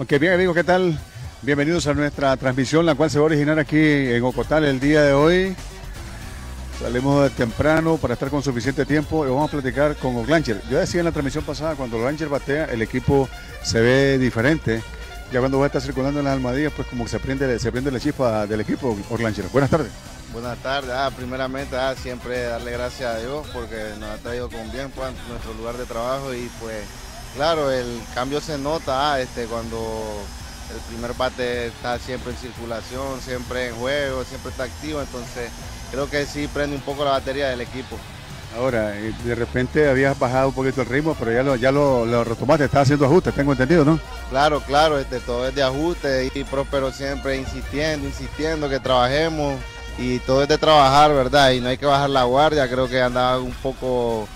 Ok, bien amigos, ¿qué tal? Bienvenidos a nuestra transmisión, la cual se va a originar aquí en Ocotal el día de hoy. Salimos de temprano para estar con suficiente tiempo y vamos a platicar con Oglancher. Yo decía en la transmisión pasada, cuando Oglancher batea, el equipo se ve diferente. Ya cuando va a estar circulando en las almohadillas, pues como que se prende, se prende la chispa del equipo Oglancher. Buenas tardes. Buenas tardes, ah, primeramente ah, siempre darle gracias a Dios porque nos ha traído con bien pues, nuestro lugar de trabajo y pues claro, el cambio se nota ah, este, cuando el primer bate está siempre en circulación, siempre en juego, siempre está activo, entonces creo que sí prende un poco la batería del equipo. Ahora, eh, de repente habías bajado un poquito el ritmo, pero ya lo, ya lo, lo retomaste, estás haciendo ajustes, tengo entendido, ¿no? Claro, claro, este, todo es de ajuste y Próspero siempre insistiendo, insistiendo que trabajemos y todo es de trabajar, ¿verdad? Y no hay que bajar la guardia, creo que andaba un poco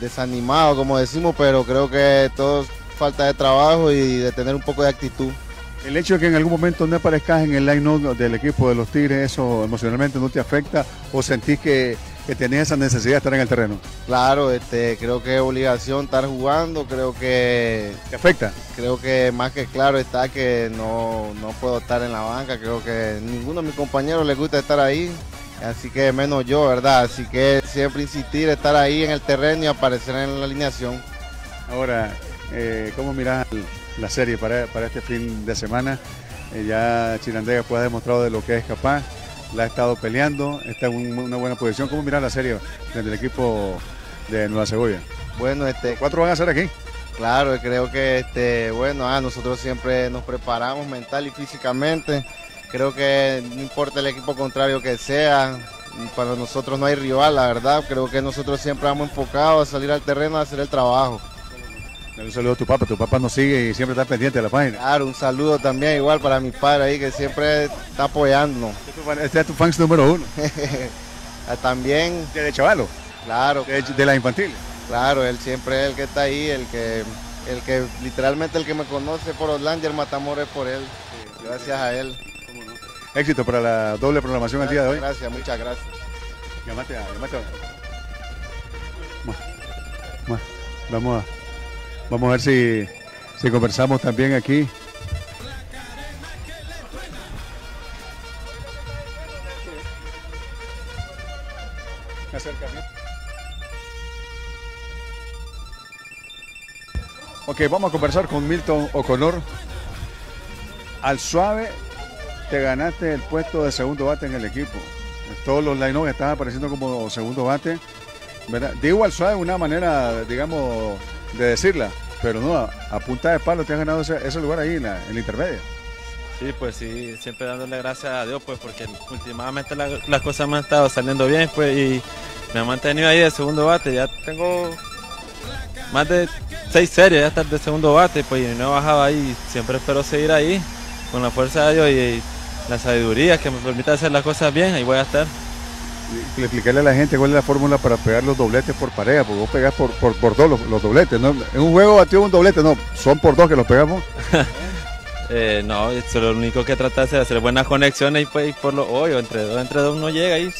desanimado, como decimos, pero creo que todo es falta de trabajo y de tener un poco de actitud. El hecho de que en algún momento no aparezcas en el line del equipo de los Tigres, ¿eso emocionalmente no te afecta o sentís que, que tenías esa necesidad de estar en el terreno? Claro, este, creo que es obligación estar jugando, creo que... ¿Te afecta? Creo que más que claro está que no, no puedo estar en la banca, creo que ninguno de mis compañeros les gusta estar ahí, así que menos yo, ¿verdad? Así que siempre insistir, estar ahí en el terreno y aparecer en la alineación. Ahora, eh, ¿cómo miras la serie para, para este fin de semana? Eh, ya Chirandega pues ha demostrado de lo que es capaz, la ha estado peleando, está en una buena posición. ¿Cómo miras la serie desde el equipo de Nueva Segovia? Bueno, este... ¿Cuatro van a ser aquí? Claro, creo que este, bueno, ah, nosotros siempre nos preparamos mental y físicamente. Creo que no importa el equipo contrario que sea, para nosotros no hay rival, la verdad. Creo que nosotros siempre vamos enfocados a salir al terreno a hacer el trabajo. Un saludo a tu papá, tu papá nos sigue y siempre está pendiente de la página. Claro, un saludo también igual para mi padre ahí que siempre está apoyándonos. Este es tu fans número uno. también. ¿De chavalo? Claro. De, de las infantiles. Claro, él siempre es el que está ahí, el que, el que literalmente el que me conoce por Orlando, el Matamor es por él. Gracias a él. Éxito para la doble programación el día de hoy. Gracias, muchas gracias. Llámate a, llámate a. Vamos a, vamos a ver si, si conversamos también aquí. Ok, vamos a conversar con Milton O'Connor. Al suave te ganaste el puesto de segundo bate en el equipo. Todos los line estaban apareciendo como segundo bate. ¿verdad? Digo al suave una manera, digamos, de decirla, pero no, a, punta de palo te has ganado ese, lugar ahí en la, en intermedia. Sí, pues sí, siempre dándole gracias a Dios, pues porque últimamente la, las cosas me han estado saliendo bien, pues y me han mantenido ahí de segundo bate. Ya tengo más de seis series ya estar de segundo bate, pues y no he bajado ahí. Siempre espero seguir ahí con la fuerza de Dios y la sabiduría que me permita hacer las cosas bien, ahí voy a estar. Y explicarle a la gente cuál es la fórmula para pegar los dobletes por pareja, porque vos pegás por, por, por dos los, los, dobletes, ¿no? En un juego batió un doblete, no, son por dos que los pegamos. eh, no, eso lo único que trata es hacer buenas conexiones y pues por los hoyos, entre dos, entre dos uno llega y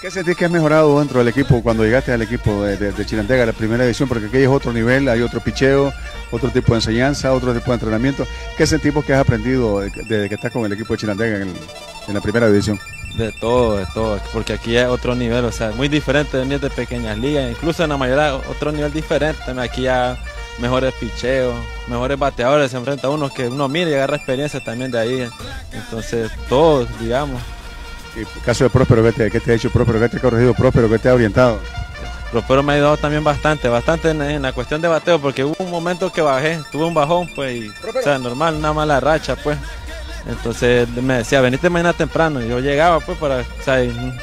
¿Qué sentís que has mejorado dentro del equipo cuando llegaste al equipo de, de, de la primera división? Porque aquí es otro nivel, hay otro picheo, otro tipo de enseñanza, otro tipo de entrenamiento. ¿Qué sentimos que has aprendido desde que estás con el equipo de Chirandega en, la primera división? De todo, de todo, porque aquí es otro nivel, o sea, muy diferente venir de pequeñas ligas, incluso en la mayoría otro nivel diferente. Aquí ya mejores picheos, mejores bateadores, se enfrenta a unos que uno mira y agarra experiencia también de ahí. Entonces, todos, digamos. Caso de Próspero, ¿qué te, qué te ha hecho Próspero? ¿Qué te ha corregido Próspero? ¿Qué te ha orientado? Próspero me ha ayudado también bastante, bastante en, la cuestión de bateo, porque hubo un momento que bajé, tuve un bajón, pues, y, o sea, normal, una mala racha, pues. Entonces me decía, venite mañana temprano, y yo llegaba, pues, para, o sea, un,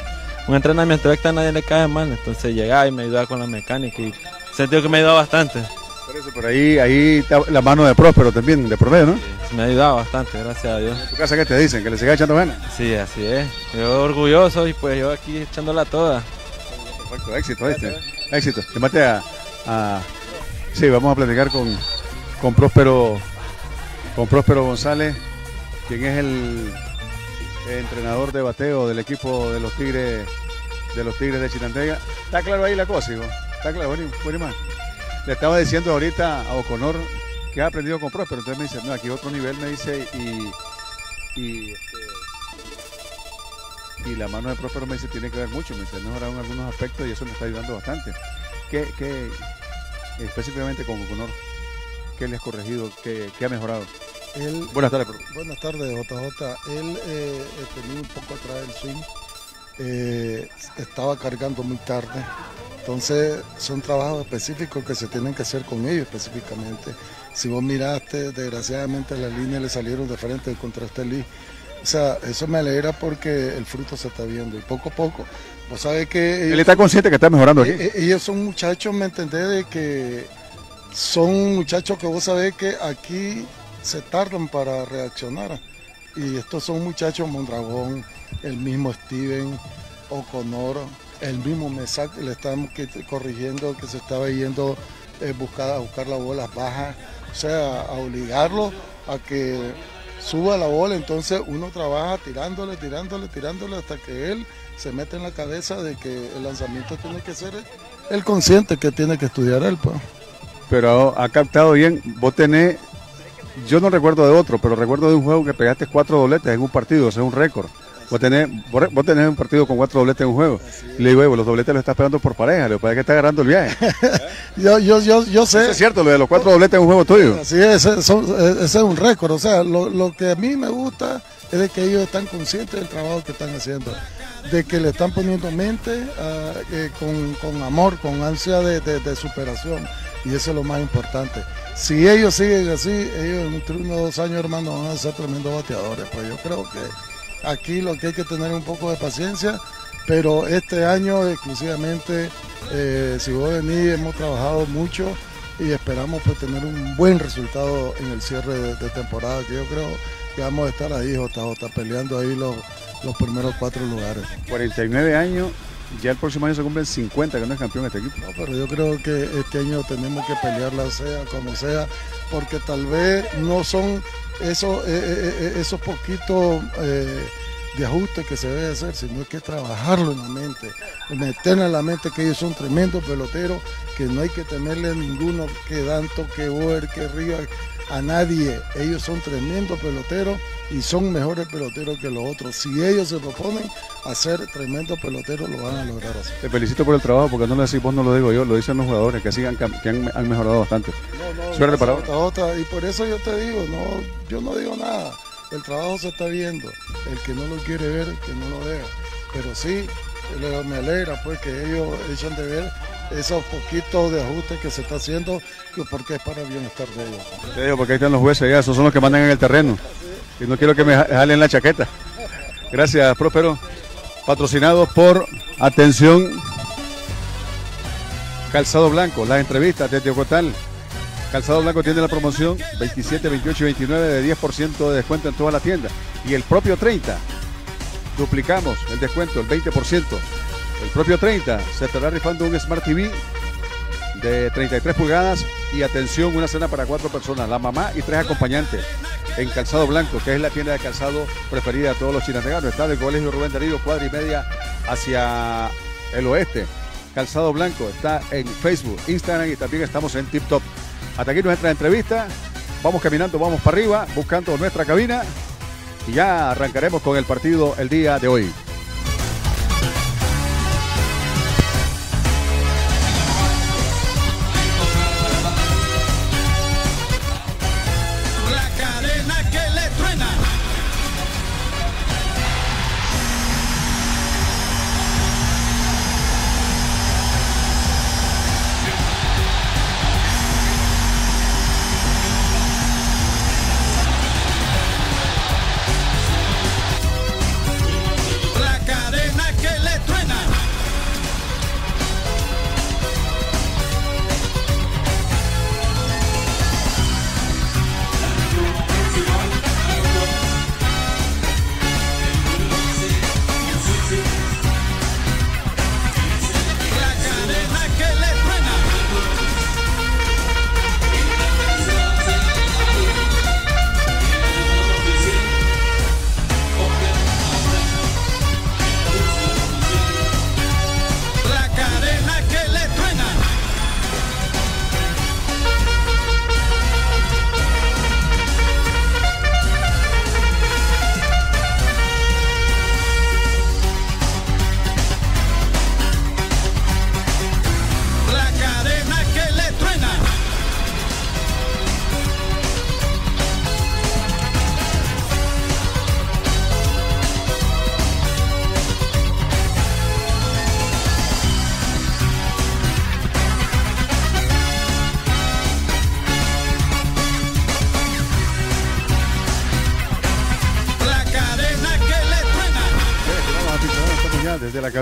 un entrenamiento extra a nadie le cae mal, entonces llegaba y me ayudaba con la mecánica, y sentido que me ha ayudado bastante. Por eso, por ahí, ahí está la mano de Próspero también, de promedio, ¿no? Sí, me ha ayudado bastante, gracias a Dios. ¿En tu casa qué te dicen? ¿Que le sigas echando ganas? Sí, así es. Yo orgulloso y pues yo aquí echándola toda. Perfecto, éxito, ¿viste? Éxito. Te mate a, a, Sí, vamos a platicar con, con Próspero con Próspero González, quien es el, entrenador de bateo del equipo de los Tigres de los Tigres de Chinandega. Está claro ahí la cosa, hijo. Está claro, bueno, bueno. Le estaba diciendo ahorita a O'Connor que has aprendido con Próspero. Entonces me dice, no, aquí otro nivel, me dice, y, y, este, y la mano de Próspero me dice, tiene que ver mucho, me dice, mejorado en algunos aspectos y eso me está ayudando bastante. ¿Qué, qué específicamente con Conor, qué le has corregido, qué, qué ha mejorado? Él, Buenas tardes, Pro. buenas tardes, JJ. Él eh, tenía un poco atrás del swing. Eh, estaba cargando muy tarde. Entonces son trabajos específicos que se tienen que hacer con ellos específicamente. Si vos miraste, desgraciadamente las líneas le salieron de frente contra este Lee. O sea, eso me alegra porque el fruto se está viendo y poco a poco. Vos sabés que... Él está consciente que está mejorando aquí. Eh, eh, ellos son muchachos, ¿me entendés? De que son muchachos que vos sabés que aquí se tardan para reaccionar. Y estos son muchachos Mondragón, el mismo Steven, O'Connor, el mismo Mesac, le que- corrigiendo que se estaba yendo eh, a buscar la bola baja, o sea, a obligarlo a que suba la bola, entonces uno trabaja tirándole, tirándole, tirándole hasta que él se mete en la cabeza de que el lanzamiento tiene que ser el consciente que tiene que estudiar él, pues. Pero ha captado bien. Vos tenés, yo no recuerdo de otro, pero recuerdo de un juego que pegaste cuatro dobletes en un partido, o sea, un récord. Vos tenés, vos tenés un partido con cuatro dobletes en un juego. Y le digo, "Evo, los dobletes los estás pegando por pareja, pasa es que está agarrando el viaje. Yo, yo, yo, yo sé. Eso es cierto, lo de los cuatro dobletes en un juego tuyo. Así es, ese, es un récord. O sea, lo, lo que a mí me gusta es de que ellos están conscientes del trabajo que están haciendo, de que le están poniendo mente eh, con, con amor, con ansia de, de- de superación. Y eso es lo más importante. Si ellos siguen así, ellos entre unos dos años, hermano, van a ser tremendos bateadores. Pues yo creo que aquí lo que hay que tener es un poco de paciencia, pero este año exclusivamente, eh, si vos venís, hemos trabajado mucho y esperamos pues tener un buen resultado en el cierre de, de temporada, que yo creo que vamos a estar ahí, JJ, peleando ahí los, los primeros cuatro lugares. 49 años, ya el próximo año se cumplen 50 que no es campeón este equipo. No, pero yo creo que este año tenemos que pelearla sea como sea, porque tal vez no son esos, eh, eh, eh, esos poquitos de ajuste que se debe hacer, sino que trabajarlo en la mente, meter en la mente que ellos son tremendos peloteros, que no hay que temerle a ninguno, que Danto, que Boer, que Rivas, a nadie. Ellos son tremendos peloteros y son mejores peloteros que los otros. Si ellos se proponen a ser tremendos peloteros, lo van a lograr así. Te felicito por el trabajo, porque no lo decís vos, no lo digo yo, lo dicen los jugadores que sigan que han, han mejorado bastante. No, no, Suerte para otra, otra, y por eso yo te digo, no, yo no digo nada. El trabajo se está viendo. El que no lo quiere ver, que no lo vea. Pero sí, me alegra pues que ellos echan de ver esos poquitos de ajustes que se está haciendo, que porque es para el bienestar de ellos. Te digo, porque ahí están los jueces ya, esos son los que mandan en el terreno. Y no quiero que me ja- jalen la chaqueta. Gracias, Próspero. Patrocinados por Atención Calzado Blanco, las entrevistas desde Ocotal. Calzado Blanco tiene la promoción 27, 28 y 29 de 10% de descuento en toda la tienda. Y el propio 30, duplicamos el descuento, el 20%. El propio 30 se estará rifando un Smart TV de 33 pulgadas y atención, una cena para cuatro personas, la mamá y tres acompañantes en Calzado Blanco, que es la tienda de calzado preferida de todos los chinateganos. Está del Colegio Rubén Darío, cuadra y media hacia el oeste. Calzado Blanco está en Facebook, Instagram y también estamos en TikTok. Hasta aquí nuestra entrevista. Vamos caminando, vamos para arriba, buscando nuestra cabina y ya arrancaremos con el partido el día de hoy.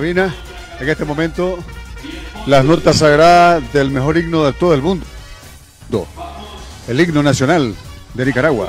En este momento, las notas sagradas del mejor himno de todo el mundo. El himno nacional de Nicaragua.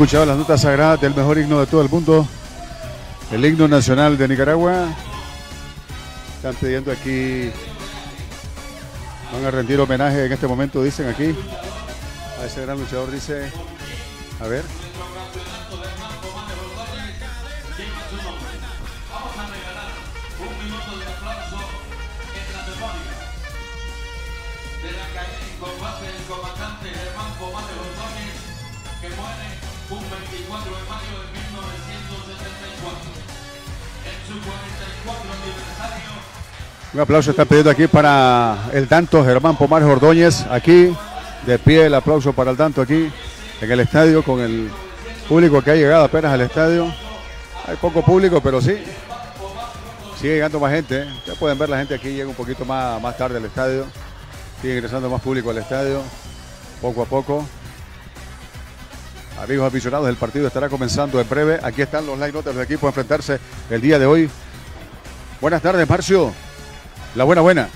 Escuchado las notas sagradas del mejor himno de todo el mundo, el himno nacional de Nicaragua. Están pidiendo aquí, van a rendir homenaje en este momento, dicen aquí, a ese gran luchador, dice, a ver. Un aplauso está pidiendo aquí para el tanto Germán Pomares Ordóñez, aquí, de pie el aplauso para el tanto aquí, en el estadio, con el público que ha llegado apenas al estadio. Hay poco público, pero sí, sigue llegando más gente. ¿eh? Ustedes pueden ver la gente aquí, llega un poquito más, más tarde al estadio, sigue ingresando más público al estadio, poco a poco. Amigos aficionados, el partido estará comenzando en breve. Aquí están los line de los equipos a enfrentarse el día de hoy. Buenas tardes, Marcio. La buena, buena.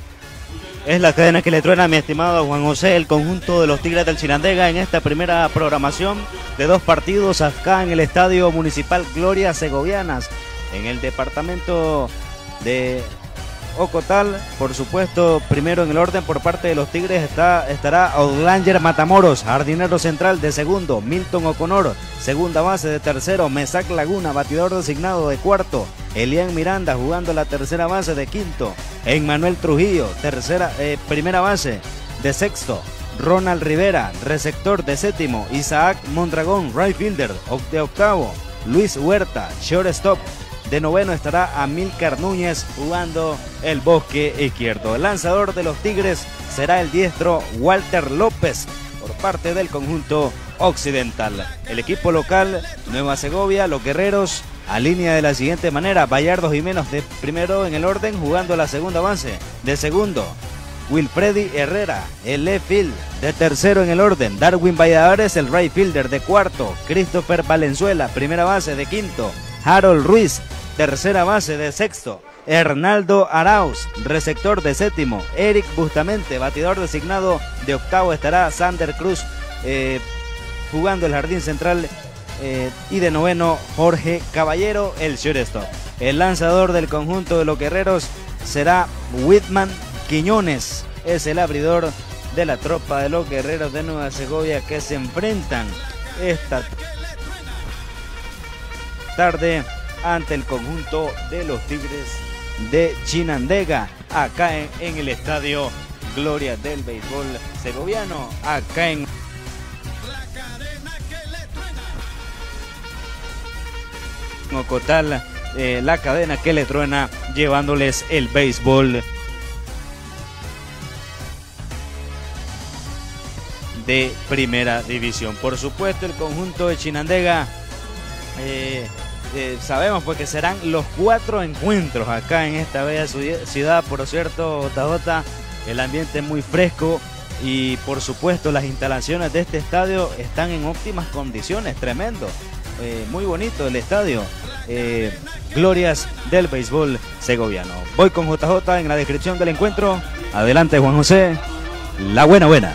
Es la cadena que le truena, mi estimado Juan José, el conjunto de los Tigres del Chinandega en esta primera programación de dos partidos acá en el Estadio Municipal Gloria Segovianas, en el departamento de Ocotal. Por supuesto, primero en el orden por parte de los Tigres está, estará Outlander Matamoros, jardinero central de segundo, Milton O'Connor, segunda base de tercero, Mesac Laguna, batidor designado de cuarto, Elian Miranda jugando la tercera base de quinto, Emmanuel Trujillo, tercera, eh, primera base de sexto, Ronald Rivera, receptor de séptimo, Isaac Mondragón, right fielder de octavo, Luis Huerta, shortstop, de noveno estará Amílcar Núñez jugando el bosque izquierdo. El lanzador de los Tigres será el diestro Walter López por parte del conjunto occidental. El equipo local, Nueva Segovia, los guerreros, alinea de la siguiente manera. Bayardo Jiménez de primero en el orden jugando la segunda base. De segundo, Wilfredi Herrera, el left field, de tercero en el orden. Darwin Valladares, el right fielder, de cuarto. Christopher Valenzuela, primera base, de quinto. Harold Ruiz, tercera base, de sexto. Hernaldo Arauz, receptor de séptimo. Eric Bustamente, batidor designado de octavo, estará Sander Cruz eh, jugando el jardín central. eh, y de noveno, Jorge Caballero, el shortstop. El lanzador del conjunto de los guerreros será Whitman Quiñones. Es el abridor de la tropa de los guerreros de Nueva Segovia que se enfrentan esta tarde ante el conjunto de los Tigres de Chinandega, acá en, el estadio Gloria del Béisbol Segoviano, acá en Ocotal, eh, la cadena que le truena llevándoles el béisbol de primera división. Por supuesto, el conjunto de Chinandega eh, eh, sabemos pues que serán los cuatro encuentros acá en esta bella ciudad. Por cierto, Tajota, el ambiente muy fresco Y por supuesto las instalaciones de este estadio están en óptimas condiciones, tremendo. Eh, muy bonito el estadio. Eh, glorias del béisbol segoviano. Voy con JJ en la descripción del encuentro. Adelante Juan José. La buena buena.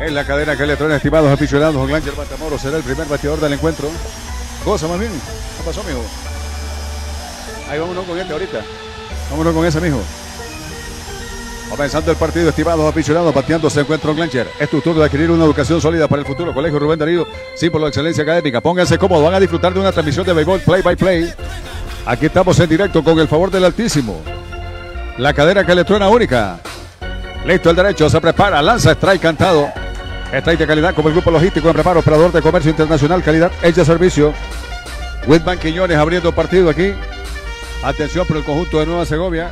En la cadena que le traen estimados aficionados, Glanger Matamoros será el primer bateador del encuentro. Cosa más bien. ¿Qué pasó, mijo? Ahí vámonos con este ahorita. Vámonos con ese, mijo. Comenzando el partido, estimados aficionados, bateando se encuentra Glanger. Es tu turno de adquirir una educación sólida para el futuro. Colegio Rubén Darío, símbolo de excelencia académica. Pónganse cómodos, van a disfrutar de una transmisión de béisbol play by play. Aquí estamos en directo con el favor del Altísimo. La cadera que le truena única. Listo el derecho, se prepara, lanza strike cantado. Strike de calidad como el grupo logístico en preparo, operador de comercio internacional, calidad, hecha servicio. Whitman Quiñones abriendo partido aquí. Atención por el conjunto de Nueva Segovia.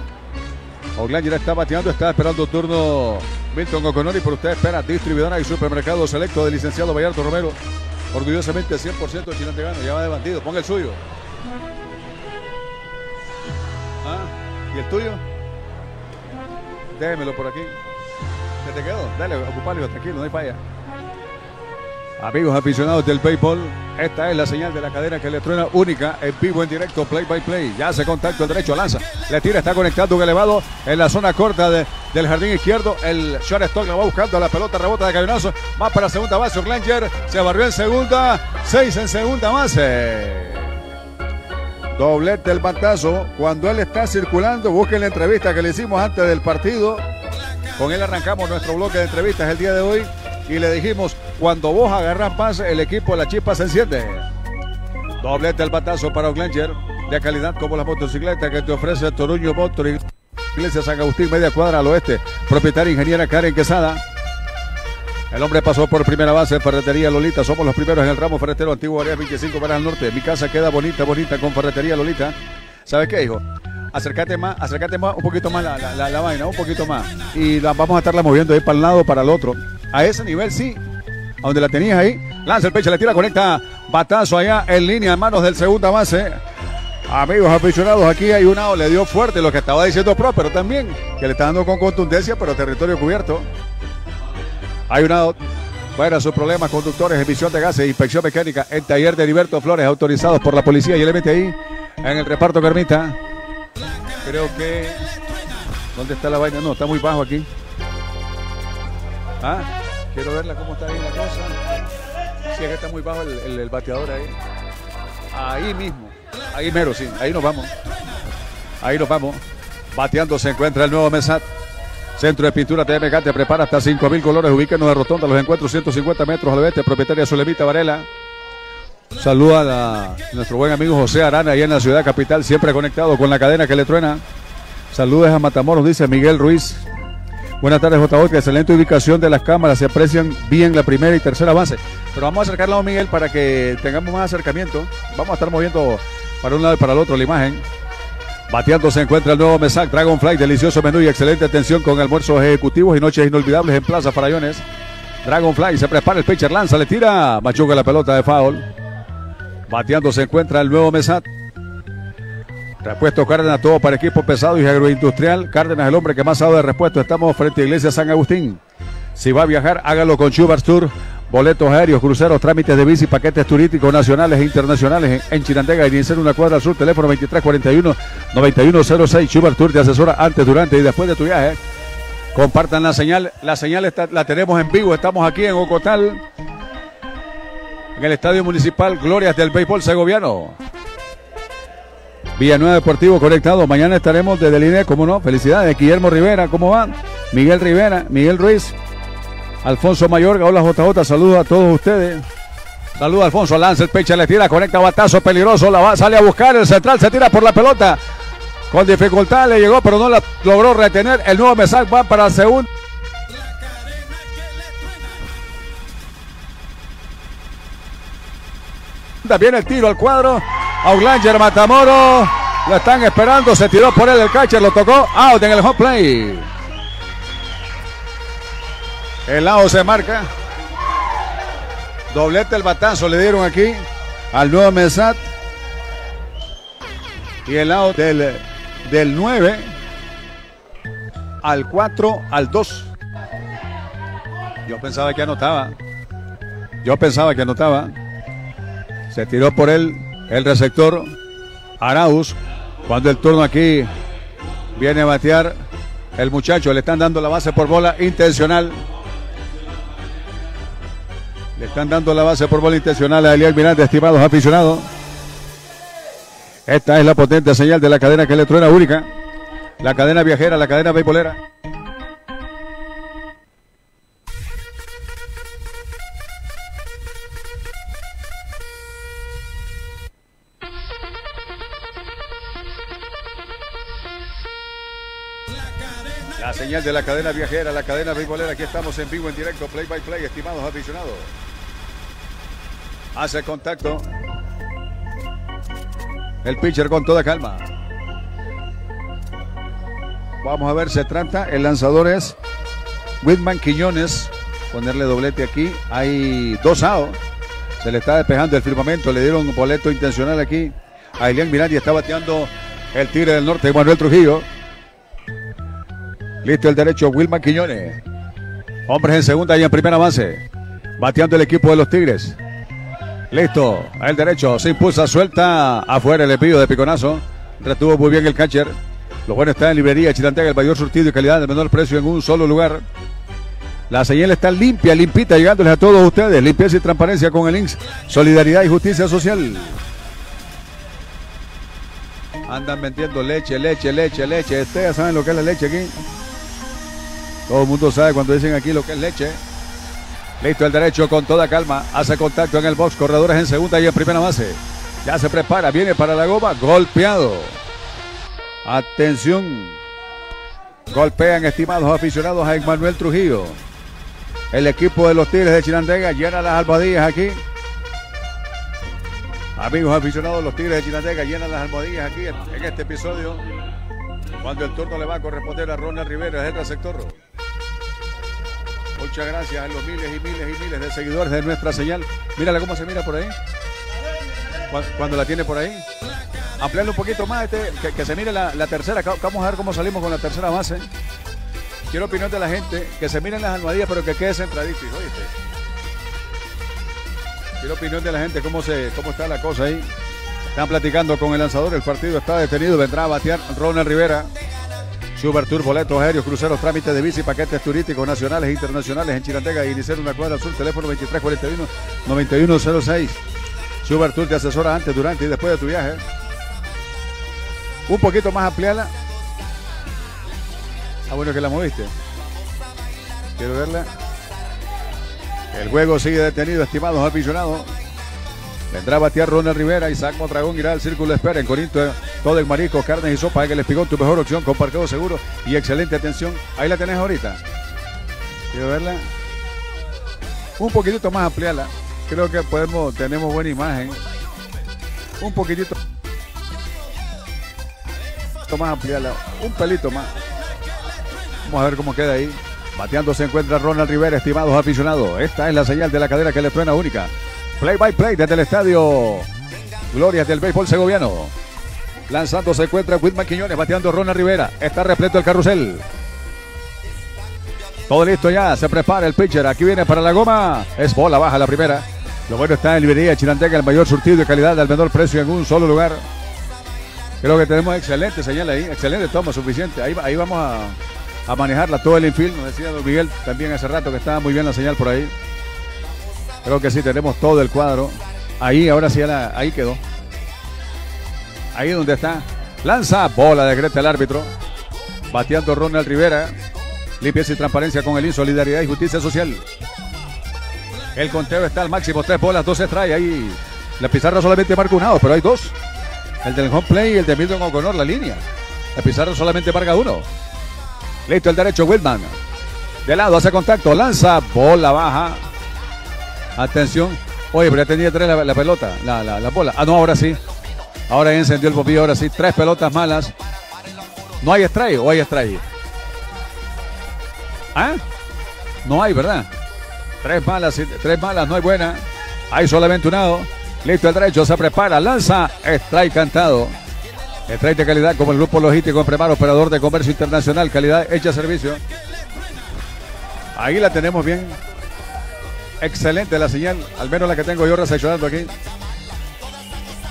Oglanger está bateando, está esperando turno Milton O'Connor y por usted espera distribuidora y supermercado selecto del licenciado Vallarto Romero. Orgullosamente 100% chilantegano, ya va de bandido. Ponga el suyo. Ah, ¿Y el tuyo? Déjemelo por aquí. ¿Se te quedó? Dale, ocuparlo, tranquilo, no hay falla. Amigos aficionados del béisbol, esta es la señal de la cadena que le truena única en vivo en directo, play by play. Ya se contacto el derecho, lanza, le tira, está conectando un elevado en la zona corta de- del jardín izquierdo. El shortstop la va buscando, la pelota rebota de cañonazo, va para segunda base. Orlanger se barrió en segunda, seis en segunda base. Doblete el batazo. Cuando él está circulando, busquen la entrevista que le hicimos antes del partido. Con él arrancamos nuestro bloque de entrevistas el día de hoy y le dijimos, cuando vos agarras pase, el equipo de la chispa se enciende. Doblete el batazo para Oglanger, de calidad como la motocicleta que te ofrece Toruño Motor Iglesia San Agustín, media cuadra al oeste. Propietaria ingeniera Karen Quesada. El hombre pasó por primera base Ferretería Lolita. Somos los primeros en el ramo ferretero antiguo área 25 para el norte. Mi casa queda bonita, bonita con Ferretería Lolita. ¿Sabes qué, hijo? Acércate más, acércate más, un poquito más la, la- la- vaina, un poquito más. Y vamos a estarla moviendo ahí para el lado, para el otro. A ese nivel sí. A donde la tenías ahí. Lanza el pecho, le tira, conecta. Batazo allá en línea en manos del segunda base. Amigos aficionados, aquí hay un lado, le dio fuerte lo que estaba diciendo Pro, pero también que le está dando con contundencia, pero territorio cubierto. Hay un lado. Fuera sus problemas, conductores, emisión de gases, inspección mecánica en taller de Heriberto Flores, autorizados por la policía y el MTI en el reparto Carmita. Creo que. ¿Dónde está la vaina? No, está muy bajo aquí. Ah, quiero verla cómo está ahí la cosa. Sí, es que está muy bajo el bateador ahí. Ahí mismo. Ahí mero, sí. Ahí nos vamos. Ahí nos vamos. Bateando se encuentra el nuevo Mesat. Centro de pintura TMK te prepara hasta 5.000 colores. Ubíquenos de Rotonda, los encuentros 150 metros al oeste. Propietaria Zulemita Varela. Saluda a nuestro buen amigo José Arana, ahí en la ciudad capital, siempre conectado con la cadena que le truena. Saludos a Matamoros, dice Miguel Ruiz. Buenas tardes, J. Excelente ubicación de las cámaras. Se aprecian bien la primera y tercera base. Pero vamos a acercarla a Miguel para que tengamos más acercamiento. Vamos a estar moviendo para un lado y para el otro la imagen. Bateando se encuentra el nuevo Mesac Dragonfly, delicioso menú y excelente atención con almuerzos ejecutivos y noches inolvidables en Plaza Farallones. Dragonfly se prepara el pitcher, lanza, le tira, machuca la pelota de foul. Bateando se encuentra el nuevo Mesat. Repuesto Cárdenas, todo para equipo pesado y agroindustrial. Cárdenas, el hombre que más sabe de repuesto. Estamos frente a Iglesia San Agustín. Si va a viajar, hágalo con Chubars Tour. Boletos aéreos, cruceros, trámites de bici, paquetes turísticos nacionales e internacionales en, en Chirandega y en una cuadra sur. Teléfono 2341-9106. Chubars Tour te asesora antes, durante y después de tu viaje. Compartan la señal. La señal la tenemos en vivo. Estamos aquí en Ocotal en el Estadio Municipal Glorias del Béisbol Segoviano. Villanueva Deportivo conectado. Mañana estaremos desde línea, como no. Felicidades. Guillermo Rivera, ¿cómo va? Miguel Rivera, Miguel Ruiz, Alfonso Mayorga. Hola JJ, saludos a todos ustedes. Saludos Alfonso, lanza el pecho, le tira, conecta batazo peligroso, la va, sale a buscar, el central se tira por la pelota. Con dificultad le llegó, pero no la logró retener. El nuevo Mesac va para segundo. Viene el tiro al cuadro. Aulanger Matamoro. Lo están esperando. Se tiró por él el catcher. Lo tocó. Out en el home play. El out se marca. Doblete el batazo le dieron aquí al nuevo Mesat. Y el out del, del 9. al 4 al 2. Yo pensaba que anotaba. Yo pensaba que anotaba. Se tiró por él el receptor Arauz. Cuando el turno aquí viene a batear el muchacho, le están dando la base por bola intencional. Le están dando la base por bola intencional a Eliel Miranda, estimados aficionados. Esta es la potente señal de la cadena que le truena única. La cadena viajera, la cadena beisbolera. La señal de la cadena viajera, la cadena beisbolera. Aquí estamos en vivo, en directo, play by play, estimados aficionados. Hace contacto. El pitcher con toda calma. Vamos a ver, se trata. El lanzador es Whitman Quiñones. Ponerle doblete aquí. Hay dos outs. Se le está despejando el firmamento. Le dieron un boleto intencional aquí. A Elian Miranda está bateando el Tigre del Norte, Manuel Trujillo. Listo el derecho, Wilman Quiñones. Hombres en segunda y en primera base. Bateando el equipo de los Tigres. Listo, el derecho se impulsa, suelta afuera el envío de piconazo. Retuvo muy bien el catcher. Lo bueno está en librería Chilantega, el mayor surtido y calidad de menor precio en un solo lugar. La señal está limpia, limpita, llegándoles a todos ustedes. Limpieza y transparencia con el INSS. Solidaridad y justicia social. Andan vendiendo leche, leche, leche, leche. Ustedes saben lo que es la leche aquí. Todo el mundo sabe cuando dicen aquí lo que es leche. Listo el derecho con toda calma. Hace contacto en el box. Corredores en segunda y en primera base. Ya se prepara. Viene para la goma. Golpeado. Atención. Golpean estimados aficionados a Emmanuel Trujillo. El equipo de los Tigres de Chinandega llena las almohadillas aquí. Amigos aficionados, los Tigres de Chinandega llenan las almohadillas aquí en, en este episodio. Cuando el turno le va a corresponder a Ronald Rivera, es el receptor. Muchas gracias a los miles y miles y miles de seguidores de nuestra señal. Mírala cómo se mira por ahí. Cu- Cuando la tiene por ahí. Ampliarlo un poquito más, este, que, se mire la, tercera. Vamos a ver cómo salimos con la tercera base. Quiero opinión de la gente, que se miren las almohadillas, pero que quede centradito, ¿oíste? Quiero opinión de la gente, cómo, se, cómo está la cosa ahí. Están platicando con el lanzador, el partido está detenido, vendrá a batear Ronald Rivera. Super Tour, boletos aéreos, cruceros, trámites de bici, paquetes turísticos nacionales e internacionales en Chilantega y iniciar una cuadra sur, teléfono 2341-9106. Super Tour te asesora antes, durante y después de tu viaje. Un poquito más ampliada. Ah, bueno que la moviste. Quiero verla. El juego sigue detenido, estimados aficionados. Vendrá a batear Ronald Rivera, Isaac Mondragón irá al círculo de espera en Corinto. Todo en marisco, carnes y sopa en el espigón, tu mejor opción con parqueo seguro y excelente atención. Ahí la tenés ahorita. Quiero verla. Un poquitito más ampliarla. Creo que podemos, tenemos buena imagen. Un poquitito más ampliarla. Un pelito más. Vamos a ver cómo queda ahí. Bateando se encuentra Ronald Rivera, estimados aficionados. Esta es la señal de la cadera que le suena única. Play by play desde el estadio Glorias del béisbol segoviano. Lanzando se encuentra Whitman Quiñones, bateando Ronald Rivera. Está repleto el carrusel. Todo listo ya, se prepara el pitcher. Aquí viene para la goma. Es bola baja la primera. Lo bueno está en librería Chinantega, el mayor surtido de calidad al menor precio en un solo lugar. Creo que tenemos excelente señal ahí, excelente toma, suficiente. Ahí, ahí vamos a, a manejarla todo el infield. Nos decía Don Miguel también hace rato que estaba muy bien la señal por ahí. Creo que sí, tenemos todo el cuadro. Ahí, ahora sí, ahí quedó. Ahí donde está. Lanza, bola de Greta el árbitro. Bateando Ronald Rivera. Limpieza y transparencia con el Insolidaridad y Justicia Social. El conteo está al máximo, tres bolas, dos strikes. Ahí la pizarra solamente marca un pero hay dos. El del home play y el de Milton O'Connor, la línea. La pizarra solamente marca uno. Listo el derecho, Whitman. De lado, hace contacto, lanza, bola baja. Atención. Oye, pero ya tenía tres la, pelota, la, la, la bola. Ah, no, ahora sí. Ahora encendió el bombillo, ahora sí. Tres pelotas malas. ¿No hay strike o hay strike? ¿Ah? No hay, ¿verdad? Tres malas, tres malas, no hay buena. Hay solamente un out. Listo el derecho, se prepara, lanza, strike cantado. Trade de calidad como el grupo logístico en Premar, operador de comercio internacional, calidad hecha servicio. Ahí la tenemos bien. Excelente la señal, al menos la que tengo yo recepcionando aquí.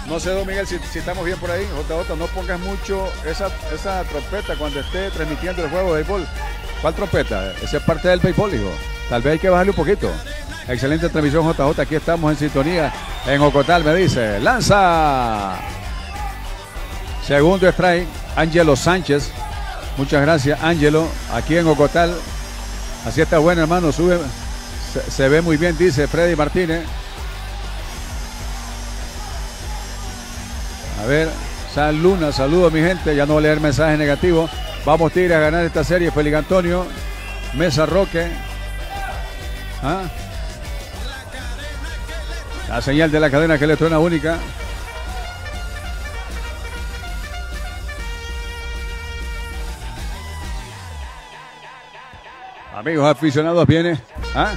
No sé, don Miguel, si, estamos bien por ahí. JJ, no pongas mucho esa, esa trompeta cuando esté transmitiendo el juego de béisbol. ¿Cuál trompeta? Esa es parte del béisbol, hijo. Tal vez hay que bajarle un poquito. Excelente transmisión, JJ. Aquí estamos en sintonía en Ocotal, me dice. ¡Lanza! Segundo strike, Ángelo Sánchez. Muchas gracias, Ángelo. Aquí en Ocotal. Así está bueno, hermano. Sube. Se, ve muy bien, dice Freddy Martínez. A ver, San Luna, saludos mi gente. Ya no voy a leer mensajes negativos. Vamos Tigres a ganar esta serie. Félix Antonio, Mesa Roque. ¿Ah? La señal de la cadena que le truena única. Amigos aficionados, viene. ¿ah?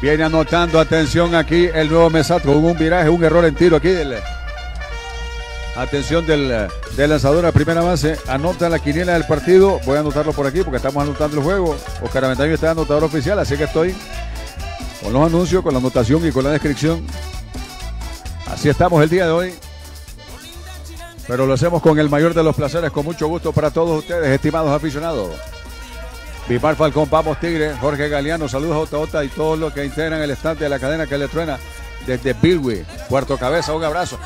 Viene anotando atención aquí el nuevo Mesat con un viraje, un error en tiro aquí. Atención del, del lanzador a primera base. Anota la quiniela del partido. Voy a anotarlo por aquí porque estamos anotando el juego. Oscar Aventaño está anotador oficial, así que estoy con los anuncios, con la anotación y con la descripción. Así estamos el día de hoy. Pero lo hacemos con el mayor de los placeres, con mucho gusto para todos ustedes, estimados aficionados. Vipar Falcón, Vamos Tigre, Jorge Galeano, saludos a JJ y todos los que integran el estante de la cadena que le truena desde Bilwi, Puerto Cabeza, un abrazo.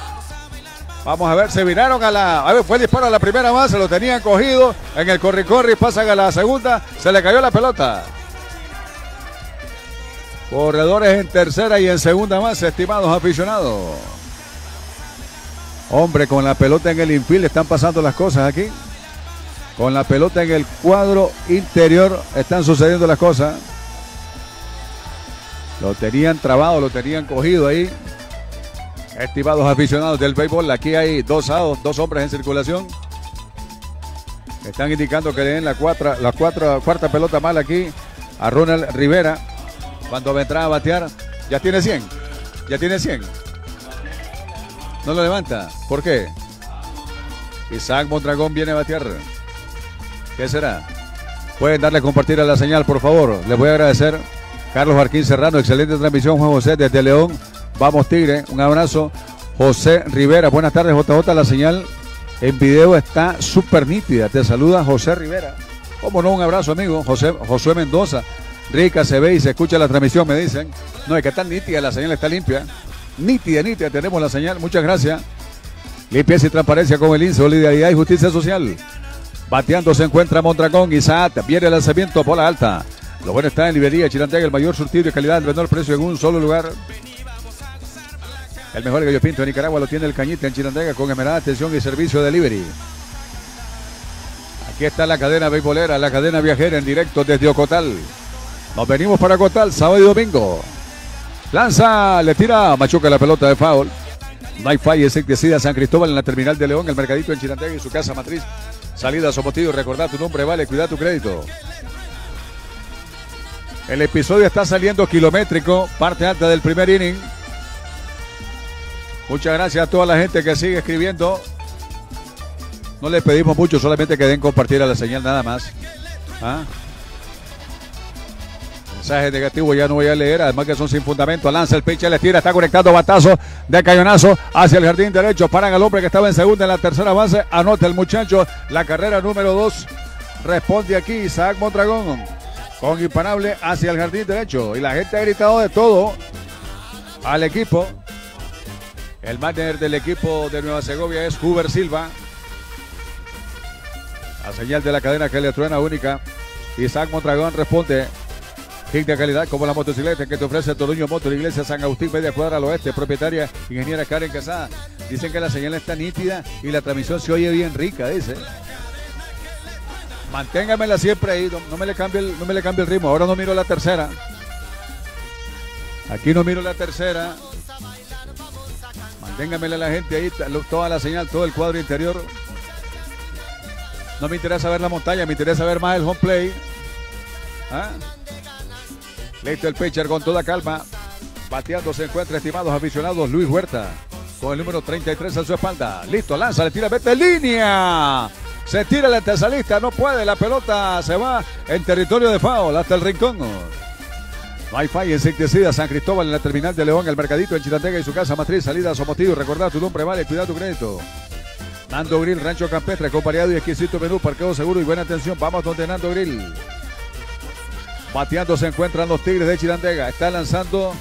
Vamos a ver, se viraron a la. A ver, fue el disparo a la primera base, lo tenían cogido. En el corri-corri pasan a la segunda, se le cayó la pelota. Corredores en tercera y en segunda más, estimados aficionados. Hombre, con la pelota en el infield están pasando las cosas aquí. Con la pelota en el cuadro interior están sucediendo las cosas. Lo tenían trabado, lo tenían cogido ahí. Estimados aficionados del béisbol, aquí hay dos dos hombres en circulación. Están indicando que le den la, cuatro, la cuatro, cuarta pelota mal aquí a Ronald Rivera. Cuando vendrá a batear, ya tiene 100. Ya tiene 100. No lo levanta. ¿Por qué? Isaac Mondragón viene a batear. ¿Qué será? Pueden darle a compartir a la señal, por favor. Les voy a agradecer. Carlos Marquín Serrano, excelente transmisión, Juan José, desde León. Vamos, Tigre. Un abrazo. José Rivera, buenas tardes, JJ. La señal en video está súper nítida. Te saluda José Rivera. Cómo no, un abrazo, amigo. José, Josué Mendoza. Rica se ve y se escucha la transmisión, me dicen. No, es que está nítida, la señal está limpia. Nítida, nítida, tenemos la señal. Muchas gracias. Limpieza y transparencia con el INSE, solidaridad y justicia social. Bateando se encuentra Mondragón, Isaac, viene el lanzamiento por la alta. Lo bueno está en Librería Chirantega, el mayor surtido y calidad, el menor precio en un solo lugar. El mejor gallo pinto de Nicaragua lo tiene el Cañita en Chirandega con esmerada atención y servicio de delivery. Aquí está la cadena beisbolera, la cadena viajera en directo desde Ocotal. Nos venimos para Ocotal, sábado y domingo. Lanza, le tira, machuca la pelota de foul. No hay falla, insecticida San Cristóbal en la terminal de León, el mercadito en Chirandega y su casa matriz. Salida Somotillo, recordad tu nombre, vale, cuida tu crédito. El episodio está saliendo kilométrico, parte alta del primer inning. Muchas gracias a toda la gente que sigue escribiendo. No les pedimos mucho, solamente que den compartir la señal nada más. ¿Ah? Mensajes negativos ya no voy a leer, además que son sin fundamento. Lanza el pinche, le tira, está conectando batazo de cañonazo hacia el jardín derecho. Paran al hombre que estaba en segunda en la tercera base. Anota el muchacho la carrera número dos. Responde aquí Isaac Mondragón con imparable hacia el jardín derecho. Y la gente ha gritado de todo al equipo. El manager del equipo de Nueva Segovia es Huber Silva. La señal de la cadena que le truena única. Isaac Mondragón responde. Kick de calidad como la motocicleta que te ofrece Toruño Motor Iglesia San Agustín, media cuadra al oeste. Propietaria, ingeniera Karen Casada. Dicen que la señal está nítida y la transmisión se oye bien rica, dice. Manténgamela siempre ahí, no, me le cambie el, no me le cambie el ritmo. Ahora no miro la tercera. Aquí no miro la tercera. Manténgamela la gente ahí, toda la señal, todo el cuadro interior. No me interesa ver la montaña, me interesa ver más el home play. ¿Ah? Listo el pitcher con toda calma. Bateando se encuentra, estimados aficionados, Luis Huerta. con el número 33 en su espalda. Listo, lanza, le tira, mete línea. Se tira el antesalista, no puede, la pelota se va en territorio de foul hasta el rincón. Wi-Fi insecticida San Cristóbal en la terminal de León, el mercadito en Chitantega y su casa matriz, salida a Somotillo. Recordad tu nombre, vale, cuida tu crédito. Nando Grill, Rancho Campestre, acompañado y exquisito menú, parqueo seguro y buena atención. Vamos donde Nando Grill. Bateando se encuentran los Tigres de Chirandega. Está lanzando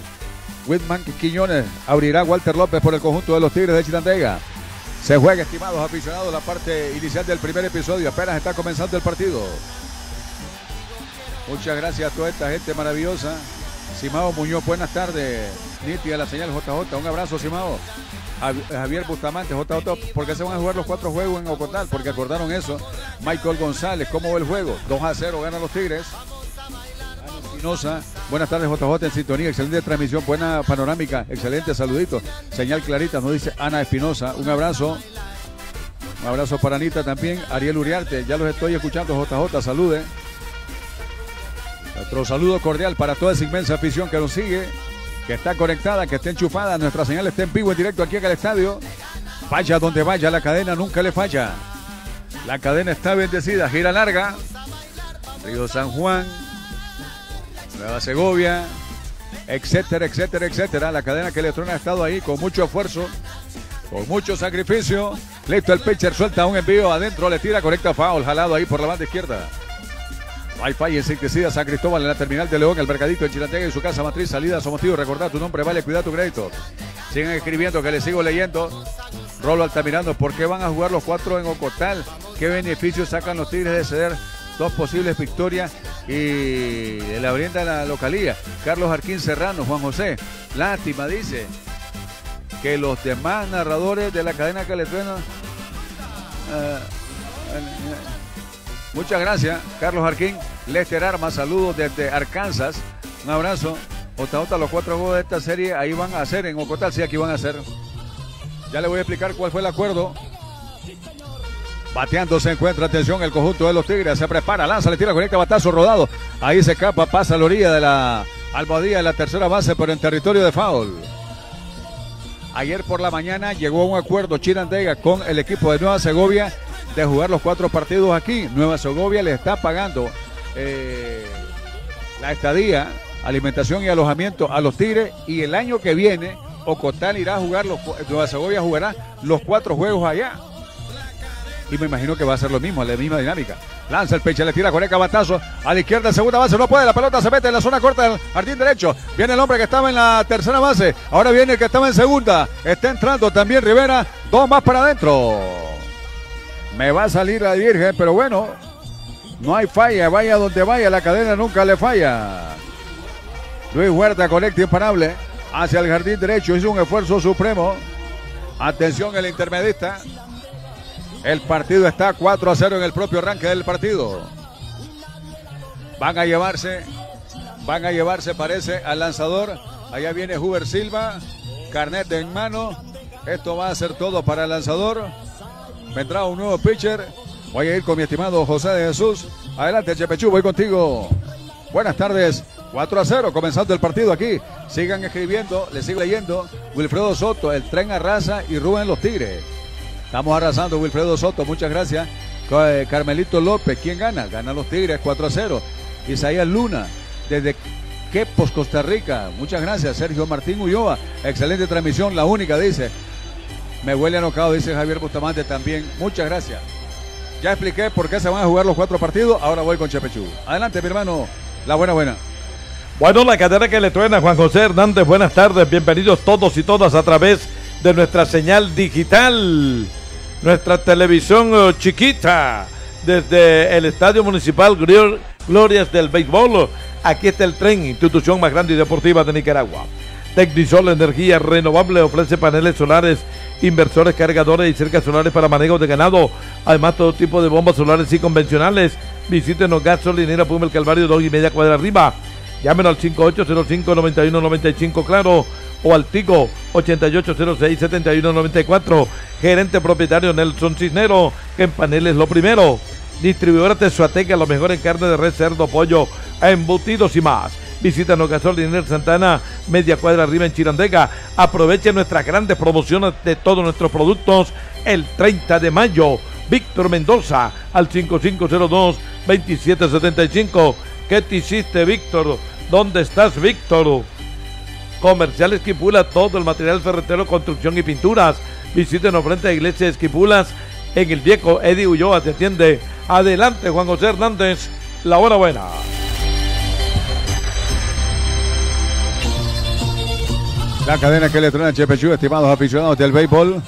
Whitman Quiñones. Abrirá Walter López por el conjunto de los Tigres de Chirandega. Se juega, estimados aficionados, la parte inicial del primer episodio. Apenas está comenzando el partido. Muchas gracias a toda esta gente maravillosa. Simao Muñoz, buenas tardes. Nítida la señal JJ. Un abrazo, Simao. Javier Bustamante, JJ, ¿por qué se van a jugar los cuatro juegos en Ocotal? Porque acordaron eso. Michael González, ¿cómo va el juego? 2 a 0, ganan los Tigres. Espinosa, buenas tardes JJ en sintonía, excelente transmisión, buena panorámica, excelente saludito. Señal clarita, nos dice Ana Espinosa, un abrazo. Un abrazo para Anita también. Ariel Uriarte, ya los estoy escuchando, JJ, salude. Nuestro saludo cordial para toda esa inmensa afición que nos sigue, que está conectada, que está enchufada. Nuestra señal está en vivo, en directo aquí en el estadio. Vaya donde vaya, la cadena nunca le falla. La cadena está bendecida, gira larga. Río San Juan, Nueva Segovia, etcétera, etcétera, etcétera. La cadena que Electrona ha estado ahí con mucho esfuerzo, con mucho sacrificio. Listo, el pitcher suelta un envío adentro, le tira, conecta foul, jalado ahí por la banda izquierda. Wi-Fi insecticida San Cristóbal en la terminal de León, el mercadito en Chilantega y su casa matriz, salida Somotillo. Recordad tu nombre, vale, cuida tu crédito. Sigan escribiendo que les sigo leyendo. Rolo Altamirando, ¿por qué van a jugar los cuatro en Ocotal? ¿Qué beneficios sacan los Tigres de ceder dos posibles victorias y le brinda la localía? Carlos Arquín Serrano, Juan José. Lástima, dice que los demás narradores de la cadena Caletuena. Uh, Muchas gracias, Carlos Arquín. Lester Armas, saludos desde Arkansas. Un abrazo. Ota los cuatro juegos de esta serie ahí van a hacer en Ocotal, sí, aquí van a hacer. Ya le voy a explicar cuál fue el acuerdo. Bateando se encuentra, atención, el conjunto de los Tigres. Se prepara, lanza, le tira, conecta, batazo rodado. Ahí se escapa, pasa a la orilla de la Albadía de la tercera base, pero en territorio de foul. Ayer por la mañana llegó a un acuerdo Chirandega con el equipo de Nueva Segovia de jugar los cuatro partidos aquí. Nueva Segovia le está pagando eh, la estadía, alimentación y alojamiento a los Tigres y el año que viene Ocotal irá a jugar, los, Nueva Segovia jugará los cuatro juegos allá. Y me imagino que va a ser lo mismo, la misma dinámica. Lanza el pecho, le tira con el cabatazo a la izquierda, segunda base, no puede, la pelota se mete en la zona corta del jardín derecho. Viene el hombre que estaba en la tercera base, ahora viene el que estaba en segunda. Está entrando también Rivera, dos más para adentro. Me va a salir la Virgen, pero bueno, no hay falla, vaya donde vaya, la cadena nunca le falla. Luis Huerta conecta imparable hacia el jardín derecho, hizo un esfuerzo supremo. Atención el intermedista. El partido está 4 a 0 en el propio arranque del partido. Van a llevarse, van a llevarse, parece, al lanzador. Allá viene Huber Silva, carnet en mano. Esto va a ser todo para el lanzador. Vendrá un nuevo pitcher. Voy a ir con mi estimado José de Jesús. Adelante, Chepechú, voy contigo. Buenas tardes. 4 a 0, comenzando el partido aquí. Sigan escribiendo, les sigo leyendo. Wilfredo Soto, el tren arrasa y Rubén los Tigres. Estamos arrasando, Wilfredo Soto, muchas gracias. Carmelito López, ¿quién gana? Gana los Tigres 4 a 0. Isaías Luna, desde Quepos, Costa Rica. Muchas gracias, Sergio Martín Ulloa. Excelente transmisión, la única, dice. Me huele anocado, dice Javier Bustamante también. Muchas gracias. Ya expliqué por qué se van a jugar los cuatro partidos. Ahora voy con Chepechú. Adelante, mi hermano. La buena, buena. Bueno, la cadena que le truena Juan José Hernández. Buenas tardes. Bienvenidos todos y todas a través de nuestra señal digital. Nuestra televisión eh, chiquita. Desde el Estadio Municipal Glorias del Béisbol. Aquí está el tren, institución más grande y deportiva de Nicaragua. Tecnisol Energía Renovable ofrece paneles solares, inversores, cargadores y cercas solares para manejo de ganado. Además, todo tipo de bombas solares y convencionales. Visítenos Gasolinera Puma el Calvario, dos y media cuadra arriba. Llámenos al 5805-9195, claro, o al Tico 8806-7194. Gerente propietario Nelson Cisnero, que en paneles lo primero. Distribuidora Tezuateca, lo mejor en carne de res, cerdo, pollo, embutidos y más. Visítanos Gasoliner Santana, media cuadra arriba en Chirandega. Aproveche nuestras grandes promociones de todos nuestros productos el 30 de mayo. Víctor Mendoza al 5502-2775. ¿Qué te hiciste, Víctor? ¿Dónde estás, Víctor? Comercial Esquipula, todo el material ferretero, construcción y pinturas. Visítenos frente a Iglesia Esquipulas en el viejo Eddie Ulloa te atiende. Adelante, Juan José Hernández, la hora buena. La cadena que le trae Chepechú, estimados aficionados del béisbol.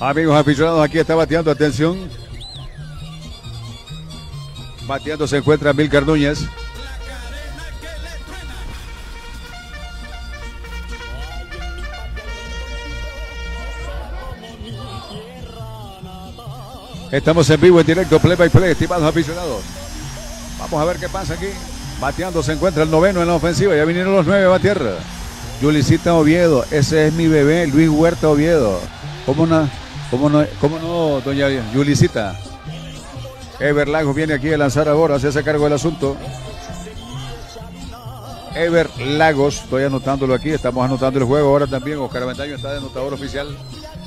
Amigos aficionados, aquí está bateando, atención. Bateando se encuentra Milcar Núñez. Estamos en vivo, en directo, play by play, estimados aficionados. Vamos a ver qué pasa aquí. Bateando se encuentra el noveno en la ofensiva. Ya vinieron los nueve a batear. Yulicita Oviedo, ese es mi bebé, Luis Huerta Oviedo. ¿Cómo no, cómo no, cómo no doña Yulicita? Ever Lagos viene aquí a lanzar ahora, se hace cargo del asunto. Ever Lagos, estoy anotándolo aquí, estamos anotando el juego ahora también. Oscar Aventaño está de anotador oficial.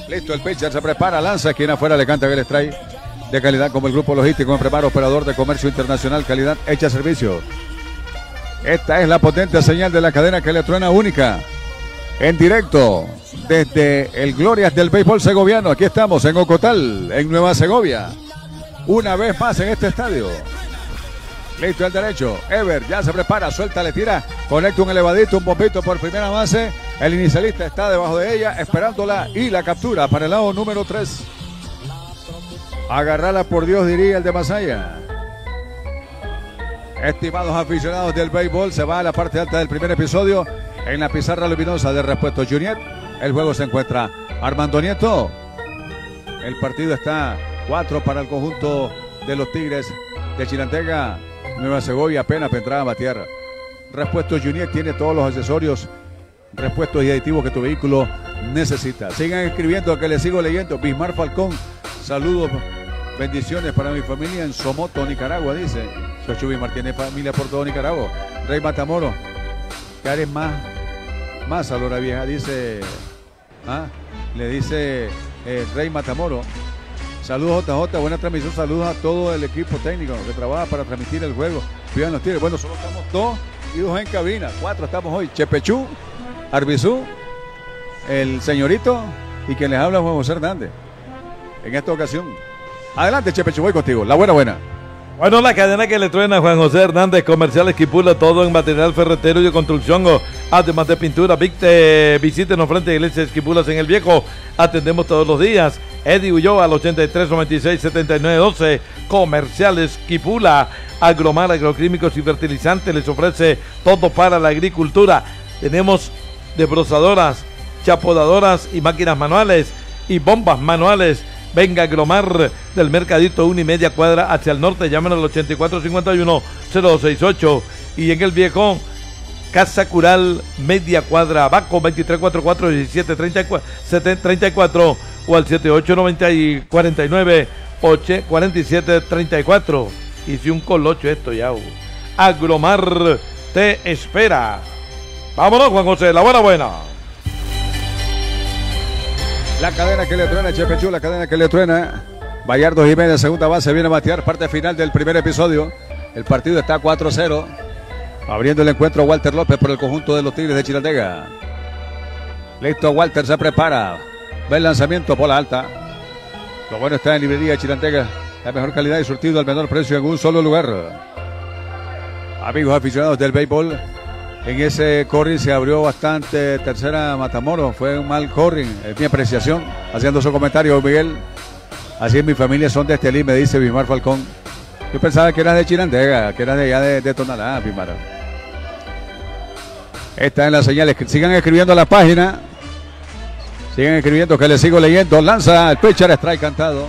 Listo, el pitcher se prepara, lanza, quien afuera le canta que les trae de calidad como el grupo logístico en preparo operador de comercio internacional, calidad hecha servicio. Esta es la potente señal de la cadena que le truena única. En directo desde el Glorias del Béisbol Segoviano. Aquí estamos en Ocotal, en Nueva Segovia. Una vez más en este estadio. Listo el derecho. Ever ya se prepara, suelta, le tira. Conecta un elevadito, un bombito por primera base. El inicialista está debajo de ella, esperándola y la captura para el lado número 3. Agarrala por Dios, diría el de Masaya. Estimados aficionados del béisbol, se va a la parte alta del primer episodio en la pizarra luminosa de Respuesto Junior. El juego se encuentra Armando Nieto. El partido está 4 para el conjunto de los Tigres de Chilantega. Nueva Segovia apenas entraba a tierra. Respuesto Junior tiene todos los accesorios, repuestos y aditivos que tu vehículo necesita. Sigan escribiendo que les sigo leyendo. Bismar Falcón, saludos, bendiciones para mi familia en Somoto, Nicaragua, dice. Bismar tiene familia por todo Nicaragua. Rey Matamoro, eres más, más a la hora vieja, dice. ¿ah? Le dice eh, Rey Matamoro. Saludos JJ, buena transmisión, saludos a todo el equipo técnico que trabaja para transmitir el juego. Cuidan los tigres. Bueno, solo estamos dos y dos en cabina. Cuatro estamos hoy. Chepechú, Arbizú, el señorito y quien les habla Juan José Hernández. En esta ocasión. Adelante, Chepechú, voy contigo. La buena, buena. Bueno, la cadena que le truena Juan José Hernández, comercial Esquipula, todo en material ferretero y de construcción, o además de pintura. Visítenos frente a Iglesia Esquipulas en el Viejo. Atendemos todos los días. Eddie Ulloa al 83 96 79 12. Comercial Esquipula. Agromar, agroquímicos y fertilizantes les ofrece todo para la agricultura. Tenemos desbrozadoras, chapodadoras y máquinas manuales y bombas manuales. Venga Gromar del Mercadito, una y media cuadra hacia el norte. Llamen al 8451-0268. Y en el viejo, Casa Cural, media cuadra, Baco 2344-1734 o al 7890-49-4734. Hice un colocho esto ya. Hugo. Agromar te espera. Vámonos, Juan José, la buena buena. La cadena que le truena, Chepechú, la cadena que le truena. Bayardo Jiménez, segunda base, viene a batear, parte final del primer episodio. El partido está 4-0. Abriendo el encuentro Walter López por el conjunto de los Tigres de Chirandega. Listo, Walter se prepara. Ve el lanzamiento, bola alta. Lo bueno está en librería de. La mejor calidad y surtido al menor precio en un solo lugar. Amigos aficionados del béisbol, en ese corring se abrió bastante tercera Matamoros. Fue un mal corring, es mi apreciación. Haciendo su comentario, Miguel. Así es, mi familia son de Estelí, me dice Bismar Falcón. Yo pensaba que era de Chirandega, que era de allá de, Tonalá, Bismar. Esta es la señal. Sigan escribiendo la página. Sigan escribiendo que les sigo leyendo. Lanza el pitcher, strike cantado.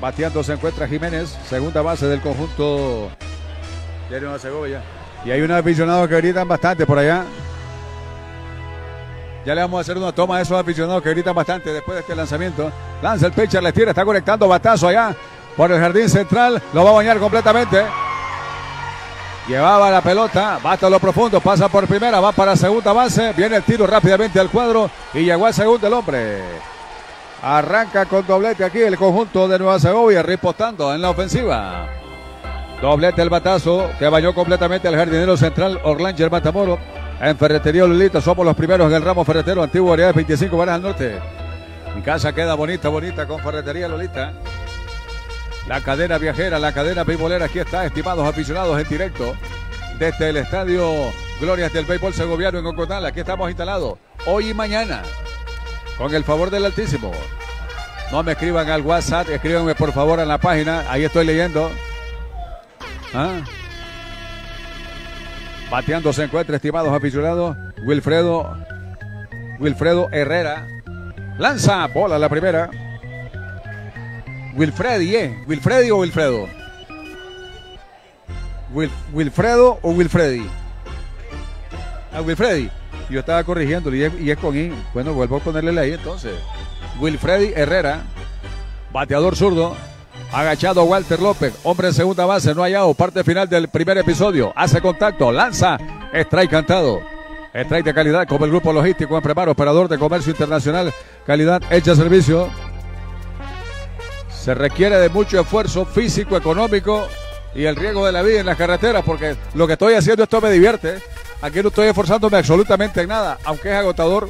Bateando se encuentra Jiménez, segunda base del conjunto de Nueva Segovia. Y hay unos aficionados que gritan bastante por allá. Ya le vamos a hacer una toma a esos aficionados que gritan bastante después de este lanzamiento. Lanza el pitcher, le tira, está conectando batazo allá por el jardín central. Lo va a bañar completamente. Llevaba la pelota, basta lo profundo, pasa por primera, va para segunda base, viene el tiro rápidamente al cuadro y llegó al segundo el hombre. Arranca con doblete aquí el conjunto de Nueva Segovia, ripostando en la ofensiva. Doblete el batazo que bañó completamente al jardinero central Orlanger Matamoro. En Ferretería Lulita somos los primeros en el ramo ferretero antiguo área 25 Varas al norte. Mi casa queda bonita, bonita con Ferretería Lolita. La cadena viajera, la cadena beisbolera, aquí está, estimados aficionados en directo desde el estadio Glorias del Béisbol Segoviano en Ocotal. Aquí estamos instalados hoy y mañana con el favor del Altísimo. No me escriban al WhatsApp, escríbanme por favor en la página, ahí estoy leyendo. ¿Ah? Bateando se encuentra, estimados aficionados, Wilfredo, Wilfredo Herrera. Lanza, bola la primera. Wilfredi, ¿eh? ¿Wilfredi o Wilfredo? Wil- ¿Wilfredo o Wilfredi? Ah, Wilfredi. Yo estaba corrigiendo y es, y es con I. Bueno, vuelvo a ponerle la I entonces. Wilfredi Herrera, bateador zurdo. Agachado Walter López, hombre en segunda base, no hallado. Parte final del primer episodio. Hace contacto, lanza, strike cantado. Strike de calidad como el grupo logístico en preparo, operador de comercio internacional, calidad hecha servicio. Se requiere de mucho esfuerzo físico, económico y el riesgo de la vida en las carreteras, porque lo que estoy haciendo esto me divierte. Aquí no estoy esforzándome absolutamente en nada, aunque es agotador.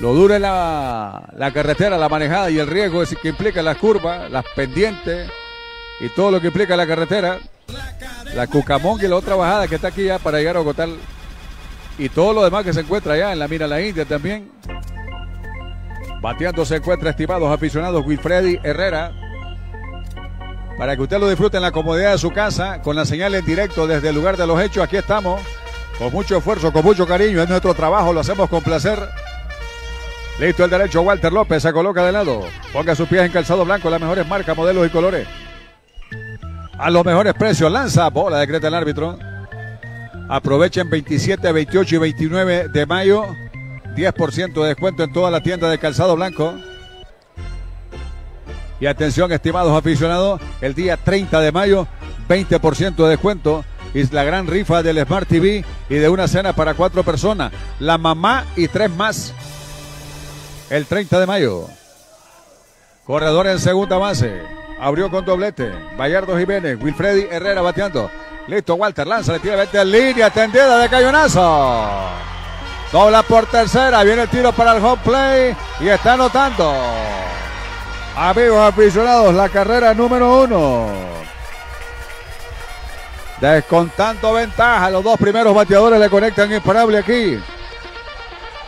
Lo duro es la, la carretera, la manejada y el riesgo es que implica las curvas, las pendientes y todo lo que implica la carretera. La Cucamón y la otra bajada que está aquí ya para llegar a Ocotal. Y todo lo demás que se encuentra allá en la Mira la India también. Bateando se encuentra, estimados aficionados, Wilfredi Herrera. Para que usted lo disfrute en la comodidad de su casa, con la señal en directo desde el lugar de los hechos. Aquí estamos, con mucho esfuerzo, con mucho cariño. Es nuestro trabajo, lo hacemos con placer. Listo el derecho, Walter López se coloca de lado. Ponga sus pies en calzado blanco, las mejores marcas, modelos y colores. A los mejores precios, lanza, bola, decreta el árbitro. Aprovechen 27, 28 y 29 de mayo. 10% de descuento en toda la tienda de calzado blanco. Y atención, estimados aficionados, el día 30 de mayo, 20% de descuento. Y la gran rifa del Smart TV y de una cena para cuatro personas. La mamá y tres más. El 30 de mayo. Corredor en segunda base. Abrió con doblete. Bayardo Jiménez. Wilfredi Herrera bateando. Listo, Walter lanza, le tira vete en línea, tendida de cañonazo. Dobla por tercera, viene el tiro para el home play y está anotando. Amigos aficionados, la carrera número uno. Descontando ventaja, los dos primeros bateadores le conectan imparable aquí.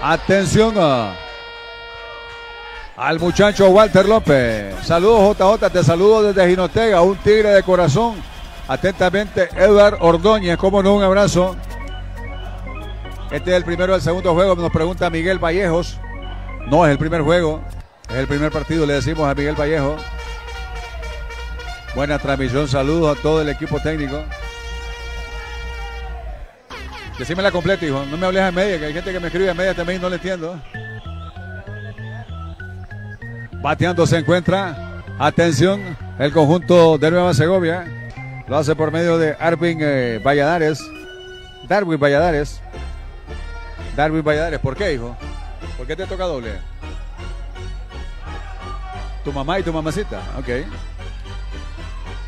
Atención a- al muchacho Walter López. Saludos JJ, te saludo desde Jinotega, un tigre de corazón. Atentamente, Edward Ordóñez, como no, un abrazo. Este es el primero del segundo juego, nos pregunta Miguel Vallejos. No es el primer juego, es el primer partido, le decimos a Miguel Vallejo. Buena transmisión, saludos a todo el equipo técnico. Decime la completa, hijo. No me hables a media, que hay gente que me escribe a media también y no le entiendo. Bateando se encuentra. Atención, el conjunto de Nueva Segovia. Lo hace por medio de Arvin eh, Valladares. Darwin Valladares. Darwin Valladares, ¿por qué, hijo? ¿Por qué te toca doble? Tu mamá y tu mamacita, ok.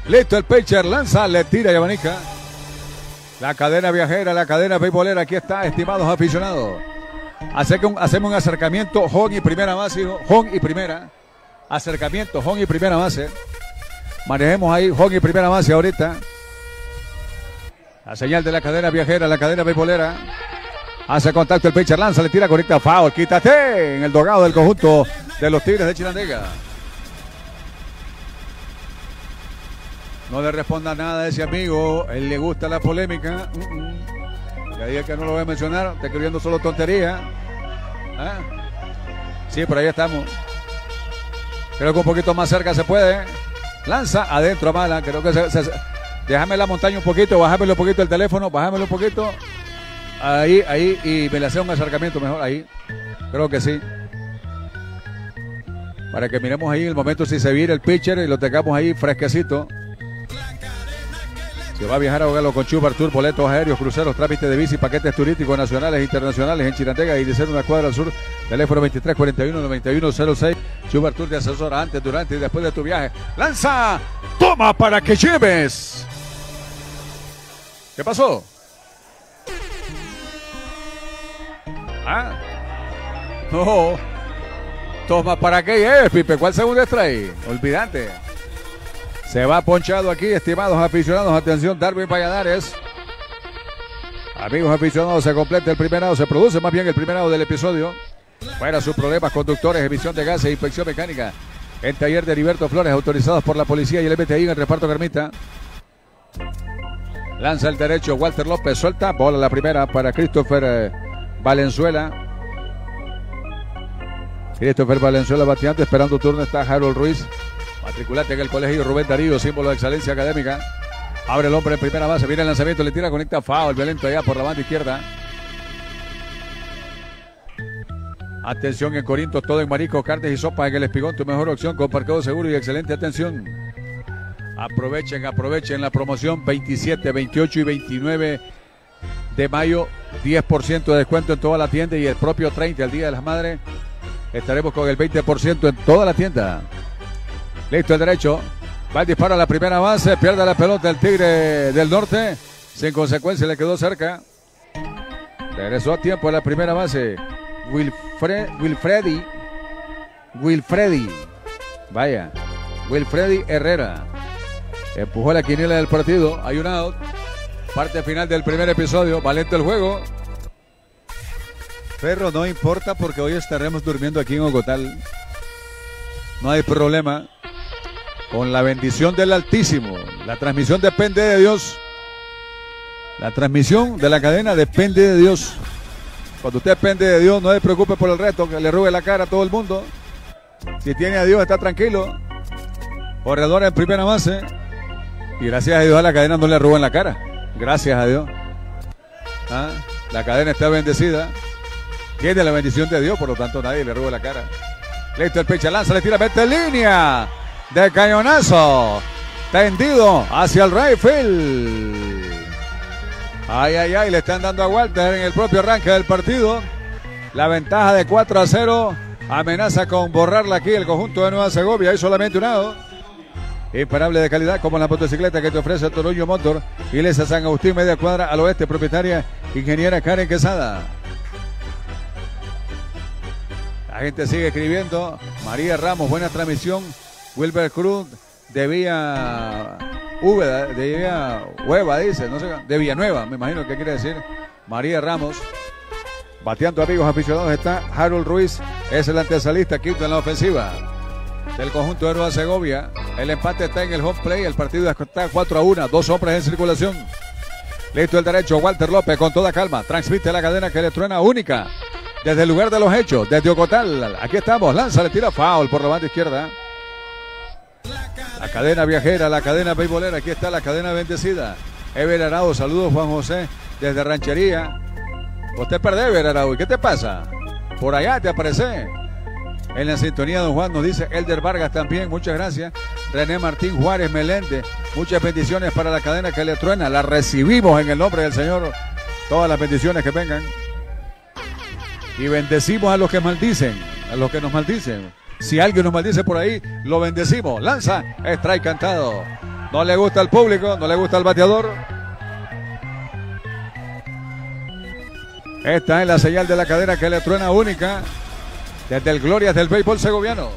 Listo, el pitcher lanza, le tira y abanica. La cadena viajera, la cadena beisbolera, aquí está, estimados aficionados. Hacemos un acercamiento, home y primera base, hijo. Home y primera. Acercamiento, home y primera base. Manejemos ahí, home y primera base ahorita. La señal de la cadena viajera, la cadena beisbolera. Hace contacto el pitcher, lanza, le tira, conecta foul. Quítate en el dogado del conjunto de los Tigres de Chinandega. No le responda nada a ese amigo, él le gusta la polémica. Ya dije que no lo voy a mencionar, está escribiendo solo tontería. ¿Ah? Sí, por ahí estamos. Creo que un poquito más cerca se puede. Lanza adentro, mala. Creo que Déjame la montaña un poquito, bájamelo un poquito el teléfono, bájamelo un poquito. Ahí, ahí, y me le hace un acercamiento mejor ahí. Creo que sí. Para que miremos ahí el momento si se vira el pitcher y lo tengamos ahí fresquecito. Se va a viajar a Ogalo con Chubar Tour, boletos aéreos, cruceros, trámite de bici, paquetes turísticos nacionales e internacionales en Chinandega y de una cuadra al sur. Teléfono 2341-9106. Chubar Tour de asesora antes, durante y después de tu viaje. ¡Lanza! ¡Toma para que lleves! ¿Qué pasó? ¿Ah? No. Toma para que lleves, Pipe. ¿Cuál segundo extra ahí? Se va ponchado aquí, estimados aficionados. Atención, Darwin Valladares. Amigos aficionados, se completa el primer. Se produce más bien el primer del episodio. Fuera sus problemas conductores, emisión de gases, inspección mecánica. En taller de Heriberto Flores, autorizados por la policía y el MTI en el reparto Carmita. Lanza el derecho Walter López, suelta. Bola la primera para Christopher eh, Valenzuela. Christopher Valenzuela bateando, esperando turno está Harold Ruiz. Matriculante en el colegio Rubén Darío, símbolo de excelencia académica. Abre el hombre en primera base, viene el lanzamiento, le tira, conecta foul, violento allá por la banda izquierda. Atención en Corinto, todo en marisco, carnes y sopas en el espigón, tu mejor opción con parqueo seguro y excelente atención. Aprovechen, aprovechen la promoción 27, 28 y 29 de mayo. 10% de descuento en toda la tienda y el propio 30 el Día de las Madres. Estaremos con el 20% en toda la tienda. Listo el derecho. Va el disparo a la primera base. Pierde la pelota el Tigre del Norte. Sin consecuencia le quedó cerca. Regresó a tiempo a la primera base. Wilfred, Wilfredi. Wilfredi. Vaya. Wilfredi Herrera. Empujó la quiniela del partido. Hay un out. Parte final del primer episodio. Valente el juego. Perro, no importa porque hoy estaremos durmiendo aquí en Ocotal. No hay problema. Con la bendición del Altísimo. La transmisión depende de Dios. La transmisión de la cadena depende de Dios. Cuando usted depende de Dios, no se preocupe por el resto, que le robe la cara a todo el mundo. Si tiene a Dios, está tranquilo. Corredor en primera base. Y gracias a Dios a la cadena no le roban la cara. Gracias a Dios. ¿Ah? La cadena está bendecida. Tiene la bendición de Dios, por lo tanto nadie le roba la cara. Listo el pecha lanza, le tira mete línea. De cañonazo. Tendido hacia el Rayfield. Ay, ay, ay, le están dando a Walter en el propio arranque del partido. La ventaja de 4 a 0 amenaza con borrarla aquí el conjunto de Nueva Segovia. Hay solamente un lado. Imparable de calidad como la motocicleta que te ofrece Toruño Motor. Iglesia San Agustín, media cuadra al oeste, propietaria ingeniera Karen Quesada. La gente sigue escribiendo. María Ramos, buena transmisión. Wilber Cruz de Villa de Villa Hueva, dice, no sé, de Villanueva, me imagino que quiere decir. María Ramos. Bateando amigos aficionados está Harold Ruiz, es el antesalista, quinto en la ofensiva del conjunto de Nueva Segovia. El empate está en el home play, el partido está 4 a 1, dos hombres en circulación. Listo el derecho, Walter López con toda calma, transmite la cadena que le truena única. Desde el lugar de los hechos, desde Ocotal, aquí estamos, lanza, le tira foul por la banda izquierda. La cadena viajera, la cadena beisbolera, aquí está la cadena bendecida. Ever Arau, saludos Juan José desde Ranchería. Usted perdé, Ever Arau, ¿qué te pasa? Por allá te aparece. En la sintonía, don Juan nos dice Elder Vargas también, muchas gracias. René Martín Juárez Meléndez, muchas bendiciones para la cadena que le truena. La recibimos en el nombre del Señor. Todas las bendiciones que vengan. Y bendecimos a los que maldicen, a los que nos maldicen. Si alguien nos maldice por ahí, lo bendecimos. Lanza, strike cantado. No le gusta al público, no le gusta al bateador. Esta es la señal de la cadena que le truena única desde el Glorias del béisbol segoviano.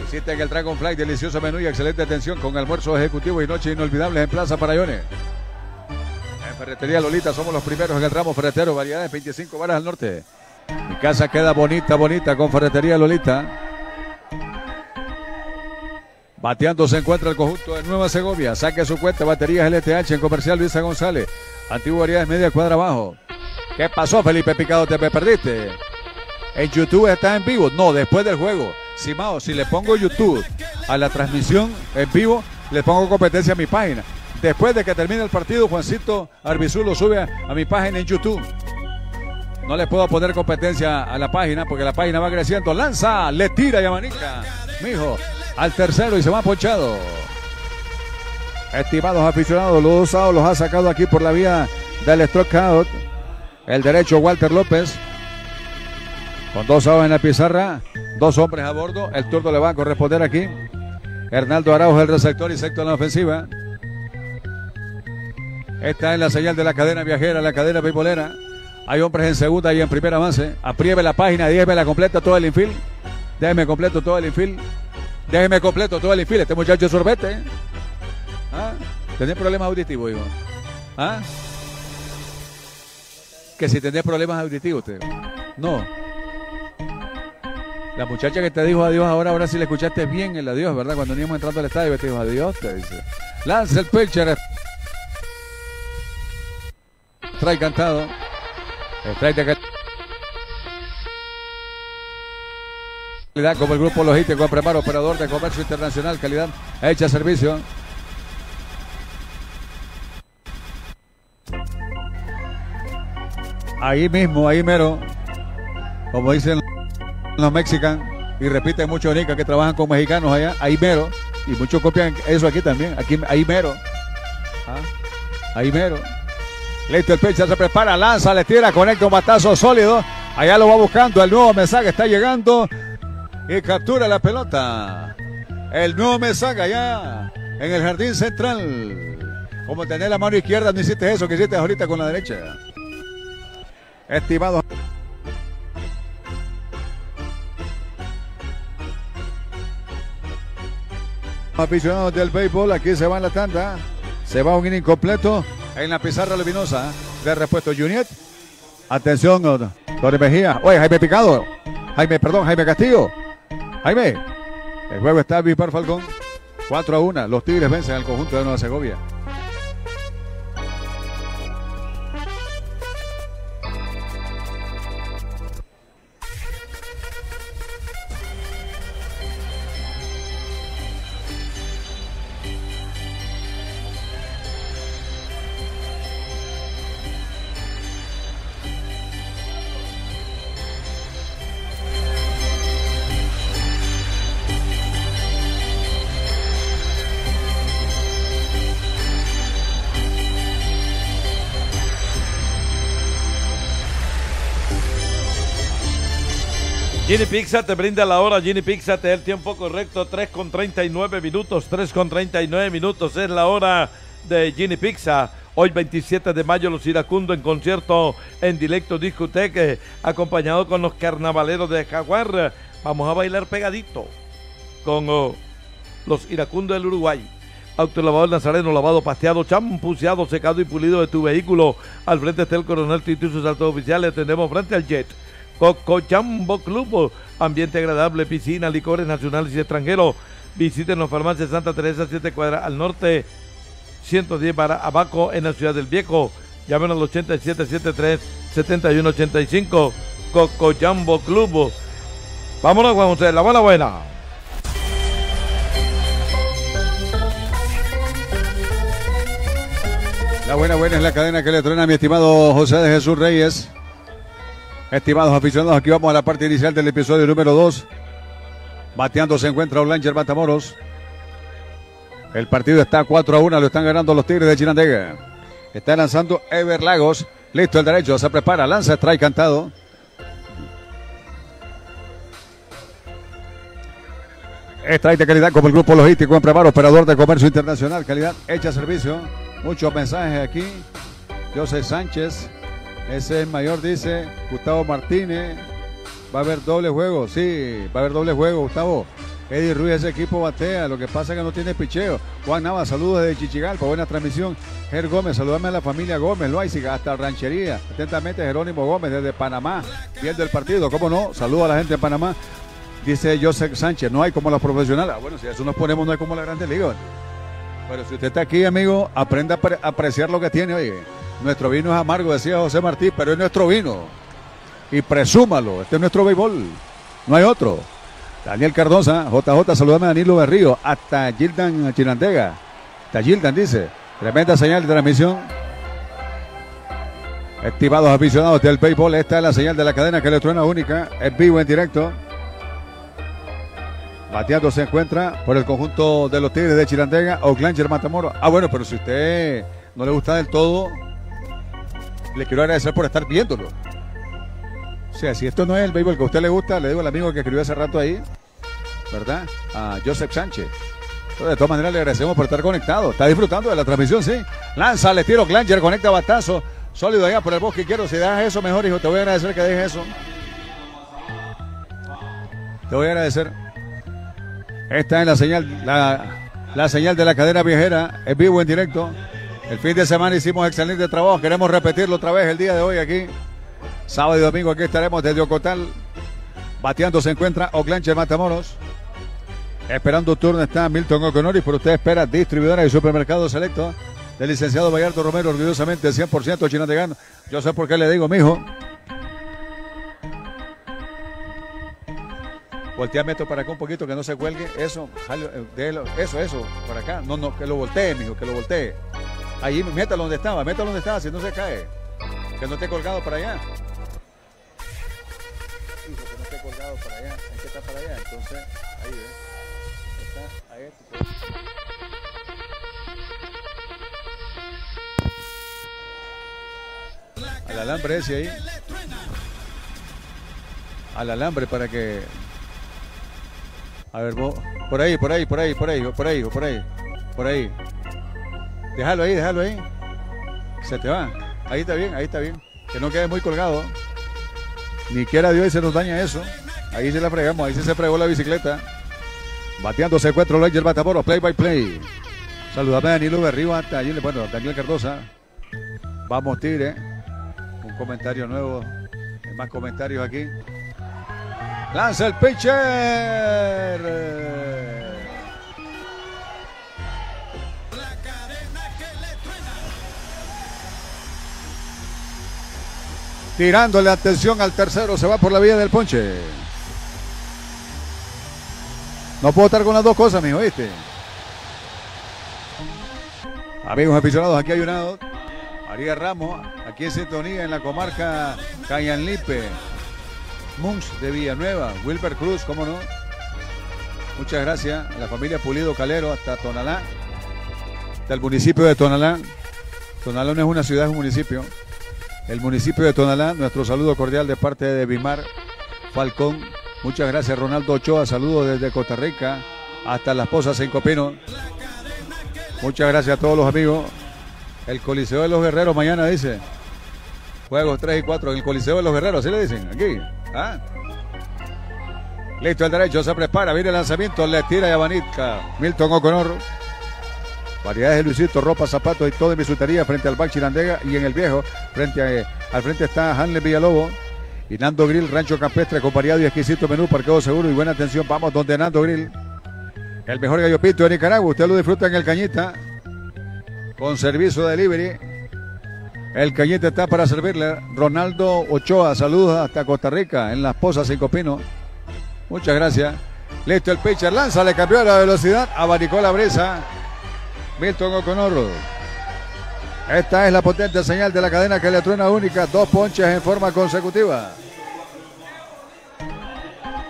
Visiten el Dragon Flight, delicioso menú y excelente atención con almuerzo ejecutivo y noche inolvidables en Plaza Parayones. En Ferretería Lolita somos los primeros en el ramo ferretero, variedades 25 varas al norte. Mi casa queda bonita, bonita con Ferretería Lolita. Bateando se encuentra el conjunto de Nueva Segovia. Saque su cuenta, baterías LTH en comercial Luisa González. Antiguo Variedades media cuadra abajo. ¿Qué pasó, Felipe Picado? ¿Te perdiste? En YouTube está en vivo. No, después del juego. Simao, si le pongo YouTube a la transmisión en vivo, le pongo competencia a mi página. Después de que termine el partido, Juancito Arbizú lo sube a mi página en YouTube. No le puedo poner competencia a la página porque la página va creciendo. Lanza, le tira y amanica. Mijo, al tercero y se va ponchado. Estimados aficionados, los dos outs los ha sacado aquí por la vía del stroke out. El derecho Walter López. Con dos outs en la pizarra, dos hombres a bordo. El turno le va a corresponder aquí. Hernaldo Araujo, el receptor y sector en la ofensiva. Esta es la señal de la cadena viajera, la cadena beisbolera. Hay hombres en segunda y en primera base. Aprieve la página, déjeme la completa todo el infield. Déjeme completo todo el infield. Déjeme completo todo el infield. Este muchacho es sorbete. ¿Ah? ¿Tenés problemas auditivos, hijo? ¿Ah? Que si tenés problemas auditivos, usted. No. La muchacha que te dijo adiós ahora, ahora sí le escuchaste bien el adiós, ¿verdad? Cuando íbamos entrando al estadio, te dijo adiós, te dice. Lanza el pitcher. Strike cantado. Calidad como el grupo logístico preparo operador de comercio internacional, calidad hecha servicio. Ahí mismo, ahí mero, como dicen los mexicanos, y repiten muchos nicas que trabajan con mexicanos allá, ahí mero, y muchos copian eso aquí también, aquí ahí mero. ¿Ah? Ahí mero. Listo, el pitcher se prepara, lanza, le tira, conecta un batazo sólido. Allá lo va buscando, el nuevo mensaje está llegando y captura la pelota. El nuevo mensaje allá en el jardín central. Como tener la mano izquierda, no hiciste eso que hiciste ahorita con la derecha. Estimado. Aficionados del béisbol, aquí se va en la tanda. Se va un inning completo en la pizarra luminosa de repuesto Junior. Atención, Tony Mejía. Oye, Jaime Picado. Jaime, perdón, Jaime Castillo. Jaime. El juego está Vipar Falcón. 4 a 1. Los Tigres vencen al conjunto de Nueva Segovia. Gini Pizza te brinda la hora. Gini Pizza te da el tiempo correcto. 3 con 39 minutos. 3 con 39 minutos es la hora de Gini Pizza. Hoy 27 de mayo los iracundos en concierto en directo discoteque acompañado con los carnavaleros de Jaguar. Vamos a bailar pegadito con oh, los iracundos del Uruguay. Autolavador Nazareno, lavado, pasteado, champuceado, secado y pulido de tu vehículo. Al frente está el coronel Tito y sus altos oficiales. Tenemos frente al jet. Cocochambo Club, ambiente agradable, piscina, licores nacionales y extranjeros. Visítenos Farmacia Santa Teresa, 7 cuadras al norte, 110 para Abaco en la ciudad del Viejo. Llamen al 8773-7185, Cocochambo Club. Vámonos, Juan José, la buena buena. La buena buena es la cadena que le truena a mi estimado José de Jesús Reyes. Estimados aficionados, aquí vamos a la parte inicial del episodio número 2. Bateando se encuentra Olanger Matamoros. El partido está 4 a 1, lo están ganando los Tigres de Chinandega. Está lanzando Ever Lagos. Listo el derecho, se prepara, lanza, trae cantado. Strike de calidad como el grupo logístico en preparo, operador de comercio internacional, calidad hecha servicio. Muchos mensajes aquí. José Sánchez, ese mayor dice Gustavo Martínez. Va a haber doble juego, sí, va a haber doble juego, Gustavo. Eddie Ruiz, ese equipo batea, lo que pasa es que no tiene picheo. Juan Nava, saludos desde Chichigalpa, buena transmisión. Ger Gómez, saludame a la familia Gómez, Loaiziga, hasta Ranchería. Atentamente, Jerónimo Gómez, desde Panamá, viendo el partido, ¿cómo no? Saludos a la gente de Panamá. Dice Joseph Sánchez, no hay como los profesionales. Ah, bueno, si eso nos ponemos, no hay como la Grande Liga. Pero si usted está aquí, amigo, aprenda a apreciar lo que tiene, oye. Nuestro vino es amargo, decía José Martí, pero es nuestro vino. Y presúmalo, este es nuestro béisbol. No hay otro. Daniel Cardosa, JJ, saludame a Danilo Berrío, hasta Gildan Chinandega. Hasta Gildan dice, tremenda señal de transmisión. Estimados aficionados del béisbol, esta es la señal de la cadena que le truena única, es vivo en directo. Bateando se encuentra por el conjunto de los Tigres de Chirandega, Oclanger Matamoros. Ah, bueno, pero si usted no le gusta del todo, le quiero agradecer por estar viéndolo. O sea, si esto no es el béisbol que a usted le gusta, le digo al amigo que escribió hace rato ahí, ¿verdad? A Joseph Sánchez. Entonces, de todas maneras, le agradecemos por estar conectado. Está disfrutando de la transmisión, sí. Lanza, le tiro, Clanger, conecta batazo. Sólido allá por el bosque quiero. Si dejas eso, mejor, hijo. Te voy a agradecer que dejes eso. Te voy a agradecer. Esta es la señal, la, la señal de la cadena viajera, en vivo, en directo. El fin de semana hicimos excelente trabajo. Queremos repetirlo otra vez el día de hoy aquí. Sábado y domingo aquí estaremos desde Ocotal. Bateando se encuentra Oclanche Matamoros. Esperando turno está Milton O'Connor y por usted espera distribuidora y supermercado selecto del licenciado Bayardo Romero, orgullosamente 100% chinandegano. Yo sé por qué le digo, mijo. Volteame esto para acá un poquito, que no se cuelgue. Eso, eh, eso, eso, para acá. No, no, que lo voltee, mijo, que lo voltee. Ahí, métalo donde estaba, métalo donde estaba, si no se cae. Que no esté colgado para allá. Que no esté colgado para allá. Hay que estar para allá. Entonces, ahí ves. Está, ahí está. Al alambre ese ahí. Al alambre para que. A ver, vos. Por ahí, por ahí, por ahí, por ahí, por ahí, por ahí. Por ahí. Déjalo ahí, déjalo ahí. Se te va. Ahí está bien, ahí está bien. Que no quede muy colgado. Ni quiera Dios y se nos daña eso. Ahí se la fregamos, ahí sí se fregó la bicicleta. Bateando se encuentra Langer Matamoros, play by play. Saludame a Danilo hasta allí, bueno, Daniel Cardosa. Vamos, Tigre. Un comentario nuevo. Hay más comentarios aquí. Lanza el pitcher. Tirándole atención al tercero, se va por la vía del ponche. No puedo estar con las dos cosas, mijo, ¿viste? Amigos aficionados, aquí hay una María Ramos, aquí en sintonía en la comarca Cayanlipe. Munch de Villanueva, Wilber Cruz, cómo no. Muchas gracias. La familia Pulido Calero hasta Tonalá, hasta el municipio de Tonalá. Tonalá no es una ciudad, es un municipio. El municipio de Tonalá, nuestro saludo cordial de parte de Bimar Falcón. Muchas gracias, Ronaldo Ochoa. Saludos desde Costa Rica hasta Las Pozas en Copino. Muchas gracias a todos los amigos. El Coliseo de los Guerreros mañana dice. Juegos 3 y 4 en el Coliseo de los Guerreros, así le dicen, aquí. ¿Ah? Listo el derecho, se prepara, viene el lanzamiento, le tira y. Milton O'Connor. Variedades de Luisito, ropa, zapatos y todo en bisutería frente al Bar Chirandega y en el viejo. Frente a, al frente está Hanley Villalobo. Y Nando Grill, Rancho Campestre, con variado y exquisito menú, parqueo seguro y buena atención. Vamos donde Nando Grill. El mejor gallo pinto de Nicaragua. Usted lo disfruta en el Cañita. Con servicio de delivery. El Cañita está para servirle. Ronaldo Ochoa, saludos hasta Costa Rica, en Las Pozas, Cinco Pinos. Muchas gracias. Listo el pitcher, lanza, le cambió la velocidad, abanicó la brisa. Milton O'Connor. Esta es la potente señal de la cadena que le truena única. Dos ponches en forma consecutiva.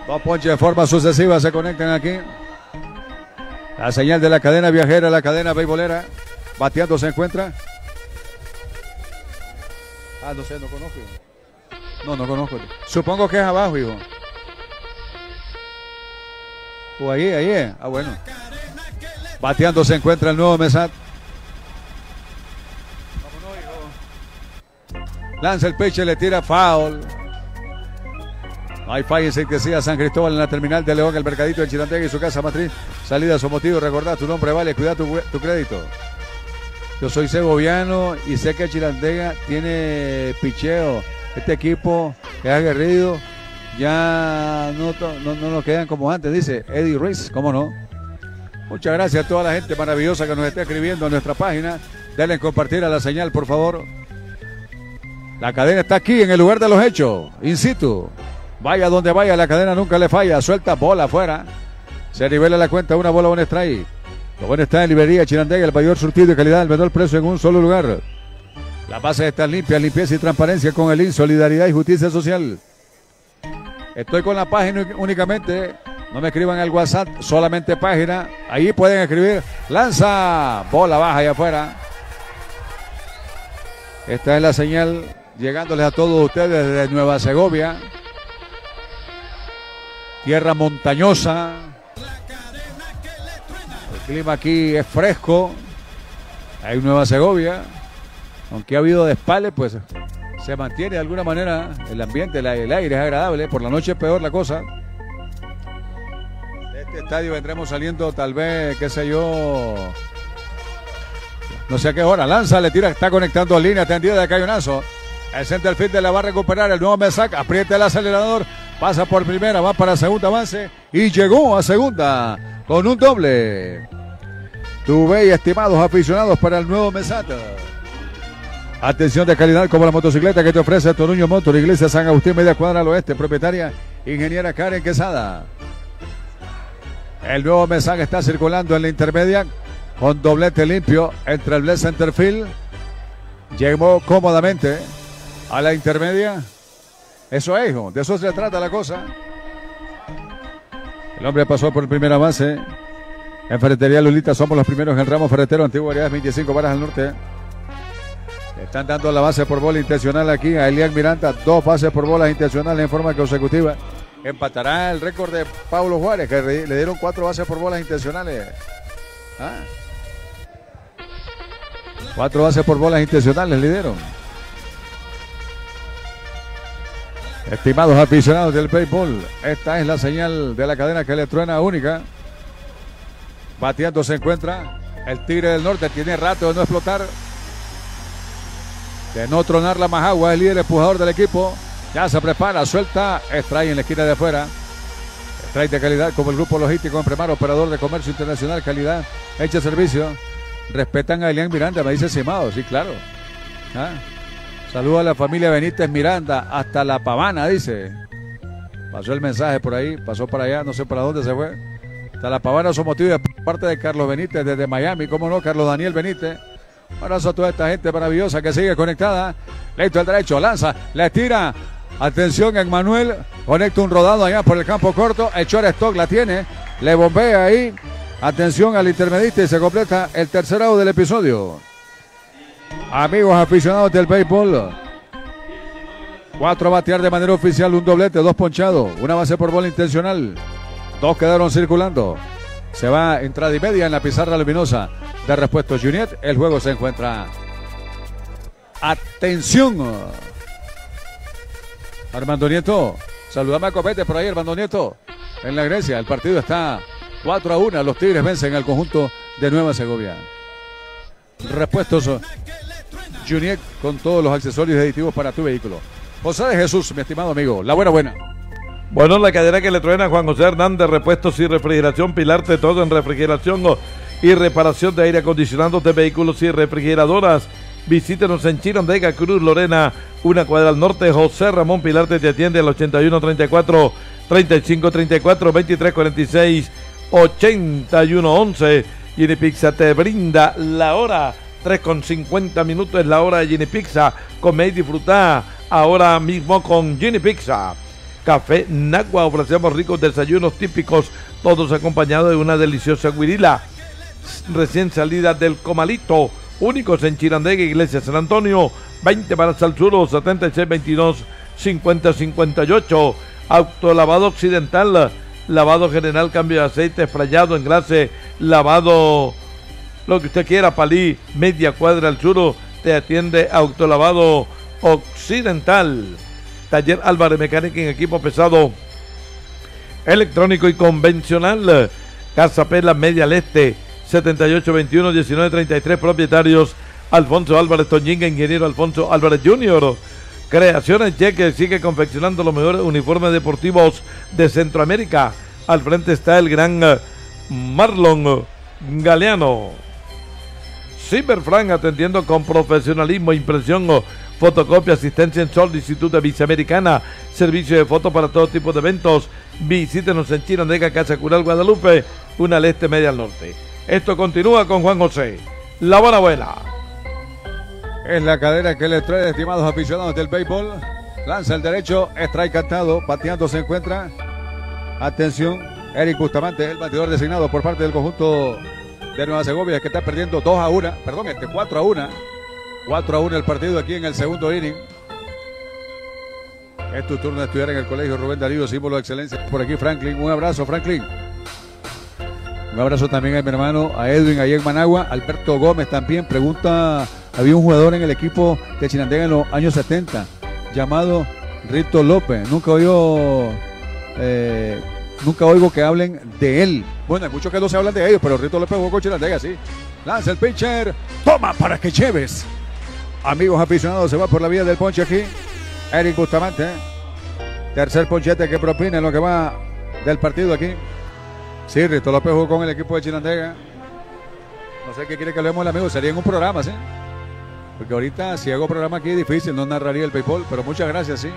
Dos ponches en forma sucesiva se conectan aquí. La señal de la cadena viajera, la cadena beisbolera. Bateando se encuentra. Ah, no sé, no conozco. No, no conozco. Supongo que es abajo, hijo. O ahí, ahí es. Ah, bueno. Bateando se encuentra el nuevo Mesat. Lanza el pecho, le tira foul. No hay falla en que sea San Cristóbal en la terminal de León, el mercadito de Chirandega y su casa matriz. Salida a su motivo, recordad tu nombre vale, cuida tu, crédito. Yo soy segoviano y sé que Chirandega tiene picheo. Este equipo es aguerrido. Ya no, no, no nos quedan como antes, dice Eddie Ruiz, ¿cómo no? Muchas gracias a toda la gente maravillosa que nos está escribiendo en nuestra página. Denle en compartir a la señal, por favor. La cadena está aquí en el lugar de los hechos, in situ. Vaya donde vaya, la cadena nunca le falla. Suelta bola afuera. Se nivela la cuenta, una bola, un strike. Lo bueno está en librería Chirandega, el mayor surtido y calidad, el menor precio en un solo lugar. La base está limpia, limpieza y transparencia con el IN, solidaridad y justicia social. Estoy con la página únicamente No me escriban el WhatsApp, solamente página. Ahí pueden escribir. Lanza. Bola baja allá afuera. Esta es la señal llegándoles a todos ustedes desde Nueva Segovia. Tierra montañosa. El clima aquí es fresco. Hay Nueva Segovia. Aunque ha habido despales, pues se mantiene de alguna manera el ambiente, el aire es agradable. Por la noche es peor la cosa. Este estadio vendremos saliendo tal vez, qué sé yo, no sé a qué hora. Lanza, le tira, está conectando línea tendida de cañonazo. El centerfield la va a recuperar. El nuevo Mesac aprieta el acelerador. Pasa por primera, va para segunda avance. Y llegó a segunda con un doble. Tuve y estimados aficionados para el nuevo Mesata. Atención de calidad como la motocicleta que te ofrece Toruño Motor, Iglesia San Agustín, media cuadra al oeste, propietaria, ingeniera Karen Quesada. El nuevo mensaje está circulando en la intermedia con doblete limpio entre el Centerfield. Llegó cómodamente a la intermedia. Eso es, hijo, de eso se trata la cosa. El hombre pasó por primera base. En Ferretería Lulita somos los primeros en el ramo ferretero, antigüedad 25 varas al norte. Están dando la base por bola intencional aquí a Elian Miranda. Dos bases por bolas intencionales en forma consecutiva. Empatará el récord de Pablo Juárez, que le dieron cuatro bases por bolas intencionales. Ah. Cuatro bases por bolas intencionales le dieron. Estimados aficionados del béisbol, esta es la señal de la cadena que le truena única. Bateando se encuentra el Tigre del Norte. Tiene rato de no explotar. De no tronar la Majagua, el líder empujador del equipo. Ya se prepara, suelta, extrae en la esquina de afuera. Extrae de calidad como el grupo logístico en Premar, operador de comercio internacional, calidad, hecha servicio. Respetan a Elian Miranda, me dice Simado, sí, claro. ¿Ah? Saludo a la familia Benítez Miranda, hasta La Pavana, dice. Pasó el mensaje por ahí, pasó para allá, no sé para dónde se fue. Hasta La Pavana son motivos de parte de Carlos Benítez desde Miami, ¿cómo no? Carlos Daniel Benítez. Un abrazo a toda esta gente maravillosa que sigue conectada. Leito el derecho, lanza, le tira. Atención, en Manuel. Conecta un rodado allá por el campo corto. El stock la tiene. Le bombea ahí. Atención al intermedista y se completa el tercer out del episodio. Amigos aficionados del béisbol. Cuatro batear de manera oficial, un doblete, dos ponchados, una base por bola intencional. Dos quedaron circulando. Se va entrada y media en la pizarra luminosa de repuesto Juniet. El juego se encuentra. Atención. Armando Nieto. Saludame a Copete por ahí, Armando Nieto. En la Grecia. El partido está 4 a 1. Los Tigres vencen al conjunto de Nueva Segovia. Repuestos Juniet con todos los accesorios aditivos para tu vehículo. José de Jesús, mi estimado amigo. La buena, buena. Bueno, la cadera que le truena Juan José Hernández, repuestos y refrigeración, pilarte todo en refrigeración y reparación de aire acondicionado de vehículos y refrigeradoras. Visítenos en Chirandega, Cruz Lorena, una cuadra al norte. José Ramón Pilarte te atiende al 81 34 35 34 23 46 81 11. Gini Pizza te brinda la hora. 3 con 50 minutos es la hora de Gini Pizza. Come y disfruta ahora mismo con Gini Pizza. Café Nagua, ofrecemos ricos desayunos típicos, todos acompañados de una deliciosa guirila recién salida del comalito, únicos en Chirandega, Iglesia San Antonio, 20 para Salzuro, 76 22 50 58, autolavado occidental, lavado general, cambio de aceite, frayado, engrase, lavado, lo que usted quiera, palí, media cuadra al sur, te atiende autolavado occidental. Taller Álvarez Mecánica en equipo pesado, electrónico y convencional. Casa Pela Media al Este, 7821-1933, propietarios Alfonso Álvarez Toñinga, ingeniero Alfonso Álvarez Jr. Creaciones Cheque sigue confeccionando los mejores uniformes deportivos de Centroamérica. Al frente está el gran eh, Marlon Galeano. Cyberfran atendiendo con profesionalismo, impresión, fotocopia, asistencia en solicitud de Visa Americana, servicio de foto para todo tipo de eventos. Visítenos en Chirandega, Casa Cural, Guadalupe, una al este, media al norte. Esto continúa con Juan José. La buena abuela. Es la cadera que le trae, estimados aficionados del béisbol. Lanza el derecho, strike cantado, pateando se encuentra. Atención, Eric Bustamante, el batidor designado por parte del conjunto de Nueva Segovia, que está perdiendo 2 a 1, perdón, este 4 a 1. 4 a 1 el partido aquí en el segundo inning. Es tu turno de estudiar en el colegio Rubén Darío, símbolo de excelencia. Por aquí Franklin, un abrazo Franklin. Un abrazo también a mi hermano, a Edwin, allá en Managua. Alberto Gómez también pregunta, había un jugador en el equipo de Chinandega en los años 70, llamado Rito López. Nunca oyó, eh, nunca oigo que hablen de él. Bueno, hay muchos que no se hablan de ellos, pero Rito López jugó con Chinandega, sí. Lanza el pitcher, toma para que lleves. Amigos aficionados, se va por la vía del ponche aquí. Eric Bustamante. Tercer ponchete que propina en lo que va del partido aquí. Sí, Rito López jugó con el equipo de Chinandega. No sé qué quiere que hablemos el amigo. Sería en un programa, ¿sí? Porque ahorita si hago programa aquí es difícil, no narraría el béisbol, pero muchas gracias, sí.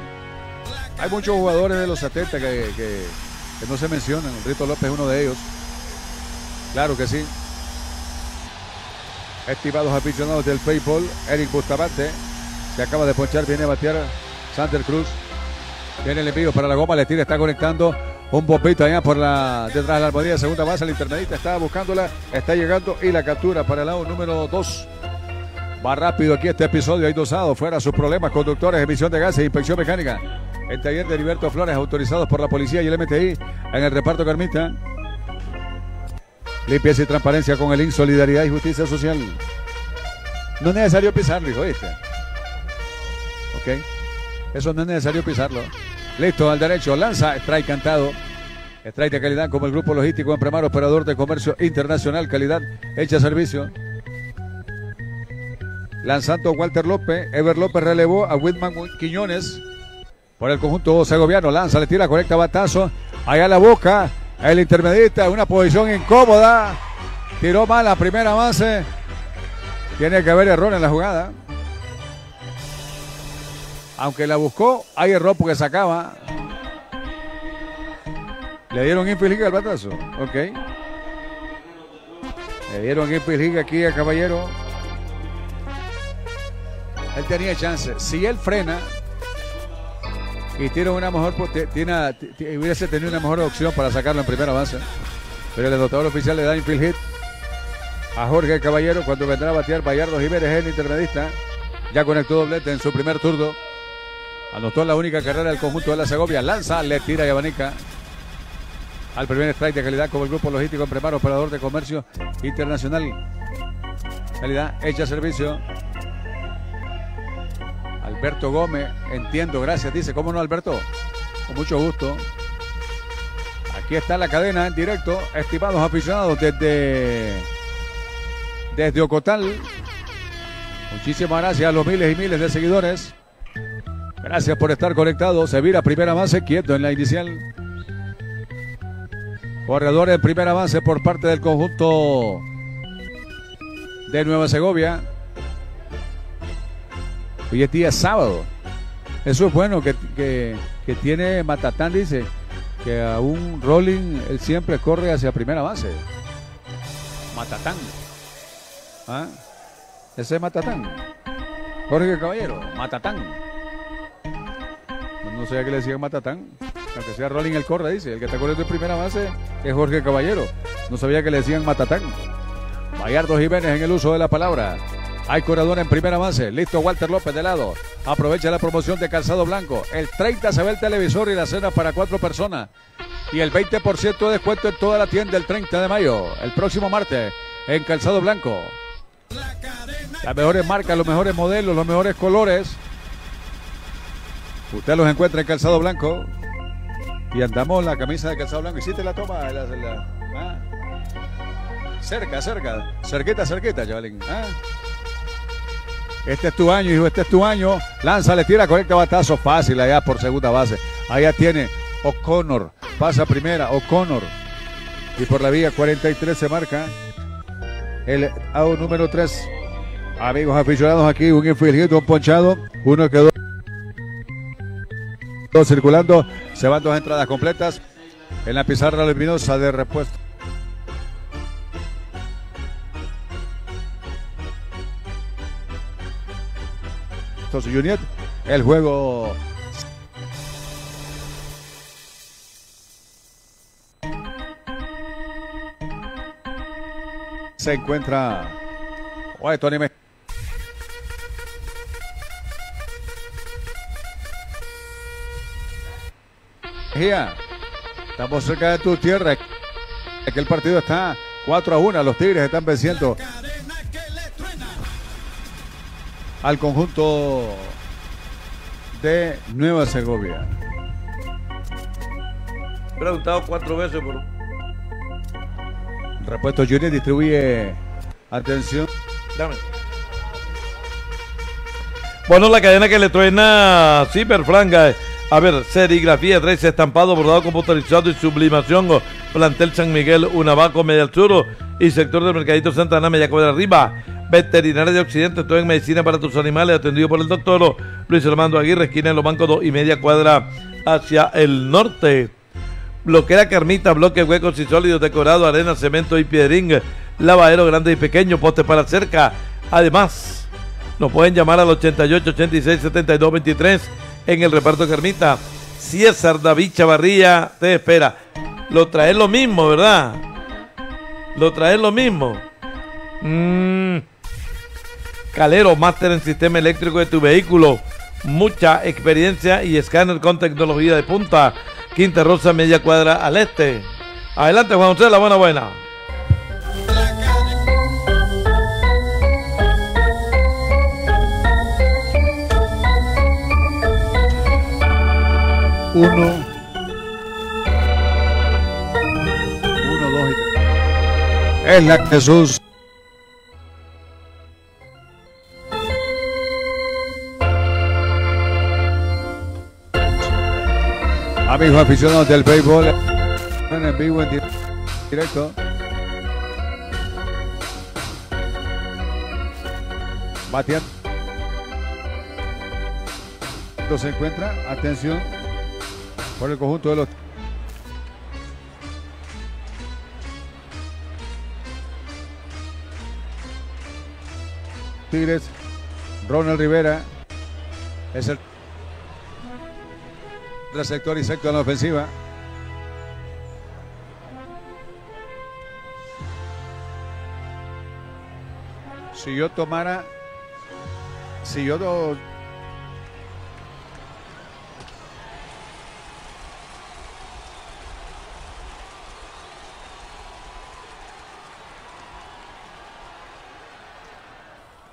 Hay muchos jugadores de los 70 que, que, no se mencionan. Rito López es uno de ellos. Claro que sí. Estimados aficionados del béisbol, Eric Bustamante se acaba de ponchar, viene a batear Sander Cruz. Viene el envío para la goma, le tira, está conectando un bombito allá por la detrás de la almohadilla, segunda base, el intermedista está buscándola, está llegando y la captura para el lado número 2. Va rápido aquí este episodio, hay dosado, fuera sus problemas, conductores, emisión de gases, inspección mecánica. El taller de Heriberto Flores, autorizados por la policía y el MTI en el reparto Carmita. Limpieza y transparencia con el IN, Solidaridad y Justicia Social. No es necesario pisarlo, hijo, ¿viste? Ok. Eso no es necesario pisarlo. Listo, al derecho, lanza, strike cantado. Strike de calidad como el grupo logístico en Premar, operador de comercio internacional, calidad hecha servicio. Lanzando Walter López, Ever López relevó a Whitman Quiñones por el conjunto segoviano. Lanza, le tira, correcta batazo. Allá la boca, el intermedista, una posición incómoda. Tiró mal la primera base. Tiene que haber error en la jugada. Aunque la buscó, hay error porque sacaba. Le dieron infield al batazo. Ok. Le dieron infield aquí a Caballero. Él tenía chance. Si él frena y tiene una mejor, hubiese tenido una mejor opción para sacarlo en primera base. Pero el anotador oficial le da infield hit a Jorge Caballero cuando vendrá a batear Bayardo Jiménez, el intermedista. Ya conectó doblete en su primer turno. Anotó la única carrera del conjunto de la Segovia. Lanza, le tira y abanica. Al primer strike de calidad como el grupo logístico en preparo, operador de comercio internacional. Calidad, hecha servicio. Alberto Gómez, entiendo, gracias, dice. ¿Cómo no, Alberto? Con mucho gusto. Aquí está la cadena en directo, estimados aficionados desde, desde Ocotal. Muchísimas gracias a los miles y miles de seguidores. Gracias por estar conectados. Se vira primera base, quieto en la inicial. Corredor en primera base por parte del conjunto de Nueva Segovia. Hoy es día sábado. Eso es bueno que, que, que tiene Matatán, dice que a un rolling él siempre corre hacia primera base. Matatán. ¿Ah? Ese es Matatán. Jorge Caballero, Matatán. No sabía que le decían Matatán. Aunque sea Rolling el corre, dice. El que está corriendo en primera base es Jorge Caballero. No sabía que le decían Matatán. Bayardo Jiménez en el uso de la palabra. Hay corredor en primera base. Listo Walter López de lado. Aprovecha la promoción de Calzado Blanco. El 30 se ve el televisor y la cena para cuatro personas. Y el 20% de descuento en toda la tienda el 30 de mayo. El próximo martes en Calzado Blanco. Las mejores marcas, los mejores modelos, los mejores colores. Usted los encuentra en Calzado Blanco. Y andamos la camisa de Calzado Blanco. ¿Hiciste la toma? La, la, ah. Cerca, cerca. Cerqueta, cerqueta, chavalín. Ah. Este es tu año, hijo, este es tu año. Lanza, le tira, correcta batazo fácil allá por segunda base. Allá tiene O'Connor. Pasa primera, O'Connor. Y por la vía 43 se marca el out número 3. Amigos aficionados aquí, un infield un ponchado. Uno quedó Circulando, se van dos entradas completas. En la pizarra luminosa de repuesto. Junior, el juego. Se encuentra. Tony Estamos cerca de tu tierra. Aquel partido está 4 a 1. Los Tigres están venciendo al conjunto de Nueva Segovia. Preguntado cuatro veces por. Repuesto Junior distribuye. Atención. Dame. Bueno, la cadena que le truena Ciberfranga. A ver, serigrafía, tres estampado, bordado, computarizado y sublimación. Plantel San Miguel, Unabaco, Media al Sur y sector del Mercadito Santa Ana, Media Cuadra arriba. Veterinaria de Occidente, todo en medicina para tus animales, atendido por el doctor Luis Armando Aguirre, esquina en los bancos 2 y media cuadra hacia el norte. Bloquera Carmita, bloques huecos y sólidos, decorado, arena, cemento y piedrín, lavadero grande y pequeño, poste para cerca. Además, nos pueden llamar al 88 86 72 23 en el reparto Carmita. César David Chavarría te espera. Lo traes lo mismo, ¿verdad? Lo traes lo mismo. Mm. Calero, máster en sistema eléctrico de tu vehículo. Mucha experiencia y escáner con tecnología de punta. Quinta Rosa, media cuadra al este. Adelante, Juan José, la buena buena. Uno. Uno, dos y tres. Es la Jesús. Amigos aficionados del béisbol, en vivo en di- directo. Bateando. Se encuentra, atención, por el conjunto de los Tigres. Ronald Rivera es el receptor y sector en la ofensiva. Si yo tomara, si yo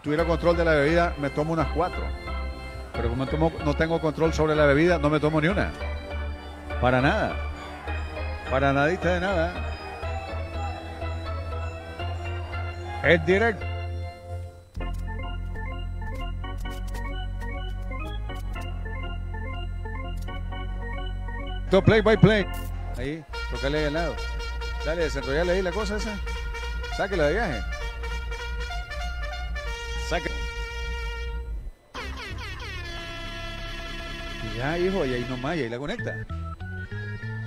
tuviera control de la bebida, me tomo unas cuatro. Pero como no tengo control sobre la bebida, no me tomo ni una. Para nada. Para nadita de nada. Es directo. Play by play. Ahí, tocale ahí al lado. Dale, desenrollale ahí la cosa esa. Sáquela de viaje. Y Ya, hijo, y ahí nomás, y ahí la conecta.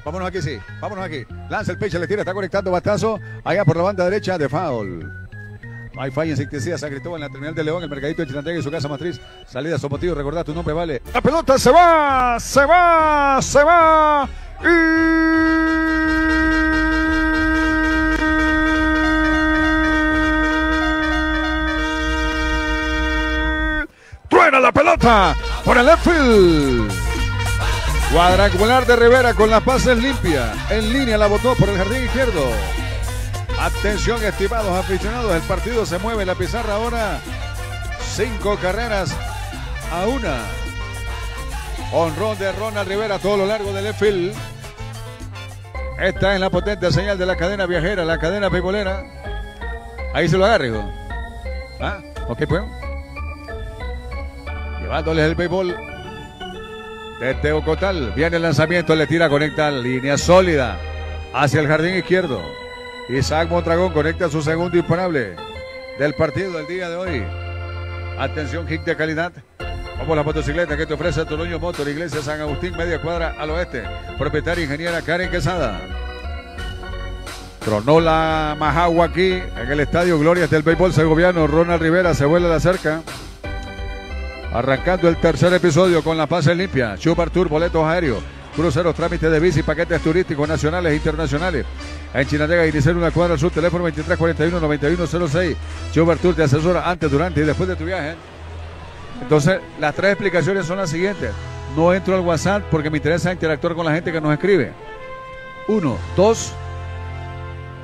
Vámonos aquí, sí. Vámonos aquí. Lanza el pecho, le tira, está conectando batazo. Allá por la banda derecha de foul. Hay falla insecticida San Cristóbal en la terminal de León, el mercadito de Chinandega y su casa matriz. Salida Somotivo, recordad tu nombre, vale. La pelota se va, se va, se va. Y... La pelota por el left field. Cuadrangular de Rivera con las pases limpias. En línea la botó por el jardín izquierdo. Atención, estimados aficionados. El partido se mueve la pizarra ahora. Cinco carreras a una. Honrón de Ronald Rivera todo lo largo del left field. Esta es la potente señal de la cadena viajera, la cadena pegolera. Ahí se lo agarre. ¿Ah? Ok, pues. Llevándoles el béisbol desde Ocotal. Viene el lanzamiento, le tira, conecta línea sólida hacia el jardín izquierdo. Isaac Mondragón conecta su segundo imparable del partido del día de hoy. Atención, hit de calidad. Como la motocicleta que te ofrece Toloño Motor, Iglesia San Agustín, media cuadra al oeste. Propietaria ingeniera Karen Quesada. Tronó la Majagua aquí en el estadio Glorias del béisbol segoviano. Ronald Rivera se vuelve a la cerca. Arrancando el tercer episodio con la pase limpia. Chupa Tour, boletos aéreos. cruceros, trámites de bici, paquetes turísticos nacionales e internacionales. En Chinandega, iniciar una cuadra sur, teléfono 2341-9106. Chover Tour te asesora antes, durante y después de tu viaje. Entonces, las tres explicaciones son las siguientes. No entro al WhatsApp porque me interesa interactuar con la gente que nos escribe. Uno. Dos.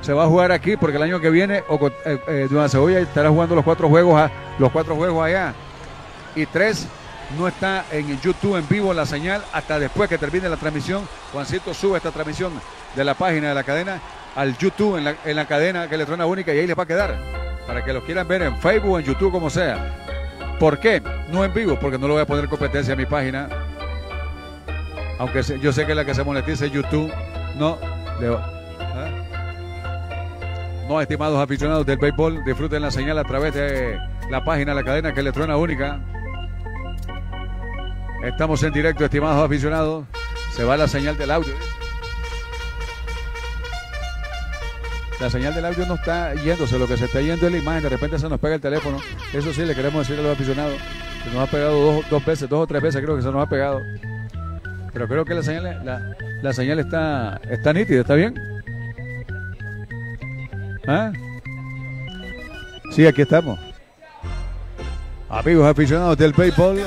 Se va a jugar aquí porque el año que viene o, eh, eh, Cebolla estará jugando los cuatro juegos a, los cuatro juegos allá. Y tres, no está en YouTube en vivo la señal hasta después que termine la transmisión. Juancito sube esta transmisión de la página de la cadena al YouTube en la, en la cadena que le truena única y ahí les va a quedar. Para que los quieran ver en Facebook, en YouTube, como sea. ¿Por qué? No en vivo, porque no lo voy a poner competencia en mi página. Aunque yo sé que la que se monetiza es YouTube. No. le- ¿ah? No, estimados aficionados del béisbol, disfruten la señal a través de la página, la cadena que le truena única. Estamos en directo, estimados aficionados. Se va la señal del audio. La señal del audio no está yéndose, lo que se está yendo es la imagen, de repente se nos pega el teléfono. Eso sí, le queremos decir a los aficionados. Se nos ha pegado dos, dos veces, dos o tres veces creo que se nos ha pegado. Pero creo que la señal, la, la señal está, está nítida, ¿está bien? ¿Ah? Sí, aquí estamos. Amigos aficionados del béisbol,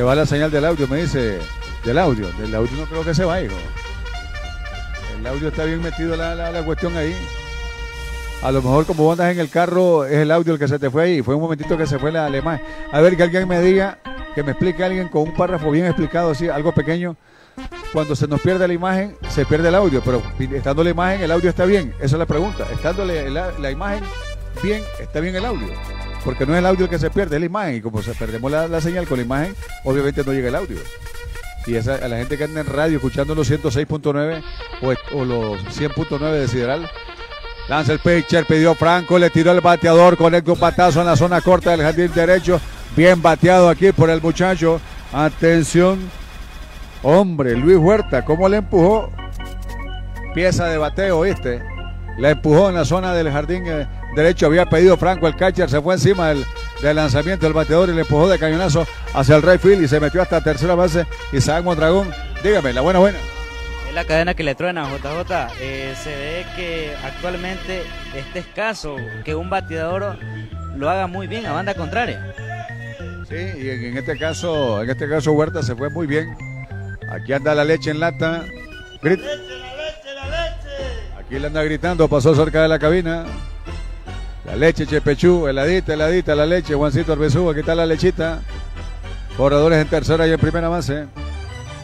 se va la señal del audio, me dice. Del audio, del audio no creo que se va, hijo. El audio está bien metido la, la, cuestión ahí. A lo mejor como andas en el carro, es el audio el que se te fue ahí. Fue un momentito que se fue la alemán. A ver que alguien me diga, que me explique alguien con un párrafo bien explicado, así, algo pequeño. Cuando se nos pierde la imagen, se pierde el audio, pero estando la imagen, el audio está bien. Esa es la pregunta. Estando la, la imagen bien, está bien el audio. Porque no es el audio el que se pierde, es la imagen. Y como se perdemos la, señal con la imagen, obviamente no llega el audio. Y esa, a la gente que anda en radio escuchando los 106.9 o, o los 100.9 de Sideral, lanza el pitcher, pidió Franco, le tiró el bateador, conecta un patazo en la zona corta del jardín derecho. Bien bateado aquí por el muchacho. Atención. Hombre, Luis Huerta, ¿cómo le empujó? Pieza de bateo, ¿viste? La empujó en la zona del jardín eh, derecho. Había pedido Franco el catcher, se fue encima del, del lanzamiento del bateador y le empujó de cañonazo hacia el right field y se metió hasta tercera base. Isaac Mondragón, dígame, la buena, buena. Es la cadena que le truena, JJ. Eh, se ve que actualmente este escaso que un bateador lo haga muy bien a banda contraria. Sí, y en, este caso, en este caso Huerta se fue muy bien. Aquí anda la leche en lata. Grit- Aquí le anda gritando, pasó cerca de la cabina. La leche Chepechú, heladita, heladita la leche, Juancito Arbezú, aquí está la lechita. Corredores en tercera y en primera base.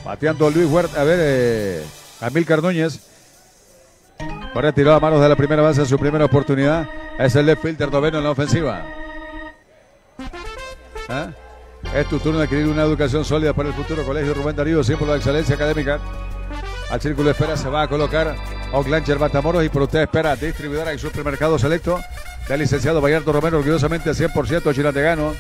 Bateando Luis Huerta, a ver, eh, Amílcar Núñez. Ahora tiró a manos de la primera base su primera oportunidad. Es el left fielder noveno en la ofensiva. ¿Ah? Es tu turno de adquirir una educación sólida para el futuro. Colegio Rubén Darío, símbolo de excelencia académica. Al círculo de espera se va a colocar Oglancher Matamoros y por usted espera distribuidora y supermercado selecto del licenciado Bayardo Romero, orgullosamente 100% chinategano.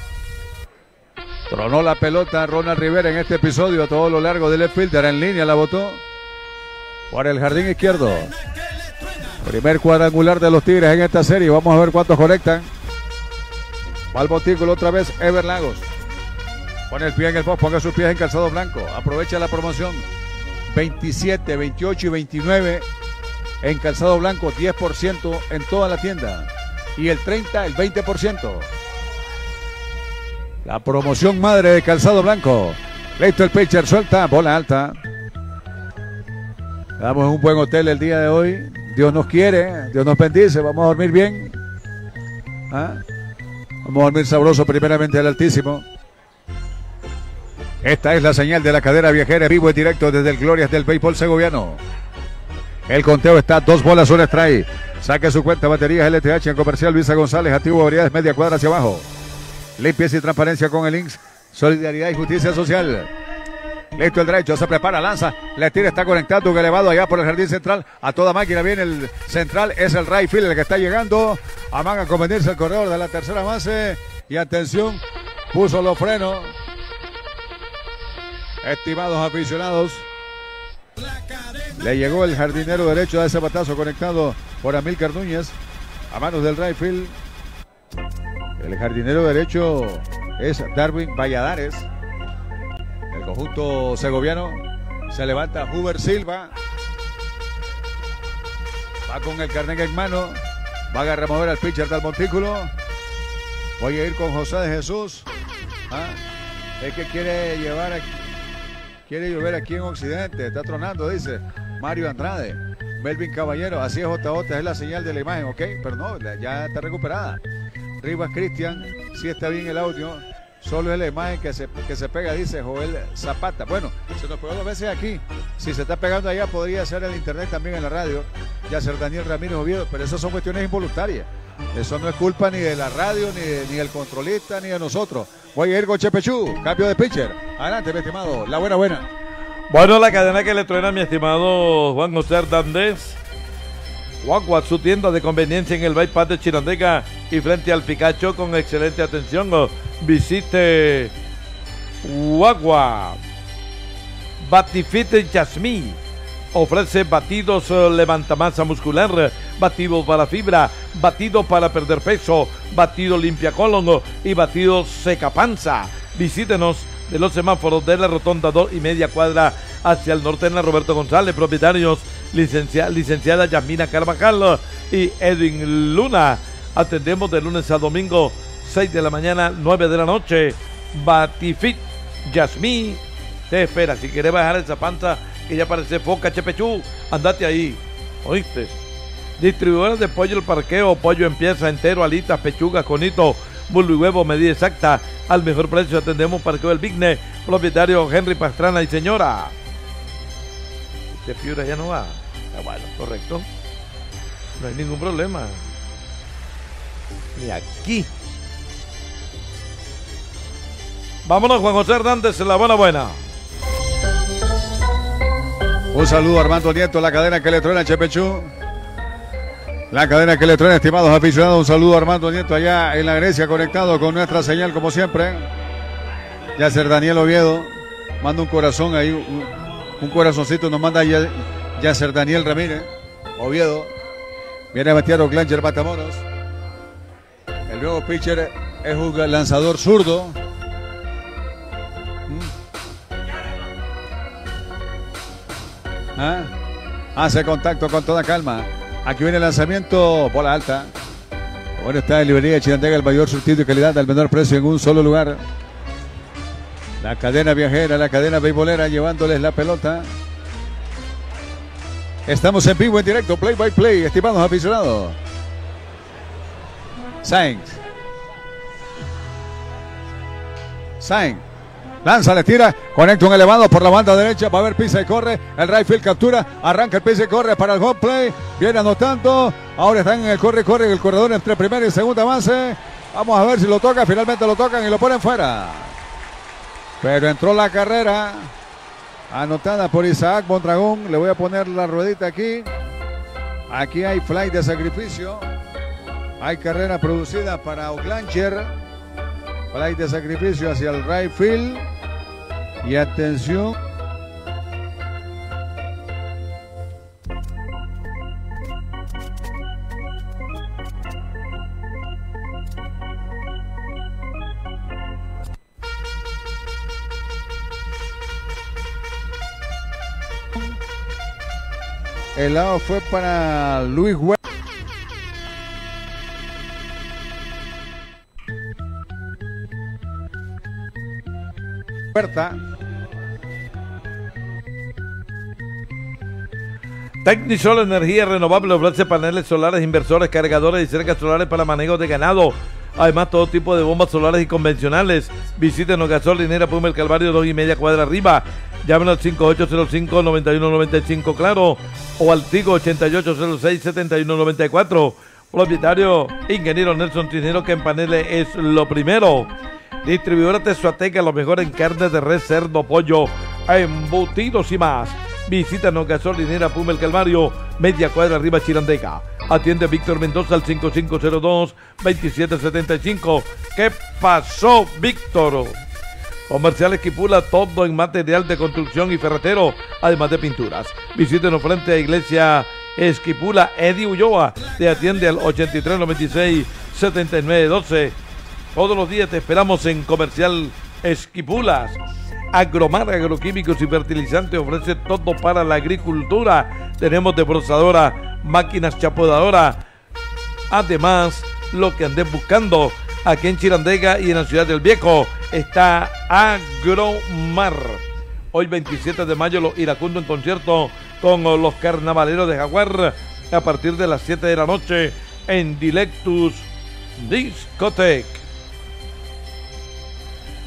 Tronó la pelota Ronald Rivera en este episodio a todo lo largo del fielder. En línea la botó por el jardín izquierdo. Primer cuadrangular de los Tigres en esta serie. Vamos a ver cuántos conectan. Va al botículo otra vez Ever Lagos. Pone el pie en el post, ponga sus pies en calzado blanco. Aprovecha la promoción. 27, 28 y 29 en calzado blanco, 10% en toda la tienda. Y el 30, el 20%. La promoción madre de calzado blanco. Listo el pitcher, suelta, bola alta. Damos un buen hotel el día de hoy. Dios nos quiere, Dios nos bendice, vamos a dormir bien. ¿Ah? Vamos a dormir sabroso primeramente al Altísimo. Esta es la señal de la cadera viajera en vivo y directo desde el Glorias del Béisbol Segoviano. El conteo está dos bolas, un strike. Saque su cuenta baterías LTH en comercial Luisa González, activo variedades media cuadra hacia abajo. Limpieza y transparencia con el Links, solidaridad y justicia social. Listo el derecho, se prepara, lanza, le tira, está conectando un elevado allá por el jardín central. A toda máquina viene el central, es el right field el que está llegando. Amaga convenirse el corredor de la tercera base. Y atención, puso los frenos. Estimados aficionados, le llegó el jardinero derecho a ese batazo conectado por Amílcar Núñez a manos del right field. El jardinero derecho es Darwin Valladares, el conjunto segoviano. Se levanta Huber Silva. Va con el carnet en mano. Va a remover al pitcher del montículo. Voy a ir con José de Jesús. Ah, Es que quiere llevar quiere llover aquí en Occidente. Está tronando, dice Mario Andrade. Melvin Caballero, así es JJ, es la señal de la imagen, ¿ok? Pero no, ya está recuperada. Rivas Cristian, sí está bien el audio. Solo es la imagen que se, que se pega, dice Joel Zapata. Bueno, se nos pegó dos veces aquí. Si se está pegando allá, podría ser el internet también en la radio. Ya ser Daniel Ramírez Oviedo, pero esas son cuestiones involuntarias. Eso no es culpa ni de la radio, ni, ni del controlista, ni de nosotros. Voy a ir con Chepechú, cambio de pitcher. Adelante, mi estimado. La buena, buena. Bueno, la cadena que le truena mi estimado Juan José Hernández. Guagua, su tienda de conveniencia en el bypass de Chinandega y frente al Picacho con excelente atención. Oh, Visite Guagua. Batifit Yasmí. Ofrece batidos eh, levantamasa muscular, batido para fibra, batido para perder peso, batido limpia colon oh, y batido seca panza. Visítenos de los semáforos de la rotonda 2 y media cuadra hacia el norte en la Roberto González, propietarios licencia- licenciada Yasmina Carvajal y Edwin Luna. Atendemos de lunes a domingo, 6 de la mañana, 9 de la noche. Batifit Yasmí te espera. Si quieres bajar esa panza que ya parece foca, chepechú, andate ahí. ¿Oíste? Distribuidores de pollo el parqueo, pollo en pieza entero, alitas, pechugas, conito, bulbo y huevo, medida exacta. Al mejor precio atendemos parqueo el Vigne, propietario Henry Pastrana y señora. Este Piura ya no va. Ah, bueno, correcto. No hay ningún problema. Ni aquí. Vámonos, Juan José Hernández, en la buena buena. Un saludo a Armando Nieto, la cadena que le truena Chepechú. La cadena que le truena, estimados aficionados. Un saludo a Armando Nieto allá en la Grecia, conectado con nuestra señal como siempre. Ya ser Daniel Oviedo. Manda un corazón ahí, un, corazoncito nos manda ya, ya ser Daniel Ramírez. Oviedo. Viene a batear Oclanger Matamoros. El nuevo pitcher es un lanzador zurdo. ¿Ah? Hace contacto con toda calma. Aquí viene el lanzamiento, bola alta. Bueno, está en librería Chirandega, el mayor surtido y calidad al menor precio en un solo lugar. La cadena viajera, la cadena beisbolera llevándoles la pelota. Estamos en vivo, en directo, play by play, estimados aficionados. Sainz. Sainz. Lanza, le tira, conecta un elevado por la banda derecha, va a ver pisa y corre, el right field captura, arranca el pisa y corre para el home play, viene anotando, ahora están en el corre, corre, el corredor entre primera y segunda base, vamos a ver si lo toca, finalmente lo tocan y lo ponen fuera. Pero entró la carrera, anotada por Isaac Mondragón, le voy a poner la ruedita aquí, aquí hay fly de sacrificio, hay carrera producida para Oglancher, fly de sacrificio hacia el right field. Y atención. El lado fue para Luis Hue- Huerta. Tecnisol Energía Renovable ofrece paneles solares, inversores, cargadores y cercas solares para manejo de ganado. Además, todo tipo de bombas solares y convencionales. Visítenos Gasolinera Puma el Calvario, dos y media cuadra arriba. Llámenos al 5805-9195, claro. O al Tigo 8806-7194. Propietario, ingeniero Nelson Tinero, que en paneles es lo primero. Distribuidora Tezuateca, lo mejor en carne de res, cerdo, pollo, embutidos y más. Visítanos gasolinera Puma el Calvario, media cuadra arriba Chirandeca. Atiende Víctor Mendoza al 5502-2775. ¿Qué pasó, Víctor? Comercial Esquipula, todo en material de construcción y ferretero, además de pinturas. Visítenos frente a Iglesia Esquipula, Eddie Ulloa. Te atiende al 8396-7912. Todos los días te esperamos en Comercial Esquipulas. Agromar Agroquímicos y Fertilizantes ofrece todo para la agricultura. Tenemos desbrozadora, máquinas chapodadoras. Además, lo que andes buscando aquí en Chirandega y en la ciudad del Viejo está Agromar. Hoy 27 de mayo los iracundos en concierto con los carnavaleros de Jaguar a partir de las 7 de la noche en Dilectus Discotech.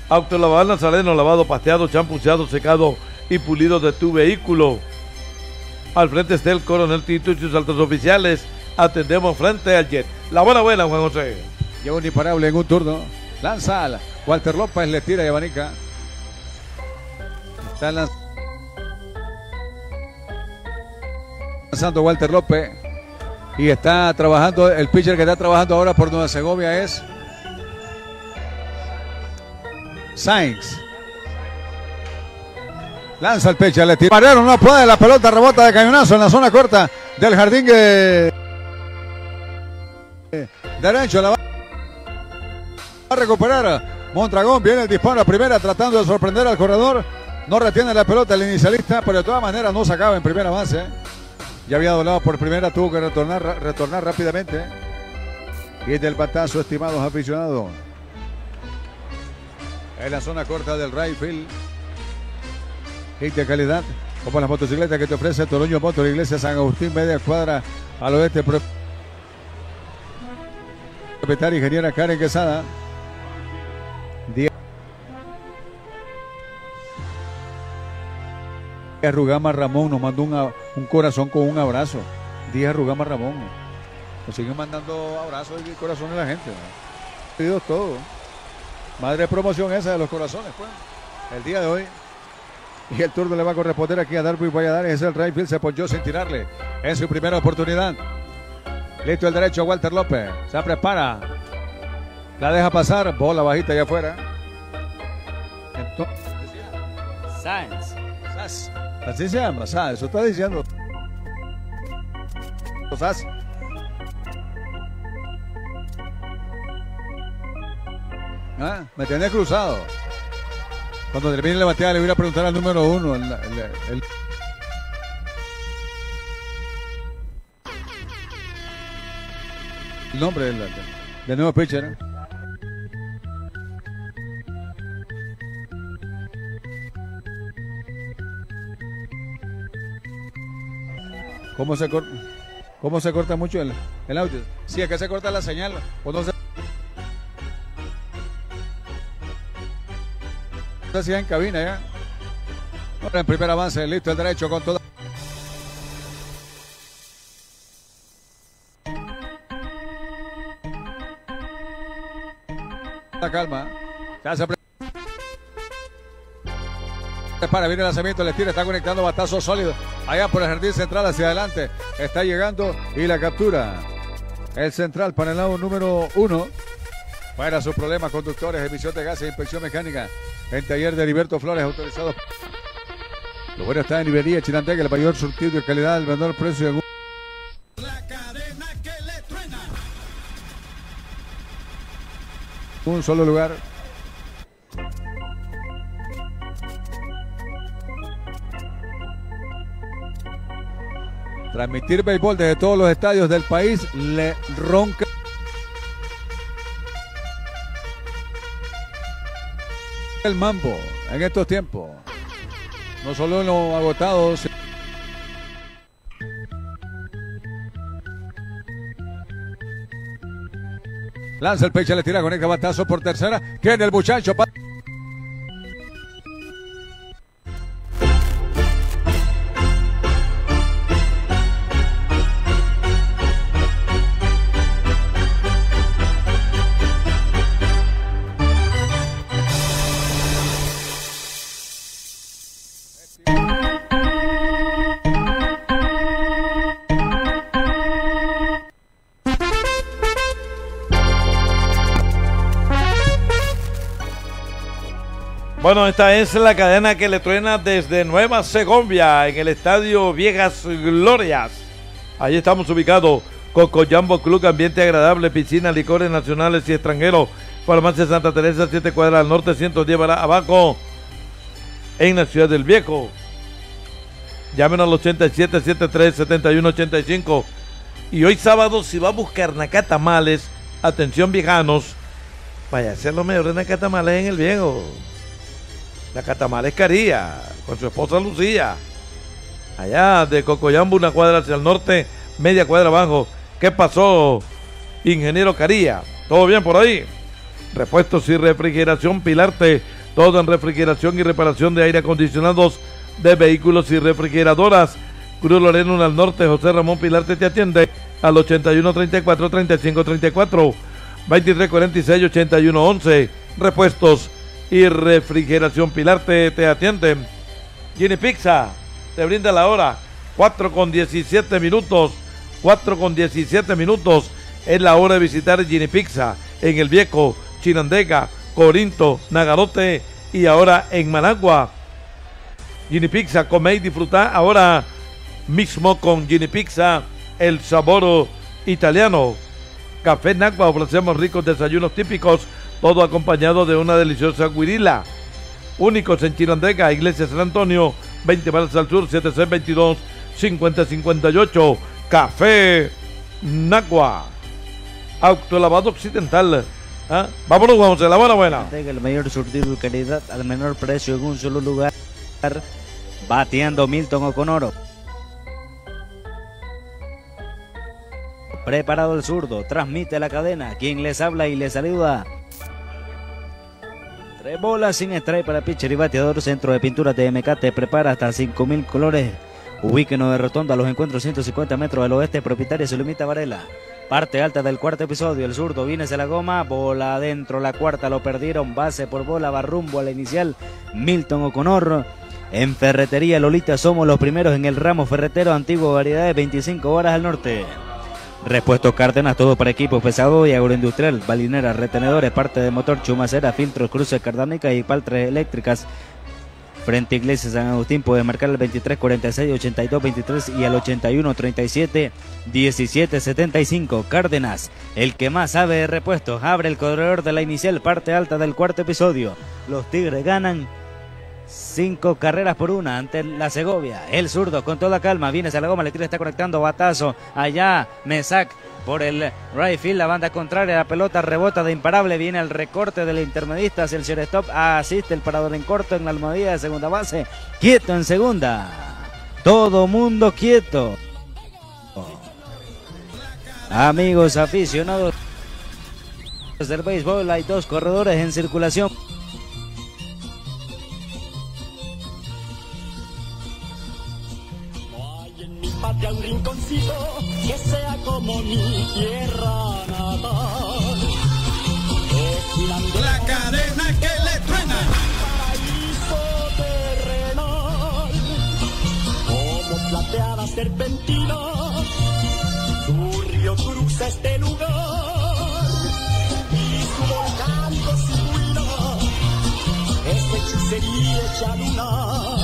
Auto lavado Nazareno, lavado, pasteado, champuceado, secado y pulido de tu vehículo. Al frente está el coronel Tito y sus altos oficiales. Atendemos frente al jet. La buena buena, Juan José. Lleva un imparable en un turno. Lanza al Walter López, le tira y abanica. Está lanz- lanzando Walter López. Y está trabajando, el pitcher que está trabajando ahora por Nueva Segovia es Sainz. Lanza el pitcher, le tira. Mariano no puede, la pelota rebota de cañonazo en la zona corta del jardín que derecho, la va a recuperar Mondragón, viene el disparo a primera tratando de sorprender al corredor, no retiene la pelota el inicialista, pero de todas maneras no sacaba en primera base. Ya había doblado por primera, tuvo que retornar rápidamente. Y del batazo, estimados aficionados. En la zona corta del right field. Hit de calidad, como las motocicletas que te ofrece Toroño Motor Iglesia San Agustín, media cuadra al oeste. pro- Propietaria ingeniera Karen Quesada. Díaz Rugama Ramón nos mandó un, corazón con un abrazo. Díaz Rugama Ramón. Nos siguen mandando abrazos y corazones a la gente. ¿no? Pedidos todo. Madre promoción esa de los corazones, pues. El día de hoy. Y el turno le va a corresponder aquí a Darby Valladares. Es el Rayfield, se ponchó sin tirarle. En su primera oportunidad. Listo el derecho Walter López. Se prepara. La deja pasar. Bola bajita allá afuera. Entonces, Sáenz. Así se llama. Eso está diciendo. Sas. Ah, me tenés cruzado. Cuando termine la bateada le voy a preguntar al número uno. el- nombre del, del nuevo pitcher. ¿eh? ¿Cómo se corta? ¿Cómo se corta mucho el, el audio? Sí, que se corta la señal. O se... Es en cabina ya. Ahora en primer avance, listo el derecho con toda. La calma. Ya se para, viene el lanzamiento, le tira, está conectando batazo sólido. Allá por el jardín central hacia adelante. Está llegando y la captura. El central para el lado número uno. Para sus problemas conductores, emisión de gases, inspección mecánica. En taller de Heriberto Flores, autorizado. Lo bueno está en Ibería, Chinantega, el mayor surtido y calidad, el menor precio un La cadena que le truena. un solo lugar. Transmitir béisbol desde todos los estadios del país le ronca. El mambo en estos tiempos. No solo en los agotados. Lanza el pecho, le tira, conecta batazo por tercera. Tiene el muchacho. Bueno, esta es la cadena que le truena desde Nueva Segovia, en el estadio Viejas Glorias. Ahí estamos ubicados. Cocoyambo Club, ambiente agradable, piscina, licores nacionales y extranjeros. Farmacia Santa Teresa, 7 cuadras al norte, 110 para abajo. en la ciudad del Viejo. Llamen al 87 73 71 85. Y hoy sábado, si va a buscar Nacatamales, atención viejanos, vaya a ser lo mejor de Nacatamales en el Viejo. Nacatamales Caría, con su esposa Lucía. Allá de Cocoyambo, una cuadra hacia el norte, media cuadra abajo. ¿Qué pasó, ingeniero Caría? ¿Todo bien por ahí? Repuestos y refrigeración Pilarte, todo en refrigeración y reparación de aire acondicionados de vehículos y refrigeradoras. Cruz Loreno al norte, José Ramón Pilarte te atiende al 81 34 35 34 23 46 81 11. Repuestos y refrigeración Pilarte te atienden. Gini Pizza te brinda la hora 4 con 17 minutos. 4 con 17 minutos es la hora de visitar Gini Pizza en el Viejo, Chinandega, Corinto, Nagarote y ahora en Managua. Gini Pizza, come y disfruta ahora mismo con Gini Pizza, el sabor italiano. Café Nagua, ofrecemos ricos desayunos típicos, todo acompañado de una deliciosa guirila. Únicos en Chinandega, Iglesia San Antonio, 20 miles al sur, 7622 5058. Café Nagua. Autolavado Occidental. ¿Ah? Vámonos, vamos a la buena buena. El mayor surtido y calidad al menor precio en un solo lugar. Bateando Milton Oconoro. Preparado el zurdo, transmite la cadena. Quien les habla y les saluda. Tres bolas sin strike para pitcher y bateador. Centro de pintura TMK te prepara hasta 5000 colores. Ubíquenos de rotonda a los encuentros 150 metros del oeste. Propietaria se limita Varela. Parte alta del cuarto episodio. El zurdo viene hacia la goma. Bola adentro. La cuarta lo perdieron. Base por bola. Va rumbo a la inicial. Milton O'Connor. En Ferretería Lolita somos los primeros en el ramo ferretero. Antiguo variedades 25 horas al norte. Repuestos Cárdenas, todo para equipos pesados y agroindustrial, balineras, retenedores, parte de motor, chumacera, filtros, cruces cardárnicas y paltres eléctricas. Frente a Iglesia San Agustín puede marcar el 23 46 82 23 y al 81 37 17 75. Cárdenas, el que más sabe de repuestos, abre el corredor de la inicial parte alta del cuarto episodio. Los Tigres ganan Cinco carreras por una ante la Segovia. El zurdo con toda calma. Viene a la goma. Le tira, está conectando. Batazo. Allá. Mesac por el right field. La banda contraria. La pelota rebota de imparable. Viene el recorte del intermedista hacia el shortstop. Asiste el parador en corto en la almohadilla de segunda base. Quieto en segunda. Todo mundo quieto. Amigos aficionados del béisbol, hay dos corredores en circulación. Patria un rinconcito que sea como mi tierra natal. La cadena que le truena. Paraíso terrenal, como plateada serpentina, su río cruza este lugar y su volcán constituirá esta hechicería hecha lunar.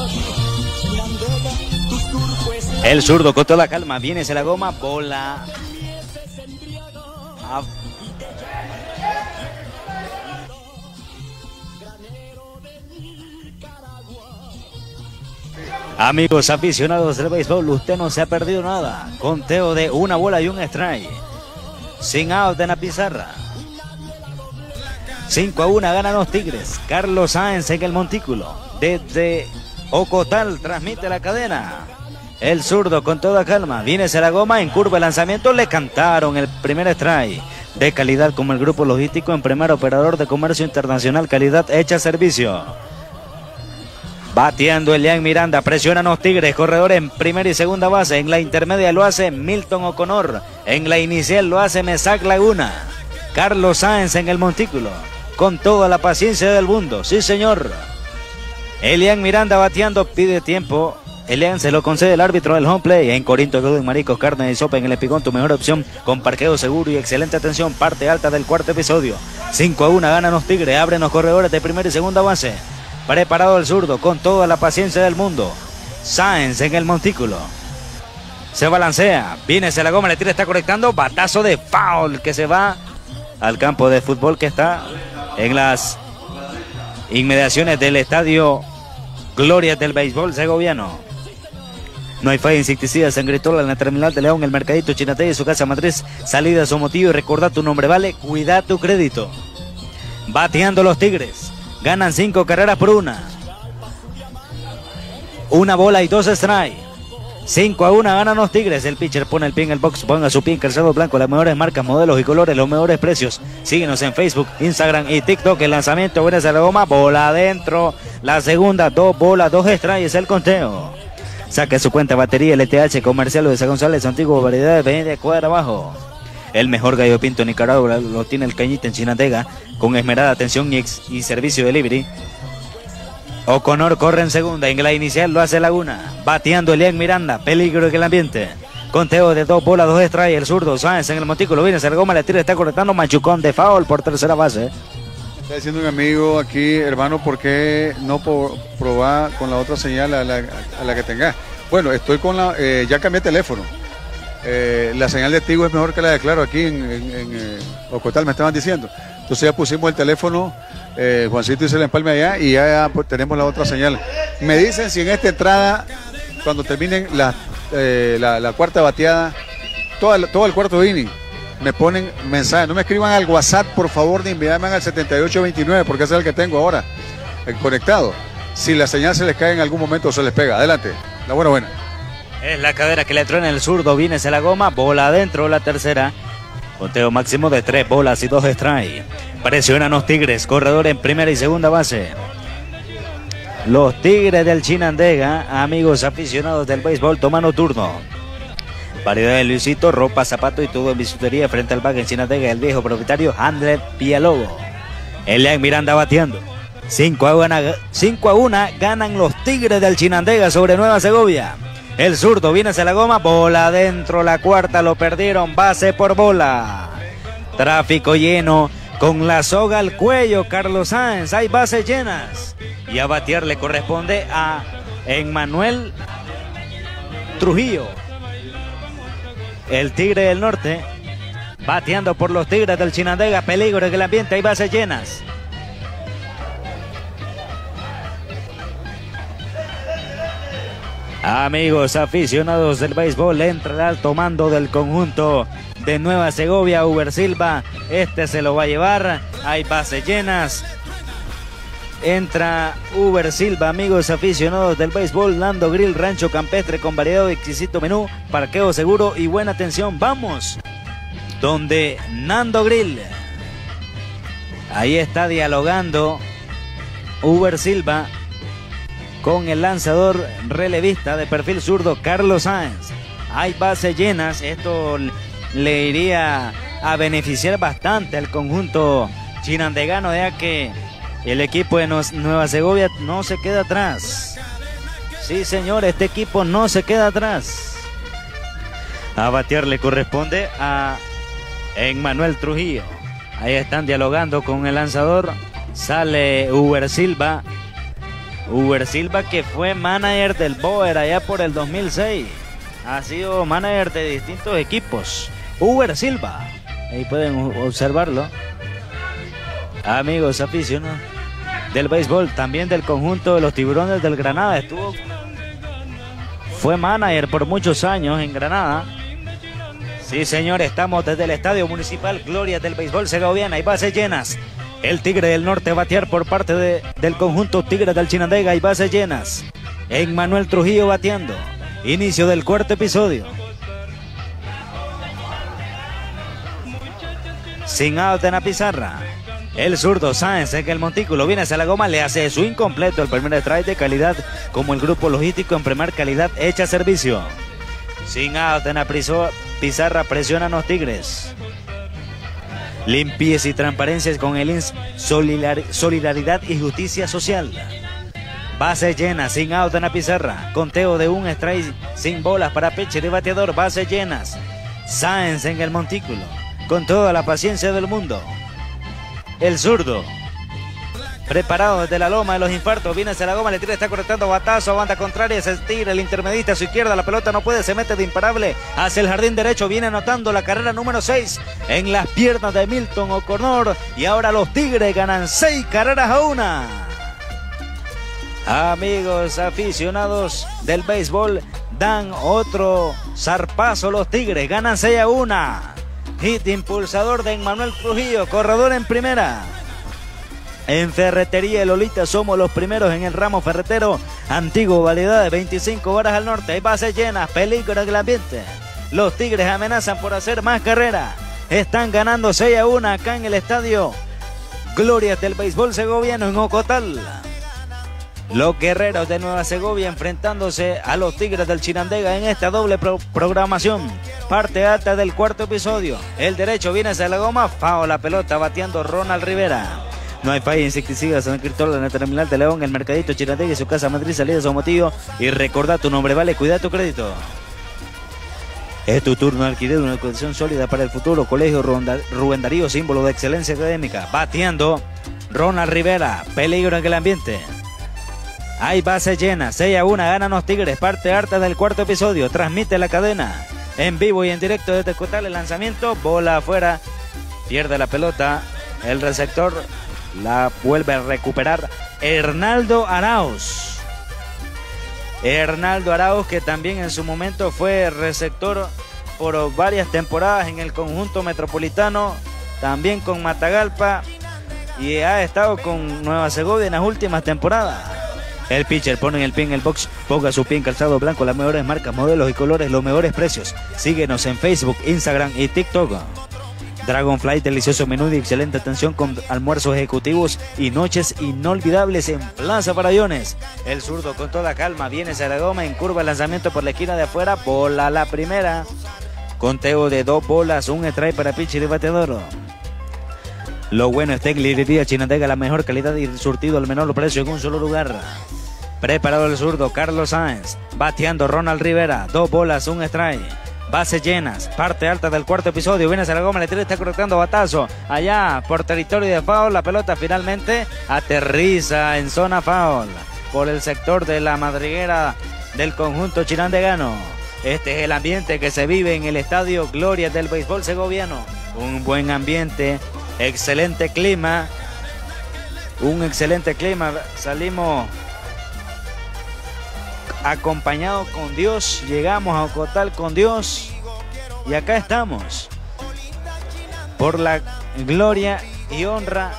El zurdo con toda calma. Viene hacia la goma. Bola. A- Amigos aficionados del béisbol, usted no se ha perdido nada. Conteo de una bola y un strike. Sin out en la pizarra. 5 a 1 ganan los Tigres. Carlos Sáenz en el montículo. Desde Ocotal transmite la cadena. El zurdo con toda calma. Viene la goma en curva de lanzamiento. Le cantaron el primer strike. De calidad como el grupo logístico en primer operador de comercio internacional. Calidad hecha servicio. Bateando Elian Miranda, presionan los Tigres, corredor en primera y segunda base. En la intermedia lo hace Milton O'Connor. En la inicial lo hace Mesac Laguna. Carlos Sáenz en el montículo. Con toda la paciencia del mundo. Sí, señor. Elian Miranda bateando, pide tiempo. Elian se lo concede el árbitro del home play. En Corinto, Golden Maricos, carne y sopa en el Espigón, tu mejor opción. Con parqueo seguro y excelente atención. Parte alta del cuarto episodio. 5 a 1 ganan los Tigres. Abren los corredores de primera y segunda base. Preparado el zurdo con toda la paciencia del mundo. Sáenz en el montículo. Se balancea. Viene hacia la goma, le tira, está conectando. Batazo de foul que se va al campo de fútbol que está en las inmediaciones del estadio Glorias del béisbol segoviano. No hay falla insecticidas en Gritola, en la terminal de León, el Mercadito Chinate y su casa matriz. Salida y recordar tu nombre, vale. Cuida tu crédito. Bateando los Tigres. Ganan cinco carreras por una. Una bola y dos strike. 5 a 1 ganan los Tigres. El pitcher pone el pie en el box, ponga su pie en calzado blanco. Las mejores marcas, modelos y colores, los mejores precios. Síguenos en Facebook, Instagram y TikTok. El lanzamiento buena a la goma, bola adentro. La segunda, dos bolas, dos strikes. Es el conteo. Saque su cuenta batería LTH comercial de San González, antiguo variedad de cuadra abajo. El mejor gallo pinto en Nicaragua lo tiene el Cañita en Chinatega, con esmerada atención y, y servicio delivery. O'Connor corre en segunda, en la inicial lo hace Laguna. Bateando Elian Miranda, peligro en el ambiente. Conteo de dos bolas, dos strikes, el zurdo Sáenz en el montículo, viene Sergoma, le tira, está cortando Machucón de foul por tercera base. Está diciendo un amigo aquí, hermano, ¿por qué no probar con la otra señal a la, que tengas? Bueno, estoy con la. eh, ya cambié teléfono. Eh, la señal de Tigo es mejor que la de Claro aquí en, eh, Ocotal, me estaban diciendo. Entonces ya pusimos el teléfono, Juancito hizo el empalme allá y ya pues, tenemos la otra señal. Me dicen si en esta entrada, cuando terminen la, la, cuarta bateada, toda todo el cuarto inning, me ponen mensajes. No me escriban al WhatsApp, por favor, ni me llamen al 7829, porque ese es el que tengo ahora, conectado. Si la señal se les cae en algún momento se les pega. Adelante. La buena, buena. Es la cadera que le truena el zurdo, viene hacia la goma, bola adentro, la tercera. Conteo máximo de tres bolas y dos strike. Presionan los Tigres, corredor en primera y segunda base. Los Tigres del Chinandega, amigos aficionados del béisbol, tomando turno. Variedad de Luisito, ropa, zapato y todo en bisutería frente al bag en Chinandega, el viejo propietario André Villalobos. Elian Miranda bateando. 5 a 1, 5 a 1 ganan los Tigres del Chinandega sobre Nueva Segovia. El zurdo viene hacia la goma, bola adentro, la cuarta lo perdieron, base por bola. Tráfico lleno, con la soga al cuello, Carlos Sáenz, hay bases llenas. Y a batear le corresponde a Emmanuel Trujillo. El Tigre del Norte, bateando por los Tigres del Chinandega, peligro en el ambiente, hay bases llenas. Amigos aficionados del béisbol, entra el alto mando del conjunto de Nueva Segovia, Uber Silva. Este se lo va a llevar. Hay bases llenas. Entra Uber Silva, amigos aficionados del béisbol, Nando Grill, Rancho Campestre con variedad y exquisito menú, parqueo seguro y buena atención. Vamos, donde Nando Grill. Ahí está dialogando Uber Silva con el lanzador relevista de perfil zurdo Carlos Sáenz. Hay bases llenas, esto le iría a beneficiar bastante al conjunto chinandegano, ya que el equipo de Nueva Segovia no se queda atrás. Sí, señor, este equipo no se queda atrás. A batear le corresponde a Emmanuel Trujillo. Ahí están dialogando con el lanzador. Sale Uber Silva. Uber Silva que fue manager del Boer allá por el 2006. Ha sido manager de distintos equipos. Uber Silva. Ahí pueden observarlo. Amigos aficionados del béisbol, también del conjunto de los tiburones del Granada. Estuvo. Fue manager por muchos años en Granada. Sí, señor, estamos desde el Estadio Municipal Gloria del Béisbol Segoviana. Hay bases llenas. El Tigre del Norte batear por parte de- del conjunto Tigre del Chinandega. Hay bases llenas. En Manuel Trujillo bateando. Inicio del cuarto episodio. Sin out en la pizarra. El zurdo Sáenz en el montículo viene hacia la goma, le hace su incompleto el primer strike de calidad como el grupo logístico en primer calidad echa servicio. Sin out en la pizarra presionan los Tigres. Limpieza y transparencia con el INS Solidaridad y Justicia Social. Base llena, sin out en la pizarra. Conteo de un strike sin bolas para pitcher y bateador. Bases llenas. Sáenz en el montículo. Con toda la paciencia del mundo. El zurdo. Preparado desde la loma de los infartos. Viene hacia la goma. Le tira, está cortando batazo. a Banda contraria. Se tira el intermedista a su izquierda. La pelota no puede. Se mete de imparable. Hacia el jardín derecho. Viene anotando la carrera número 6 en las piernas de Milton O'Connor. Y ahora los Tigres ganan 6 carreras a una. Amigos aficionados del béisbol, dan otro zarpazo los Tigres, ganan 6 a 1. Hit impulsador de Emmanuel Trujillo, corredor en primera. En Ferretería Lolita somos los primeros en el ramo ferretero. Antiguo validad de 25 horas al norte. Hay bases llenas, peligro en el ambiente. Los Tigres amenazan por hacer más carrera. Están ganando 6 a 1 acá en el estadio Glorias del béisbol segoviano en Ocotal. Los guerreros de Nueva Segovia enfrentándose a los Tigres del Chinandega en esta doble pro- programación. Parte alta del cuarto episodio. El derecho viene hacia la goma. Fao la pelota bateando Ronald Rivera. No hay falla insecticida San Cristóbal en el terminal de León, el mercadito Chinandega y su casa matriz salida su motivo. Y recordá tu nombre, vale, cuida tu crédito. Es tu turno de adquirir una condición sólida para el futuro. Colegio Rubén Darío, símbolo de excelencia académica. Bateando Ronald Rivera. Peligro en el ambiente. Hay base llena. 6 a 1 ganan los Tigres. Parte harta del cuarto episodio. Transmite la cadena. En vivo y en directo desde Cotal el lanzamiento. Bola afuera. Pierde la pelota. El receptor la vuelve a recuperar. Hernaldo Arauz. Hernaldo Arauz, que también en su momento fue receptor por varias temporadas en el conjunto metropolitano, también con Matagalpa y ha estado con Nueva Segovia en las últimas temporadas. El pitcher pone el pie en el box, ponga su pie en calzado blanco, las mejores marcas, modelos y colores, los mejores precios. Síguenos en Facebook, Instagram y TikTok. Dragonfly, delicioso menú y excelente atención con almuerzos ejecutivos y noches inolvidables en Plaza Farallones. El zurdo con toda calma viene hacia la goma en curva lanzamiento por la esquina de afuera, bola la primera. Conteo de dos bolas, un strike para pitcher y bateador. Lo bueno en Librería Chinandega, la mejor calidad y surtido al menor precio en un solo lugar. Preparado el zurdo, Carlos Sáenz. Bateando Ronald Rivera. Dos bolas, un strike. Bases llenas. Parte alta del cuarto episodio. Viene hacia la goma. Le está correctando batazo. Allá por territorio de foul. La pelota finalmente aterriza en zona foul. Por el sector de la madriguera del conjunto chinandegano. Este es el ambiente que se vive en el estadio Gloria del béisbol segoviano. Un buen ambiente. Excelente clima. Un excelente clima. Salimos acompañados con Dios. Llegamos a Ocotal con Dios. Y acá estamos. Por la gloria y honra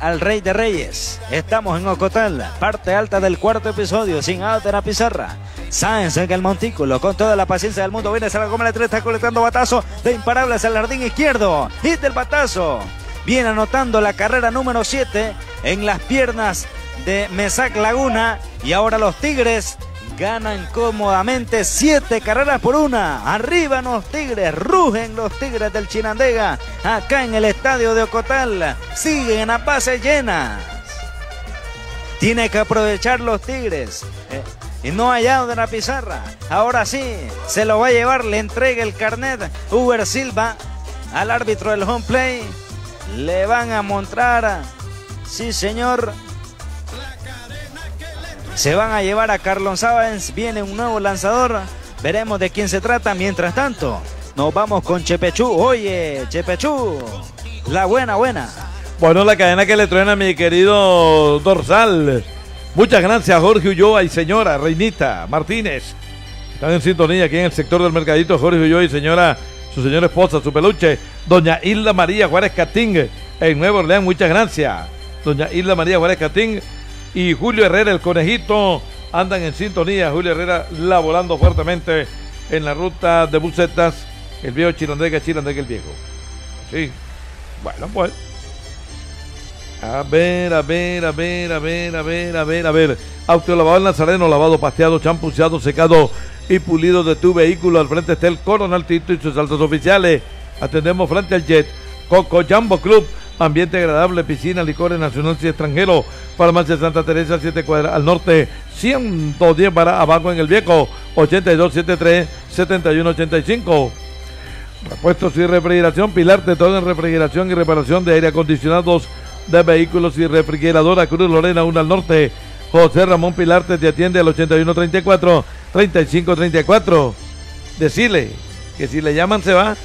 al Rey de Reyes. Estamos en Ocotal, parte alta del cuarto episodio, sin la pizarra. Sáenz en el montículo, con toda la paciencia del mundo, viene hacia la goma de tres, está colectando batazo de imparables al jardín izquierdo. Hit del batazo. Viene anotando la carrera número 7 en las piernas de Mesac Laguna. Y ahora los Tigres ganan cómodamente siete carreras por una. Arriba los Tigres, rugen los Tigres del Chinandega. Acá en el estadio de Ocotal siguen a base llenas. Tiene que aprovechar los Tigres. Eh, y no hallado de la pizarra. Ahora sí, se lo va a llevar, le entrega el carnet Uber Silva al árbitro del home play. Le van a mostrar, sí señor, se van a llevar a Carlon Sáenz. Viene un nuevo lanzador. Veremos de quién se trata. Mientras tanto, nos vamos con Chepechú. Oye, Chepechú. La buena, buena. Bueno, la cadena que le truena a mi querido Dorsal. Muchas gracias, Jorge Ulloa y señora Reinita Martínez. Están en sintonía aquí en el sector del mercadito. Jorge Ulloa y señora, su señora esposa, su peluche, doña Hilda María Juárez Catín, en Nueva Orleans. Muchas gracias, doña Hilda María Juárez Catín y Julio Herrera, el conejito, andan en sintonía. Julio Herrera la volando fuertemente en la ruta de busetas. El viejo Chirandega, Chirandega el viejo. Sí. Bueno, pues. A ver, a ver, a ver, a ver, a ver, a ver, a ver. Autolavado el Nazareno, lavado, pasteado, champuceado, secado y pulido de tu vehículo. Al frente está el Coronel Tito y sus altos oficiales. Atendemos frente al Jet. Coco Jumbo Club. Ambiente agradable, piscina, licores nacionales y extranjeros. Farmacia Santa Teresa, 7 cuadras al norte, 110 para abajo en el viejo, 8273 7185. Repuestos y refrigeración, Pilar de todo en refrigeración y reparación de aire acondicionados de vehículos y refrigeradora Cruz Lorena, una al norte. José Ramón Pilarte te atiende al 8134 3534. Decile que si le llaman se va.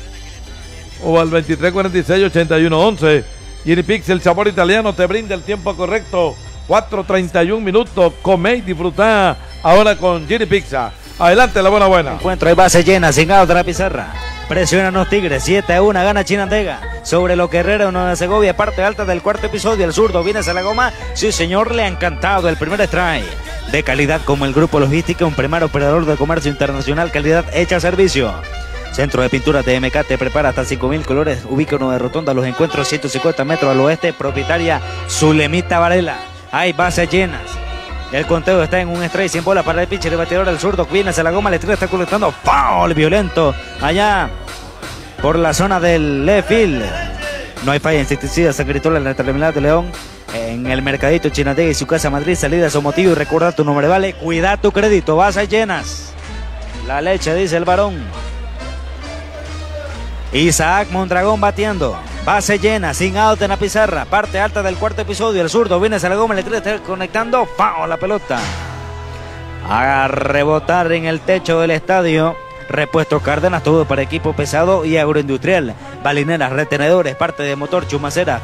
O al 2346 8111. Gini Pix, el sabor italiano te brinda el tiempo correcto 4.31 minutos. Come y disfruta ahora con Gini Pizza. Adelante, la buena buena. Encuentro hay base llena, sin out de la pizarra. Presionan los Tigres, 7 a 1, gana Chinandega. Sobre lo Guerrero, Nueva Segovia, parte alta del cuarto episodio. El zurdo viene a la goma. Sí, señor, le ha encantado el primer strike. De calidad como el Grupo Logística, un primer operador de comercio internacional, calidad hecha servicio. Centro de pintura TMK te prepara hasta 5000 colores. Ubica uno de rotonda los encuentros 150 metros al oeste. Propietaria Zulemita Varela. Hay bases llenas. El conteo está en un strike sin bola para el pitcher. El bateador del zurdo viene hacia la goma. Le tira, está colectando foul violento. Allá por la zona del left field. No hay falla insecticida. Se gritó la terminal de León. En el mercadito Chinatega y su casa Madrid. Salida su motivo y recuerda tu nombre. Vale, cuida tu crédito. Bases llenas. La leche, dice el varón. Isaac Mondragón batiendo. Base llena, sin out en la pizarra. Parte alta del cuarto episodio. El zurdo viene hacia la goma, le está conectando. ¡Pau! La pelota. A rebotar en el techo del estadio. Repuesto Cárdenas, todo para equipo pesado y agroindustrial. Balineras, retenedores, parte de motor, chumacera,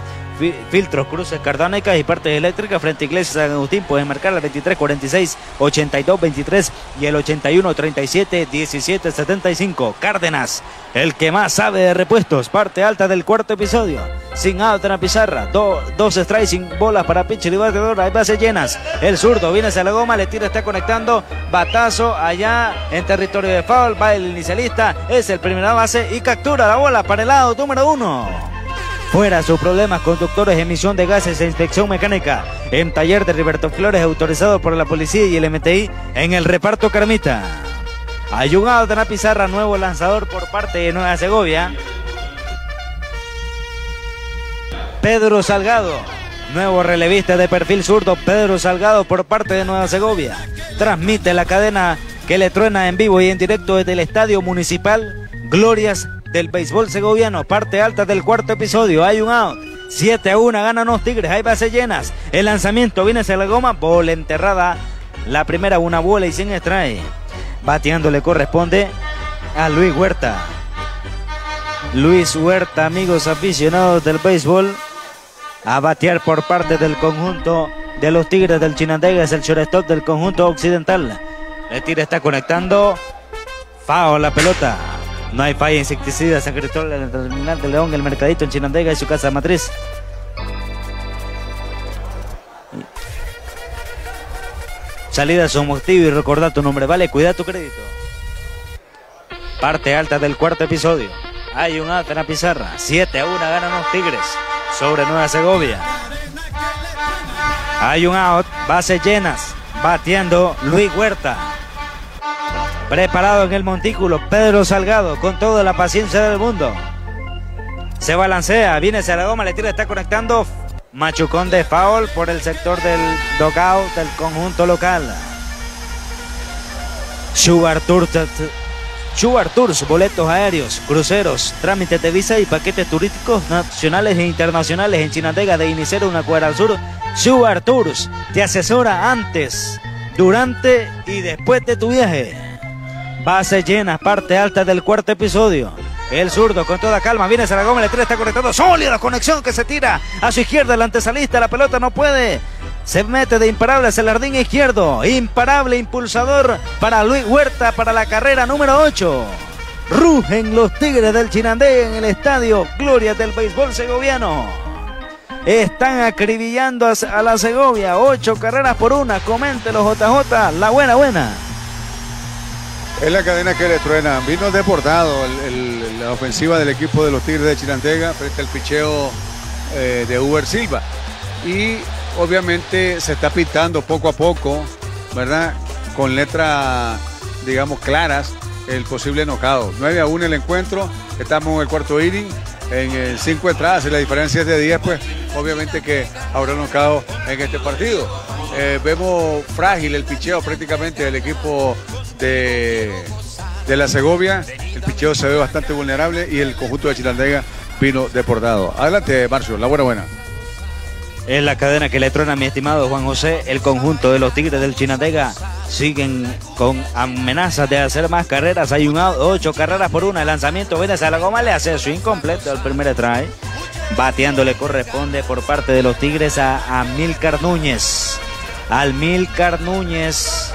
filtros, cruces cardónicas y partes eléctricas frente a Iglesia San Agustín. Pueden marcar al 2346 8223 y el 8137 1775. Cárdenas, el que más sabe de repuestos. Parte alta del cuarto episodio. Sin out en la pizarra. Do- dos strikes sin bolas para pitcher y bateador. Hay bases llenas. El zurdo viene hacia la goma. Le tira, está conectando. Batazo allá en territorio de foul. Va el inicialista. Es el primera base y captura la bola para el lado número uno. Fuera sus problemas conductores, emisión de gases e inspección mecánica. En taller de Roberto Flores, autorizado por la policía y el MTI en el reparto Carmita. Ayugado de la pizarra, nuevo lanzador por parte de Nueva Segovia. Pedro Salgado, nuevo relevista de perfil zurdo. Pedro Salgado por parte de Nueva Segovia. Transmite la cadena que le truena en vivo y en directo desde el Estadio Municipal Glorias del béisbol segoviano. Parte alta del cuarto episodio. Hay un out. 7 a 1 ganan los Tigres. Hay bases llenas. El lanzamiento viene hacia la goma. Bola enterrada. La primera una bola y sin extrae. Bateando le corresponde a Luis Huerta. Luis Huerta, amigos aficionados del béisbol, a batear por parte del conjunto de los Tigres del Chinandega, es el shortstop del conjunto occidental. El tira está conectando. Fao la pelota. No hay falla insecticida, se gritó en el terminal de León, el mercadito en Chinandega y su casa matriz. Salida su motivo y recordar tu nombre, vale, cuida tu crédito. Parte alta del cuarto episodio. Hay un out en la pizarra. 7 a 1 ganan los Tigres sobre Nueva Segovia. Hay un out, bases llenas. Batiendo Luis Huerta. Preparado en el montículo, Pedro Salgado con toda la paciencia del mundo. Se balancea, viene hacia la goma, le tira, está conectando. Machucón de foul por el sector del dogout del conjunto local. Tours, boletos aéreos, cruceros, trámites de visa y paquetes turísticos nacionales e internacionales en Chinandega de Inicero, una cuadra al sur. Sugar Tours te asesora antes, durante y después de tu viaje. Base llena, parte alta del cuarto episodio. El zurdo con toda calma viene Saragón, el 3 está conectando. Sólida conexión que se tira a su izquierda, el antesalista. La pelota no puede. Se mete de imparable hacia el jardín izquierdo. Imparable impulsador para Luis Huerta para la carrera número 8. Rugen los Tigres del Chinandé en el estadio Gloria del béisbol segoviano. Están acribillando a la Segovia. Ocho carreras por una. Coméntelo, JJ. La buena, buena. Es la cadena que le truena. Vino deportado el- la ofensiva del equipo de los Tigres de Chirandega frente al picheo eh, de Uber Silva. Y obviamente se está pintando poco a poco, ¿verdad? Con letras, digamos, claras, el posible nocao. 9 a 1 el encuentro. Estamos en el cuarto inning. En el 5 entradas, y la diferencia es de 10, pues obviamente que habrá nocao en este partido. Eh, vemos frágil el picheo prácticamente del equipo de, de la Segovia. El picheo se ve bastante vulnerable y el conjunto de Chilandega vino deportado. Adelante, Marcio, la buena buena. Es la cadena que le truena mi estimado Juan José. El conjunto de los Tigres del Chinandega siguen con amenazas de hacer más carreras. Hay un ocho carreras por una. El lanzamiento viene hacia la goma, le hace su incompleto el primer try. Bateando le corresponde por parte de los Tigres a Amilcar Núñez. Almilcar Núñez.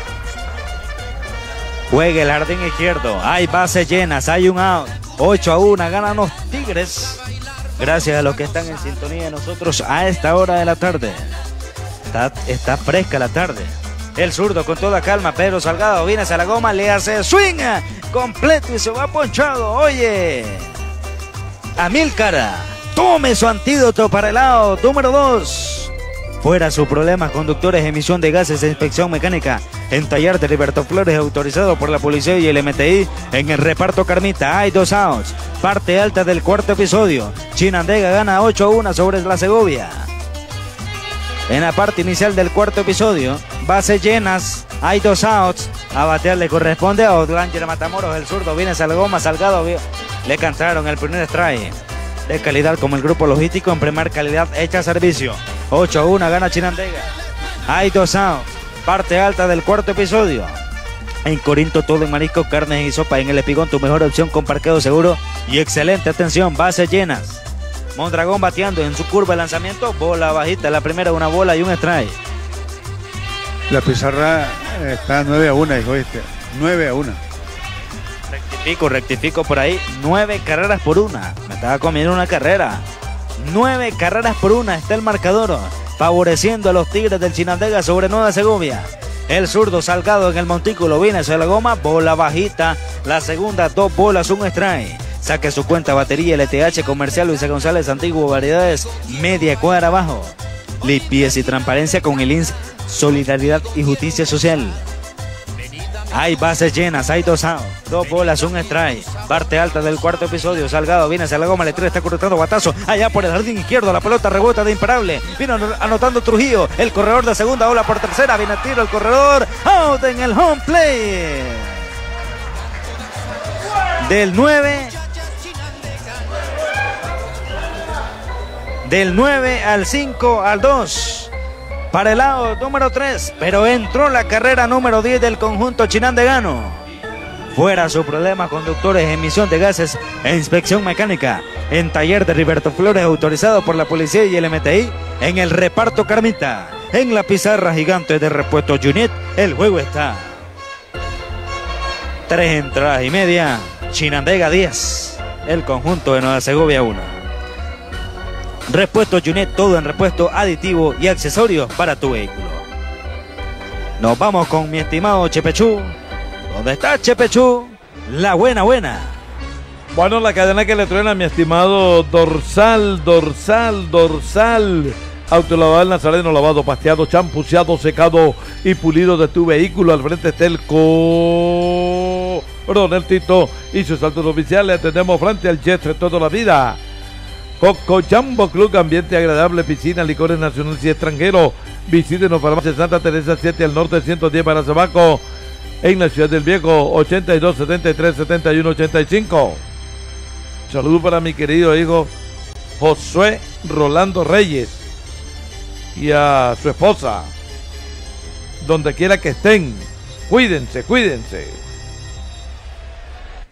Juega el jardín izquierdo. Hay bases llenas. Hay un out. 8 a 1. Ganan los Tigres. Gracias a los que están en sintonía de nosotros a esta hora de la tarde. Está, fresca la tarde. El zurdo con toda calma. Pedro Salgado viene hacia la goma. Le hace swing completo y se va ponchado. Oye. Amilcar. Tome su antídoto para el lado número 2. Fuera su problema, conductores, emisión de gases inspección mecánica. En taller de Liberto Flores, autorizado por la policía y el MTI. En el reparto Carmita hay dos outs. Parte alta del cuarto episodio. Chinandega gana 8 a 1 sobre la Segovia. En la parte inicial del cuarto episodio, bases llenas, hay dos outs. A batear le corresponde a Odlanger Matamoros, el zurdo viene Salgoma, Salgado le cantaron el primer strike. De calidad como el grupo logístico en primer calidad hecha servicio. 8 a 1 gana Chinandega. Hay dos outs. Parte alta del cuarto episodio. En Corinto todo en marisco, carnes y sopa. En el Espigón tu mejor opción con parqueo seguro y excelente atención, bases llenas. Mondragón bateando en su curva de lanzamiento, bola bajita, la primera una bola y un strike. La pizarra eh, está 9 a 1, dijo este. 9 a 1. Rectifico, rectifico por ahí. Nueve carreras por una. Me estaba comiendo una carrera. Nueve carreras por una está el marcador. Favoreciendo a los Tigres del Chinandega sobre Nueva Segovia. El zurdo salgado en el montículo viene hacia la goma. Bola bajita. La segunda, dos bolas, un strike. Saque su cuenta batería LTH comercial Luisa González Antiguo Variedades media cuadra abajo. Limpieza y transparencia con el INS Solidaridad y Justicia Social. Hay bases llenas, hay dos outs, dos bolas, un strike. Parte alta del cuarto episodio. Salgado viene hacia la goma, le está cortando batazo. Allá por el jardín izquierdo, la pelota rebota de imparable. Vino ano- anotando Trujillo, el corredor de segunda ola por tercera. Viene a tiro el corredor. Out en el home play. Del 9. Del 9 al 5 al 2 para el lado número 3, pero entró la carrera número 10 del conjunto chinandegano. Fuera su problema, conductores, emisión de gases e inspección mecánica. En taller de Riberto Flores, autorizado por la policía y el MTI. En el reparto Carmita. En la pizarra gigante de repuesto Junet, el juego está. Tres entradas y media. Chinandega 10. El conjunto de Nueva Segovia 1. Repuesto Junet, todo en repuesto aditivo y accesorios para tu vehículo. Nos vamos con mi estimado Chepechú. ¿Dónde está Chepechú? La buena, buena. Bueno, la cadena que le truena mi estimado dorsal, dorsal, dorsal. Autolavado Nazareno, lavado, pasteado, champuceado, secado y pulido de tu vehículo. Al frente está el coronel Tito y sus altos oficiales. Atendemos frente al Jet toda la vida. Coco Jumbo Club, ambiente agradable, piscina, licores nacionales y extranjeros. Visítenos farmacia Santa Teresa 7 al norte, 110 para Zabaco. En la ciudad del Viejo, 82 73 71 85. Saludos para mi querido hijo Josué Rolando Reyes y a su esposa, donde quiera que estén. Cuídense, cuídense.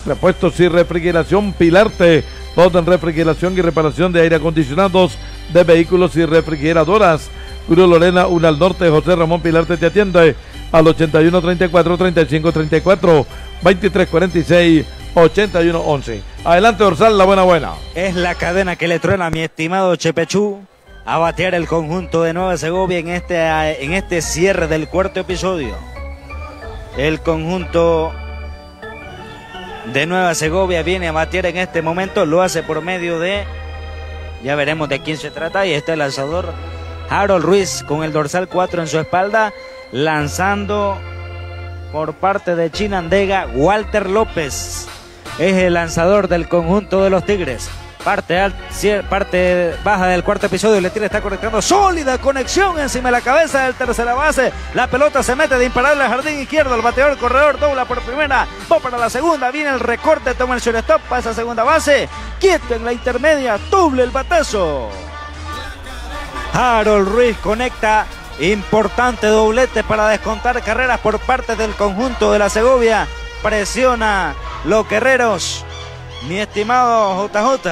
Repuestos y refrigeración Pilarte. En refrigeración y reparación de aire acondicionados de vehículos y refrigeradoras. Cruz Lorena, una al norte. José Ramón Pilarte te atiende al 81 34 35 34 23 46 81 11. Adelante, Orsal, la buena buena. Es la cadena que le truena mi estimado Chepechú a batear el conjunto de Nueva Segovia en este, en este cierre del cuarto episodio. El conjunto de Nueva Segovia viene a batear en este momento, lo hace por medio de, ya veremos de quién se trata, y este lanzador Harold Ruiz con el dorsal 4 en su espalda, lanzando por parte de Chinandega, Walter López es el lanzador del conjunto de los Tigres. Parte, al- parte baja del cuarto episodio, tira, está conectando sólida conexión encima de la cabeza del tercera base. La pelota se mete de imparable al jardín izquierdo, el bateador corredor dobla por primera, va para la segunda, viene el recorte, toma el shortstop, pasa a segunda base, quieto en la intermedia, doble el batazo. Harold Ruiz conecta importante doblete para descontar carreras por parte del conjunto de la Segovia. Presiona los guerreros. Mi estimado JJ.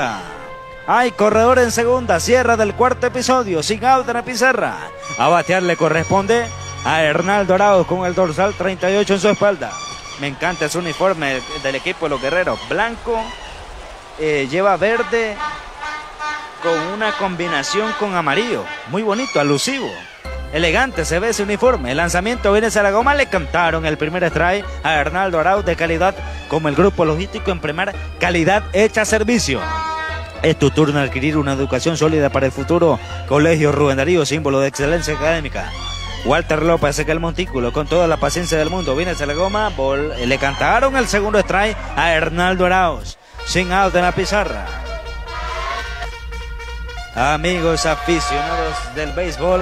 Hay corredor en segunda, cierra del cuarto episodio, sin out en la pizarra. A batear le corresponde a Hernaldo Arauz con el dorsal 38 en su espalda. Me encanta su uniforme del equipo de los guerreros. Blanco, eh, lleva verde con una combinación con amarillo. Muy bonito, alusivo. Elegante se ve ese uniforme. El lanzamiento viene hacia la goma. Le cantaron el primer strike a Hernaldo Arauz de calidad como el grupo logístico en primer calidad hecha servicio. Es tu turno adquirir una educación sólida para el futuro. Colegio Rubén Darío, símbolo de excelencia académica. Walter López seca el montículo con toda la paciencia del mundo. Viene hacia la goma. Le cantaron el segundo strike a Hernaldo Arauz. Sin out en la pizarra. Amigos aficionados del béisbol.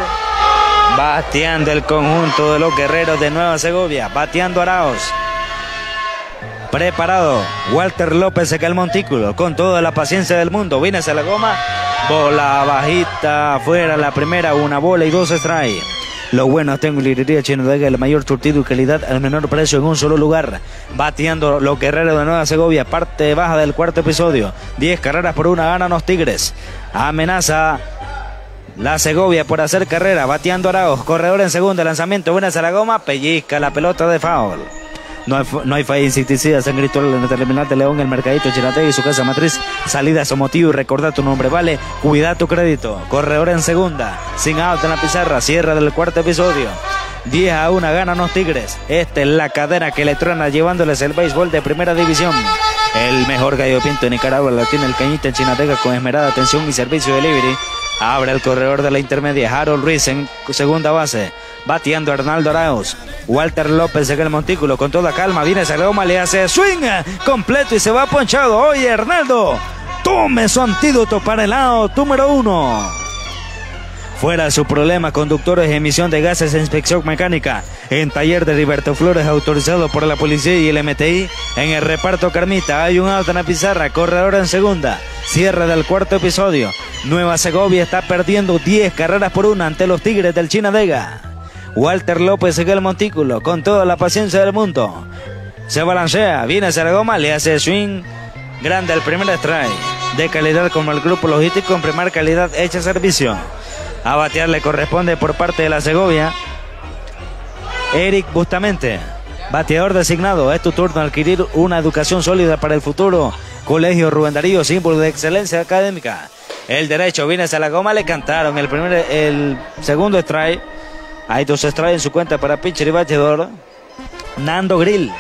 Bateando el conjunto de los guerreros de Nueva Segovia. Bateando Arauz. Preparado. Walter López seca el montículo con toda la paciencia del mundo. Viene hacia la goma. Bola bajita afuera la primera. Una bola y dos strike. Lo bueno, tengo librería Chinodega, el mayor surtido y calidad al menor precio en un solo lugar. Bateando los guerreros de Nueva Segovia, parte baja del cuarto episodio. 10 carreras por una ganan los Tigres. Amenaza la Segovia por hacer carrera, bateando Arauz, corredor en segunda, lanzamiento, buena a la goma, pellizca la pelota de foul. No hay, no hay falla insecticida, se gritó en el terminal de León, el Mercadito Chinategui y su casa matriz. Salida a motivo y recordar tu nombre, vale. Cuida tu crédito. Corredor en segunda, sin out en la pizarra, cierra del cuarto episodio. 10 a 1 ganan los Tigres. Esta es la cadena que le truena llevándoles el béisbol de primera división. El mejor gallo pinto de Nicaragua la tiene el cañita en Chinatega con esmerada atención y servicio delivery. Abre el corredor de la intermedia. Harold Ruiz en segunda base. Bateando Hernaldo Arauz. Walter López en el montículo con toda calma. Viene Saloma, le hace swing completo y se va ponchado. Oye, Hernaldo, tome su antídoto para el out número uno. Fuera su problema, conductores, emisión de gases e inspección mecánica. En taller de Riberto Flores, autorizado por la policía y el MTI. En el reparto Carmita, hay un auto en la pizarra, corredor en segunda. Cierre del cuarto episodio. Nueva Segovia está perdiendo 10 carreras por una ante los Tigres del Chinadega. Walter López en el montículo, con toda la paciencia del mundo. Se balancea, viene hacia la goma, le hace swing. Grande el primer strike. De calidad como el grupo logístico en primera calidad hecha servicio. A batear le corresponde por parte de la Segovia. Eric Bustamente, bateador designado. Es tu turno adquirir una educación sólida para el futuro. Colegio Rubén Darío, símbolo de excelencia académica. El derecho viene hacia la goma, le cantaron el primer, el segundo strike. Hay dos strikes en su cuenta para pitcher y bateador. Nando Grill.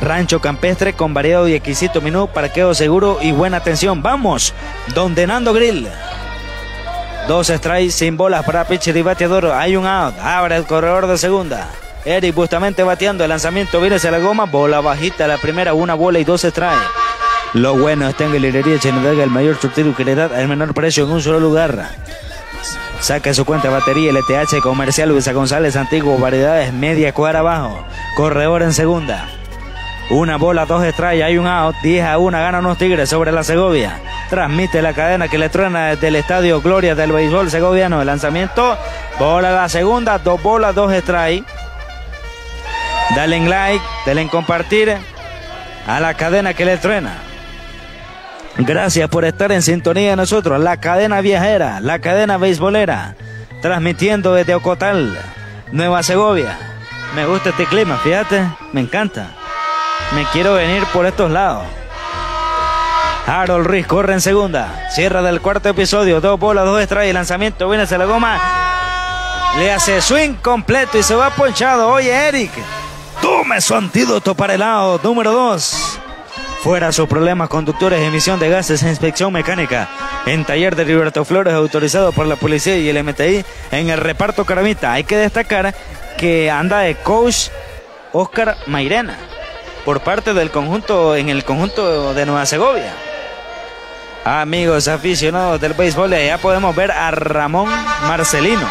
Rancho campestre con variado y exquisito menú, parqueo seguro y buena atención. Vamos, donde Nando Grill. Dos strikes sin bolas para pitcher y bateador. Hay un out. Abre el corredor de segunda. Eric justamente bateando. El lanzamiento viene hacia la goma. Bola bajita. La primera, una bola y dos strikes. Lo bueno está en que librería Chenodega, el mayor surtido y calidad al menor precio en un solo lugar. Saca su cuenta batería LTH comercial Luisa González Antiguo, variedades media cuadra abajo. Corredor en segunda. Una bola, dos strikes, hay un out, 10 a 1, ganan los Tigres sobre la Segovia. Transmite la cadena que le truena desde el estadio Gloria del béisbol segoviano. El lanzamiento, bola la segunda, dos bolas, dos strikes. Dale like, dale en compartir a la cadena que le truena. Gracias por estar en sintonía de nosotros, la cadena viajera, la cadena beisbolera, transmitiendo desde Ocotal, Nueva Segovia. Me gusta este clima, fíjate, me encanta. Me quiero venir por estos lados. Harold Ruiz corre en segunda. Cierra del cuarto episodio. Dos bolas, dos strikes. Lanzamiento viene hacia la goma. Le hace swing completo y se va ponchado. Oye, Eric. Tome su antídoto para el lado número dos. Fuera sus problemas conductores, emisión de gases e inspección mecánica. En taller de Roberto Flores, autorizado por la policía y el MTI. En el reparto Caramita. Hay que destacar que anda de coach Oscar Mairena. Por parte del conjunto, en el conjunto de Nueva Segovia. Amigos aficionados del béisbol, ya podemos ver a Ramón Marcelino.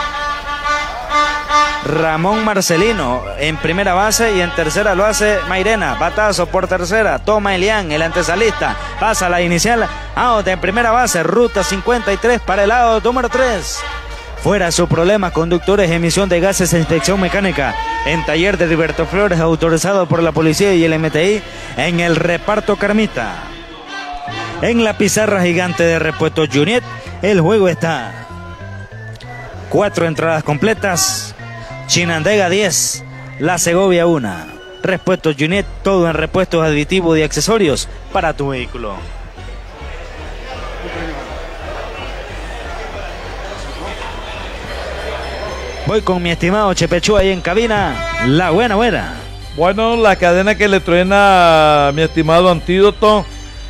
Ramón Marcelino en primera base y en tercera lo hace Mairena. Batazo por tercera. Toma Elian, el antesalista. Pasa la inicial. Out en primera base. Ruta 53 para el lado número 3. Fuera su problema, conductores, emisión de gases e inspección mecánica. En taller de Roberto Flores, autorizado por la policía y el MTI. En el reparto Carmita. En la pizarra gigante de repuesto Juliet, el juego está cuatro entradas completas, Chinandega 10, La Segovia 1. Repuestos Juliet, todo en repuestos aditivos y accesorios para tu vehículo. Voy con mi estimado Chepechú ahí en cabina. La buena, buena. Bueno, la cadena que le truena mi estimado Antídoto.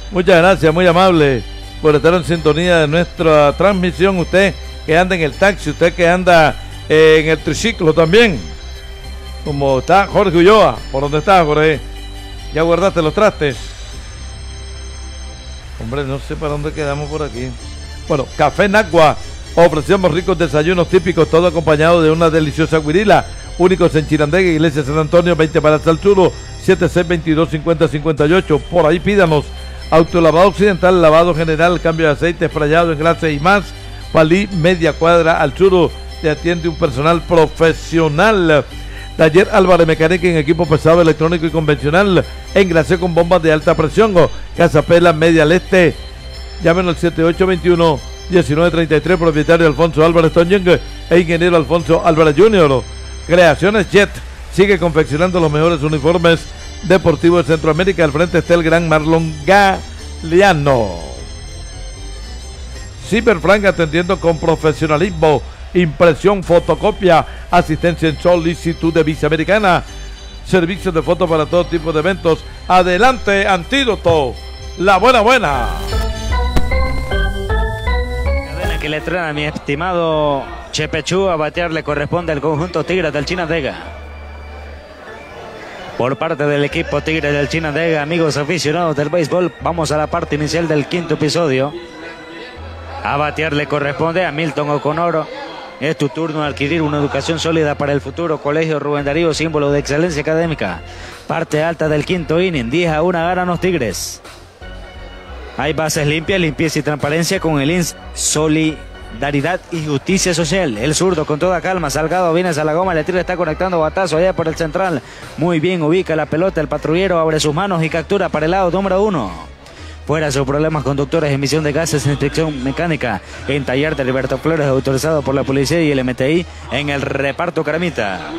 Muchas gracias, muy amable por estar en sintonía de nuestra transmisión. Usted que anda en el taxi, usted que anda eh, en el triciclo también. Como está Jorge Ulloa, ¿por dónde está, Jorge? ¿Ya guardaste los trastes? Hombre, no sé para dónde quedamos por aquí. Bueno, Café Nagua. Ofrecemos ricos desayunos típicos, todo acompañado de una deliciosa guirila. Únicos en Chirandega, Iglesia San Antonio, 20 para Salchuro, 76225058. Por ahí pídanos. Autolavado occidental, lavado general, cambio de aceite, sprayado en grasa y más. Palí, media cuadra al churo. Te atiende un personal profesional. Taller Álvarez Mecánica en equipo pesado, electrónico y convencional. Engrase con bombas de alta presión. Casa Pela, media al este. Llámenos al 7821 1933, propietario Alfonso Álvarez Toñeng e ingeniero Alfonso Álvarez Jr. Creaciones Jet sigue confeccionando los mejores uniformes deportivos de Centroamérica. Al frente está el gran Marlon Galeano. Ciberfrank atendiendo con profesionalismo, impresión, fotocopia, asistencia en solicitud de visa americana, servicios de foto para todo tipo de eventos. Adelante, antídoto. La buena, buena. Que mi estimado Chepechú a batear le corresponde al conjunto Tigres del Chinandega. Por parte del equipo Tigres del Chinandega, amigos aficionados del béisbol, vamos a la parte inicial del quinto episodio. A batear le corresponde a Milton O'Connor. Es tu turno de adquirir una educación sólida para el futuro. Colegio Rubén Darío, símbolo de excelencia académica. Parte alta del quinto inning. 10 a 1 ganan los Tigres. Hay bases limpias, limpieza y transparencia con el INS Solidaridad y Justicia Social. El zurdo con toda calma. Salgado viene a la goma. Le tira, está conectando batazo allá por el central. Muy bien, ubica la pelota. El patrullero abre sus manos y captura para el lado número uno. Fuera sus problemas conductores, emisión de gases, inspección mecánica. En taller de Alberto Flores, autorizado por la policía y el MTI en el reparto Caramita.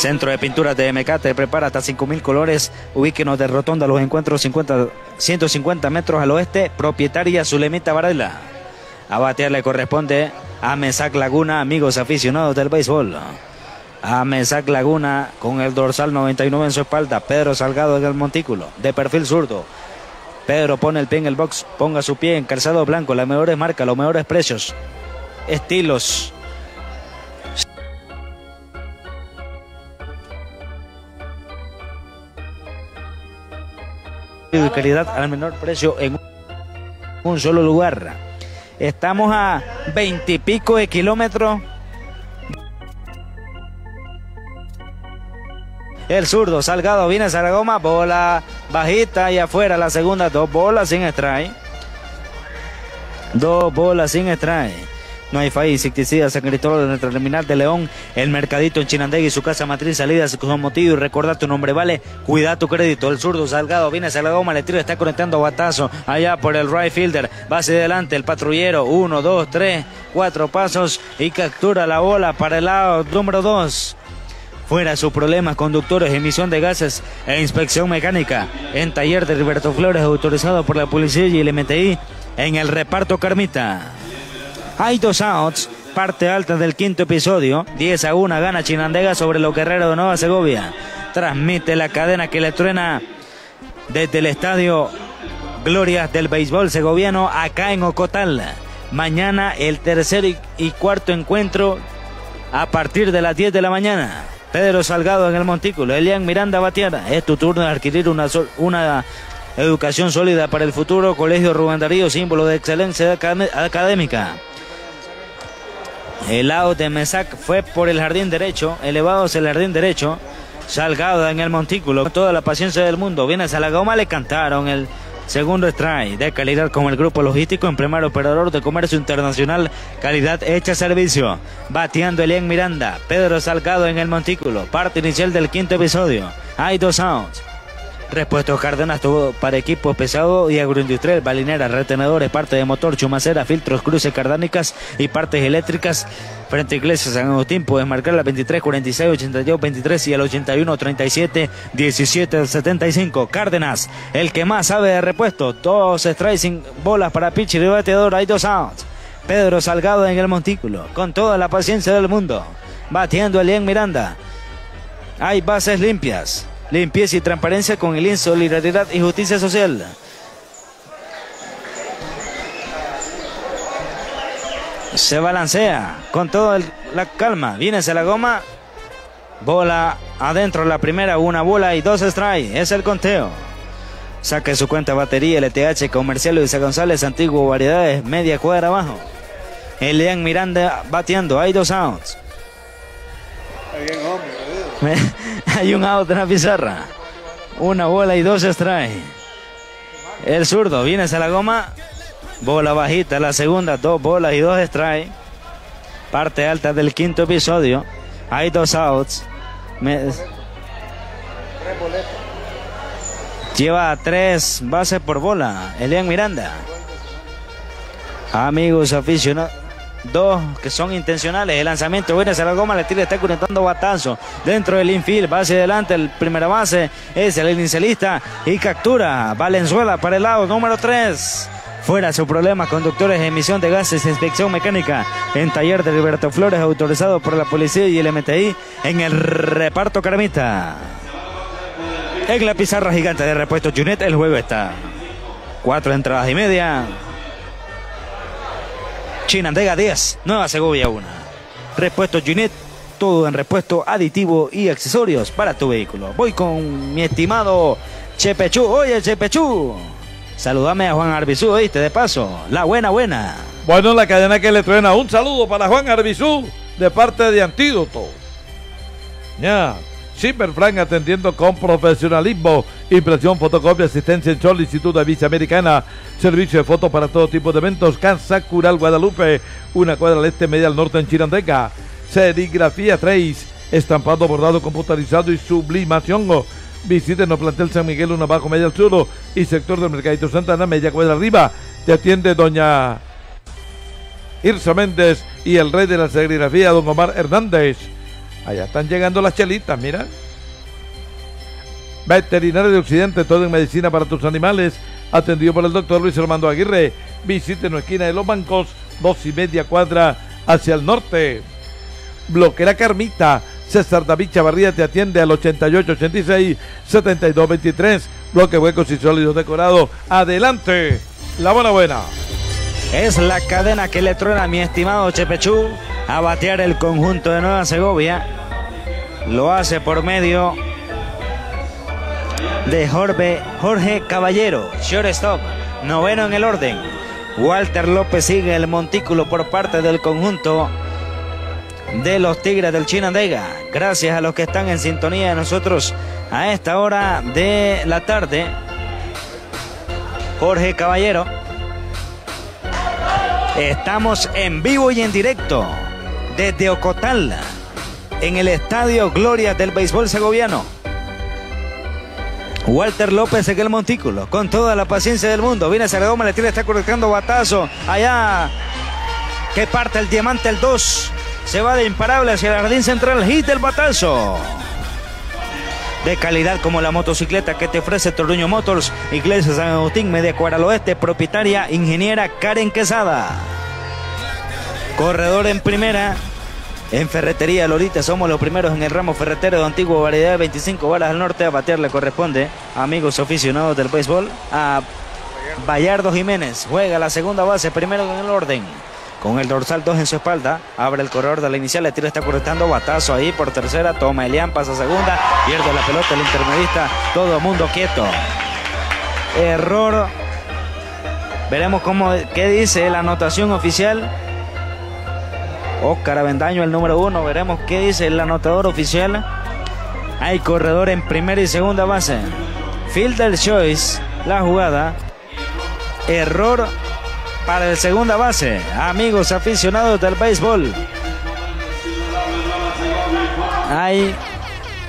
Centro de Pinturas de Mecate prepara hasta 5.000 colores. Ubíquenos de Rotonda los encuentros 50, 150 metros al oeste. Propietaria Zulemita Varela. A batear le corresponde a Mesac Laguna, amigos aficionados del béisbol. A Mesac Laguna con el dorsal 99 en su espalda. Pedro Salgado en el montículo. De perfil zurdo. Pedro pone el pie en el box. Ponga su pie en calzado blanco. Las mejores marcas, los mejores precios. Estilos. Y calidad al menor precio en un solo lugar. Estamos a veintipico de kilómetros. El zurdo, Salgado, viene Zaragoma, bola bajita y afuera la segunda, dos bolas sin strike. Dos bolas sin strike. No hay falla, insecticida, San Cristóbal en el terminal de León, el mercadito en Chinandega y su casa matriz, salidas con motivo y recordar tu nombre, vale, cuida tu crédito, el zurdo Salgado, viene hacia la está conectando batazo, allá por el right fielder, va hacia adelante el patrullero, uno, dos, tres, cuatro pasos y captura la bola para el lado número dos. Fuera sus problemas conductores, emisión de gases e inspección mecánica. En taller de Roberto Flores, autorizado por la policía y el MTI en el reparto Carmita. Hay dos outs, parte alta del quinto episodio. 10 a 1 gana Chinandega sobre los guerreros de Nueva Segovia. Transmite la cadena que le truena desde el estadio Glorias del Béisbol Segoviano acá en Ocotal. Mañana el tercer y- cuarto encuentro a partir de las 10 de la mañana. Pedro Salgado en el montículo, Elian Miranda Batiara. Es tu turno de adquirir una, una educación sólida para el futuro. Colegio Rubén Darío, símbolo de excelencia acadé- académica. El out de Mesac fue por el jardín derecho, elevado hacia el jardín derecho. Salgado en el montículo, con toda la paciencia del mundo. Viene a la goma, le cantaron el segundo strike de calidad como el grupo logístico en primer operador de comercio internacional. Calidad hecha servicio. Bateando Elian Miranda. Pedro Salgado en el montículo. Parte inicial del quinto episodio. Hay dos outs. Repuestos Cárdenas tuvo para equipos pesado y agroindustrial, balineras, retenedores, parte de motor, chumacera, filtros, cruces cardánicas y partes eléctricas. Frente a Iglesias San Agustín puedes marcar la 23 46 82 23 y el 81 37 17 75. Cárdenas, el que más sabe de repuesto. Dos strikes bolas para pitcher y bateador. Hay dos outs. Pedro Salgado en el montículo, con toda la paciencia del mundo. Batiendo Elian Miranda. Hay bases limpias. Limpieza y transparencia con el Solidaridad y Justicia Social. Se balancea con toda la calma. Viene hacia la goma. Bola adentro la primera, una bola y dos strikes. Es el conteo. Saque su cuenta batería LTH Comercial Luisa González, Antiguo Variedades, media cuadra abajo. Elian Miranda bateando, hay dos outs. Hay un out en la pizarra. Una bola y dos strikes. El zurdo viene hacia la goma. Bola bajita, la segunda, dos bolas y dos strikes. Parte alta del quinto episodio. Hay dos outs. Lleva tres bases por bola. Elian Miranda. Amigos aficionados. Dos que son intencionales. El lanzamiento viene hacia la goma. Le tira, está conectando batazo. Dentro del infield. Base adelante. El primera base es el inicialista. Y captura. Valenzuela para el lado número 3. Fuera su problema. Conductores de emisión de gases. Inspección mecánica. En taller de Liberto Flores. Autorizado por la policía y el MTI. En el reparto Caramita. En la pizarra gigante de repuesto Junet, el juego está. Cuatro entradas y media. Chinandega 10, Nueva Segovia 1. Repuesto Junet, todo en repuesto aditivo y accesorios para tu vehículo. Voy con mi estimado Chepechú. Oye, Chepechú. Saludame a Juan Arbizú, oíste, de paso. La buena, buena. Bueno, la cadena que le truena. Un saludo para Juan Arbizú de parte de Antídoto. Ya. Zimmer Frank atendiendo con profesionalismo. Impresión, fotocopia, asistencia en solicitud de visa americana. Servicio de fotos para todo tipo de eventos. Casa Cural Guadalupe. Una cuadra al este, media al norte en Chirandeca. Serigrafía 3. Estampado, bordado, computarizado y sublimación. Visítenos plantel San Miguel, una abajo, media al sur. Y sector del Mercadito Santana, media cuadra arriba. Te atiende doña Irsa Méndez y el rey de la serigrafía, don Omar Hernández. Allá están llegando las chelitas, mira. Veterinario de Occidente, todo en medicina para tus animales. Atendido por el doctor Luis Armando Aguirre. Visítenos esquina de los bancos, dos y media cuadra hacia el norte. Bloquera Carmita. César David Chavarría te atiende al 8886-7223. Bloque huecos y sólidos decorado. Adelante. La buena buena. Es la cadena que le truena a mi estimado Chepechú a batear el conjunto de Nueva Segovia. Lo hace por medio de Jorge, Jorge Caballero, shortstop, noveno en el orden. Walter López sigue el montículo por parte del conjunto de los Tigres del Chinandega. Gracias a los que están en sintonía de nosotros a esta hora de la tarde. Jorge Caballero. Estamos en vivo y en directo desde Ocotal, en el Estadio Gloria del Béisbol Segoviano. Walter López en el montículo, con toda la paciencia del mundo. Viene hacia la goma, le tira, está colocando batazo. Allá, que parte el diamante el 2. Se va de imparable hacia el jardín central. Hit el batazo. De calidad como la motocicleta que te ofrece Torruño Motors, Iglesia San Agustín, media cuadra oeste, propietaria, ingeniera Karen Quesada. Corredor en primera. En Ferretería Lorita somos los primeros en el ramo ferretero de antiguo variedad 25 balas al norte. A batear le corresponde, amigos aficionados del béisbol, a Bayardo Jiménez. Juega la segunda base, primero en el orden. Con el dorsal 2 en su espalda, abre el corredor de la inicial, le tira, está cortando, batazo ahí por tercera, toma Elian, pasa segunda, pierde la pelota el intermedista, todo el mundo quieto. Error. Veremos cómo, qué dice la anotación oficial. Oscar Avendaño, el número uno. Veremos qué dice el anotador oficial. Hay corredor en primera y segunda base. Fielder choice, la jugada. Error para el segunda base. Amigos aficionados del béisbol. Hay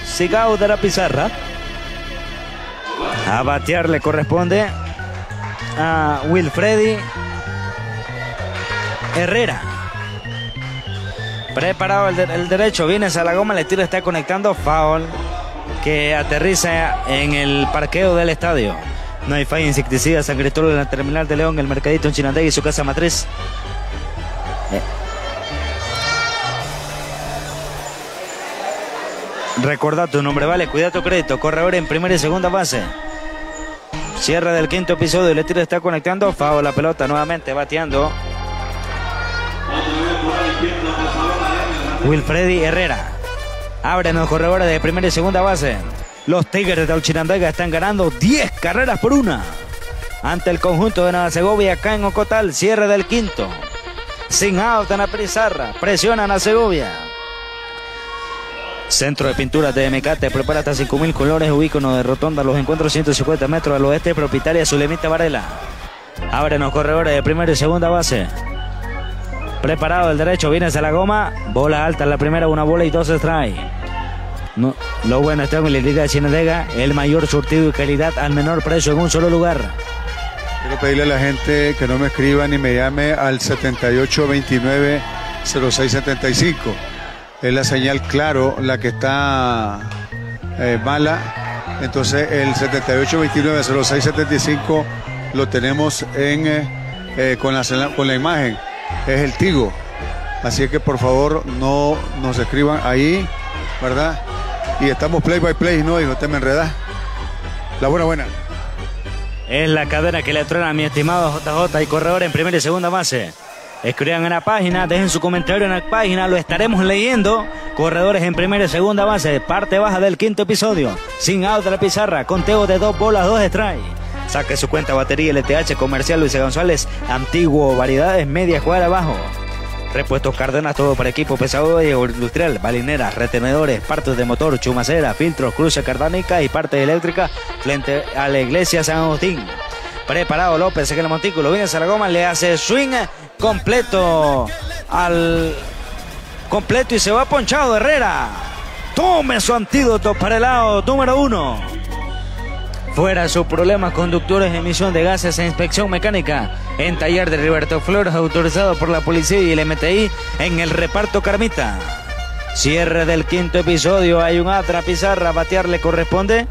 Sigao de la pizarra. A batear le corresponde a Wilfredi Herrera. Preparado el, de- el derecho, viene a la goma, le tira, está conectando, foul que aterriza en el parqueo del estadio. No hay falla insecticida, San Cristóbal en la terminal de León, el mercadito en Chinandega y su casa matriz. Eh. Tu nombre, vale, cuida tu crédito, corredor en primera y segunda base. Cierre del quinto episodio, le tira, está conectando, foul la pelota nuevamente, bateando. Wilfredi Herrera. Abren los corredores de primera y segunda base. Los Tigres de Tauchinandega están ganando 10 carreras por una. Ante el conjunto de Nueva Segovia acá en Ocotal, cierre del quinto. Sin out en la pizarra, presionan a Segovia. Centro de pinturas de Mecate, prepara hasta 5.000 colores, ubícono de rotonda, los encuentros 150 metros al oeste, propietaria Zulemita Varela. Abren los corredores de primera y segunda base. Preparado el derecho, viene hacia la goma. Bola alta en la primera, una bola y dos strike. No, lo bueno está en la Liga de Chinandega, el mayor surtido y calidad al menor precio en un solo lugar. Quiero pedirle a la gente que no me escriba ni me llame al 7829-0675. Es la señal claro la que está eh, mala. Entonces el 7829-0675 lo tenemos en, eh, eh, con, la, con la imagen. Es el Tigo. Así que por favor no nos escriban ahí, ¿verdad? Y estamos play by play, ¿no? Y no te me enredas. La buena, buena. Es la cadena que le truena a mi estimado JJ y corredor en primera y segunda base. Escriban en la página, dejen su comentario en la página, lo estaremos leyendo. Corredores en primera y segunda base, parte baja del quinto episodio. Sin out de la pizarra, conteo de dos bolas, dos strike. Saque su cuenta batería LTH comercial Luis González, antiguo, variedades media cuadra abajo. Repuestos Cárdenas, todo para equipo pesado y industrial, balineras, retenedores, partes de motor, chumacera, filtros, cruce cardánica y parte eléctrica frente a la iglesia San Agustín. Preparado López en el montículo, viene Zaragoma, le hace swing completo al completo y se va ponchado Herrera. Tome su antídoto para el lado número uno. Fuera sus problemas conductores, emisión de gases e inspección mecánica. En taller de Roberto Flores, autorizado por la policía y el MTI en el reparto Carmita. Cierre del quinto episodio. Hay un atra pizarra. Batear le corresponde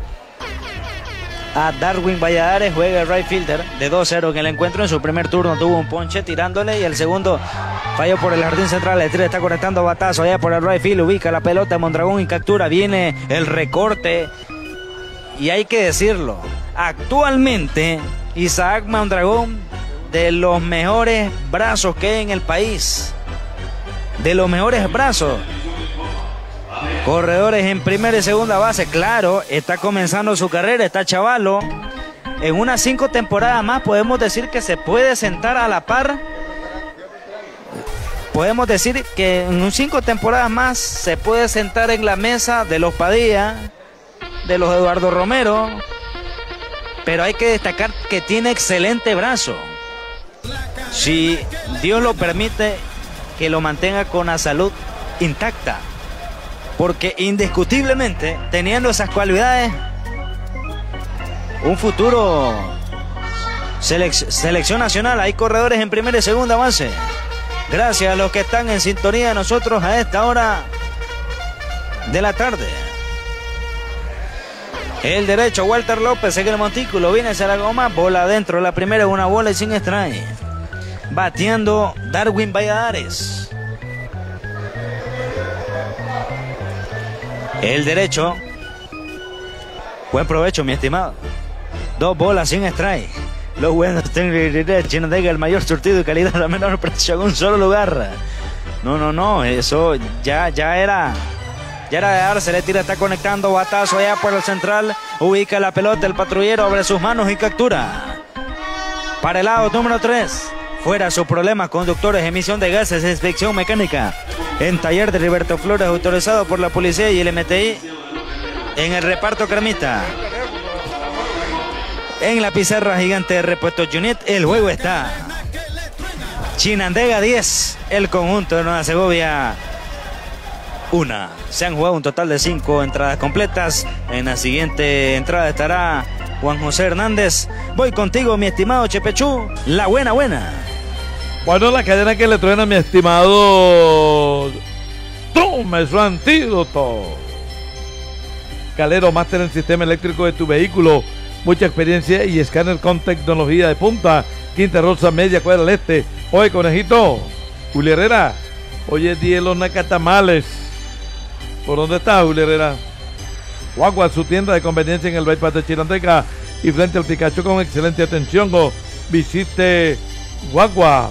a Darwin Valladares. Juega el right fielder de 2-0 en el encuentro. En su primer turno tuvo un ponche tirándole y el segundo falló por el jardín central. El tiro está conectando batazo allá por el right field. Ubica la pelota Mondragón y captura. Viene el recorte y hay que decirlo, actualmente Isaac Mondragón de los mejores brazos que hay en el país. De los mejores brazos. Corredores en primera y segunda base, claro, está comenzando su carrera, está chavalo. En unas cinco temporadas más podemos decir que se puede sentar a la par. Podemos decir que en un cinco temporadas más se puede sentar en la mesa de los Padilla, de los Eduardo Romero, pero hay que destacar que tiene excelente brazo. Si Dios lo permite, que lo mantenga con la salud intacta, porque indiscutiblemente, teniendo esas cualidades, un futuro selec- selección nacional, hay corredores en primera y segunda base. Gracias a los que están en sintonía de nosotros a esta hora de la tarde. El derecho, Walter López en el montículo. Viene hacia la goma. Bola adentro. La primera, una bola y sin strike. Bateando Darwin Valladares. El derecho. Buen provecho, mi estimado. Dos bolas sin strike. Los buenos Chinandega, el mayor surtido y calidad, la menor precio en un solo lugar. No, no, no. Eso ya, ya era. Ya era de darse, le tira, está conectando, batazo allá por el central, ubica la pelota, el patrullero abre sus manos y captura. Para el lado número 3, fuera sus problemas, conductores, emisión de gases, inspección mecánica. En taller de Roberto Flores, autorizado por la policía y el MTI en el reparto Cremita. En la pizarra gigante de repuesto Junet, el juego está. Chinandega 10, el conjunto de Nueva Segovia una. Se han jugado un total de cinco entradas completas. En la siguiente entrada estará Juan José Hernández. Voy contigo, mi estimado Chepechú. La buena, buena. Bueno, la cadena que le truena, mi estimado. Tome su antídoto. Calero Máster en sistema eléctrico de tu vehículo. Mucha experiencia y escáner con tecnología de punta. Quinta Rosa, media cuadra al este. Oye, conejito. Julio Herrera. Hoy es nacatamales. ¿Por dónde está Julio Herrera? Guagua, su tienda de conveniencia en el bypass de Chiranteca y frente al Pikachu con excelente atención. Visite Guagua.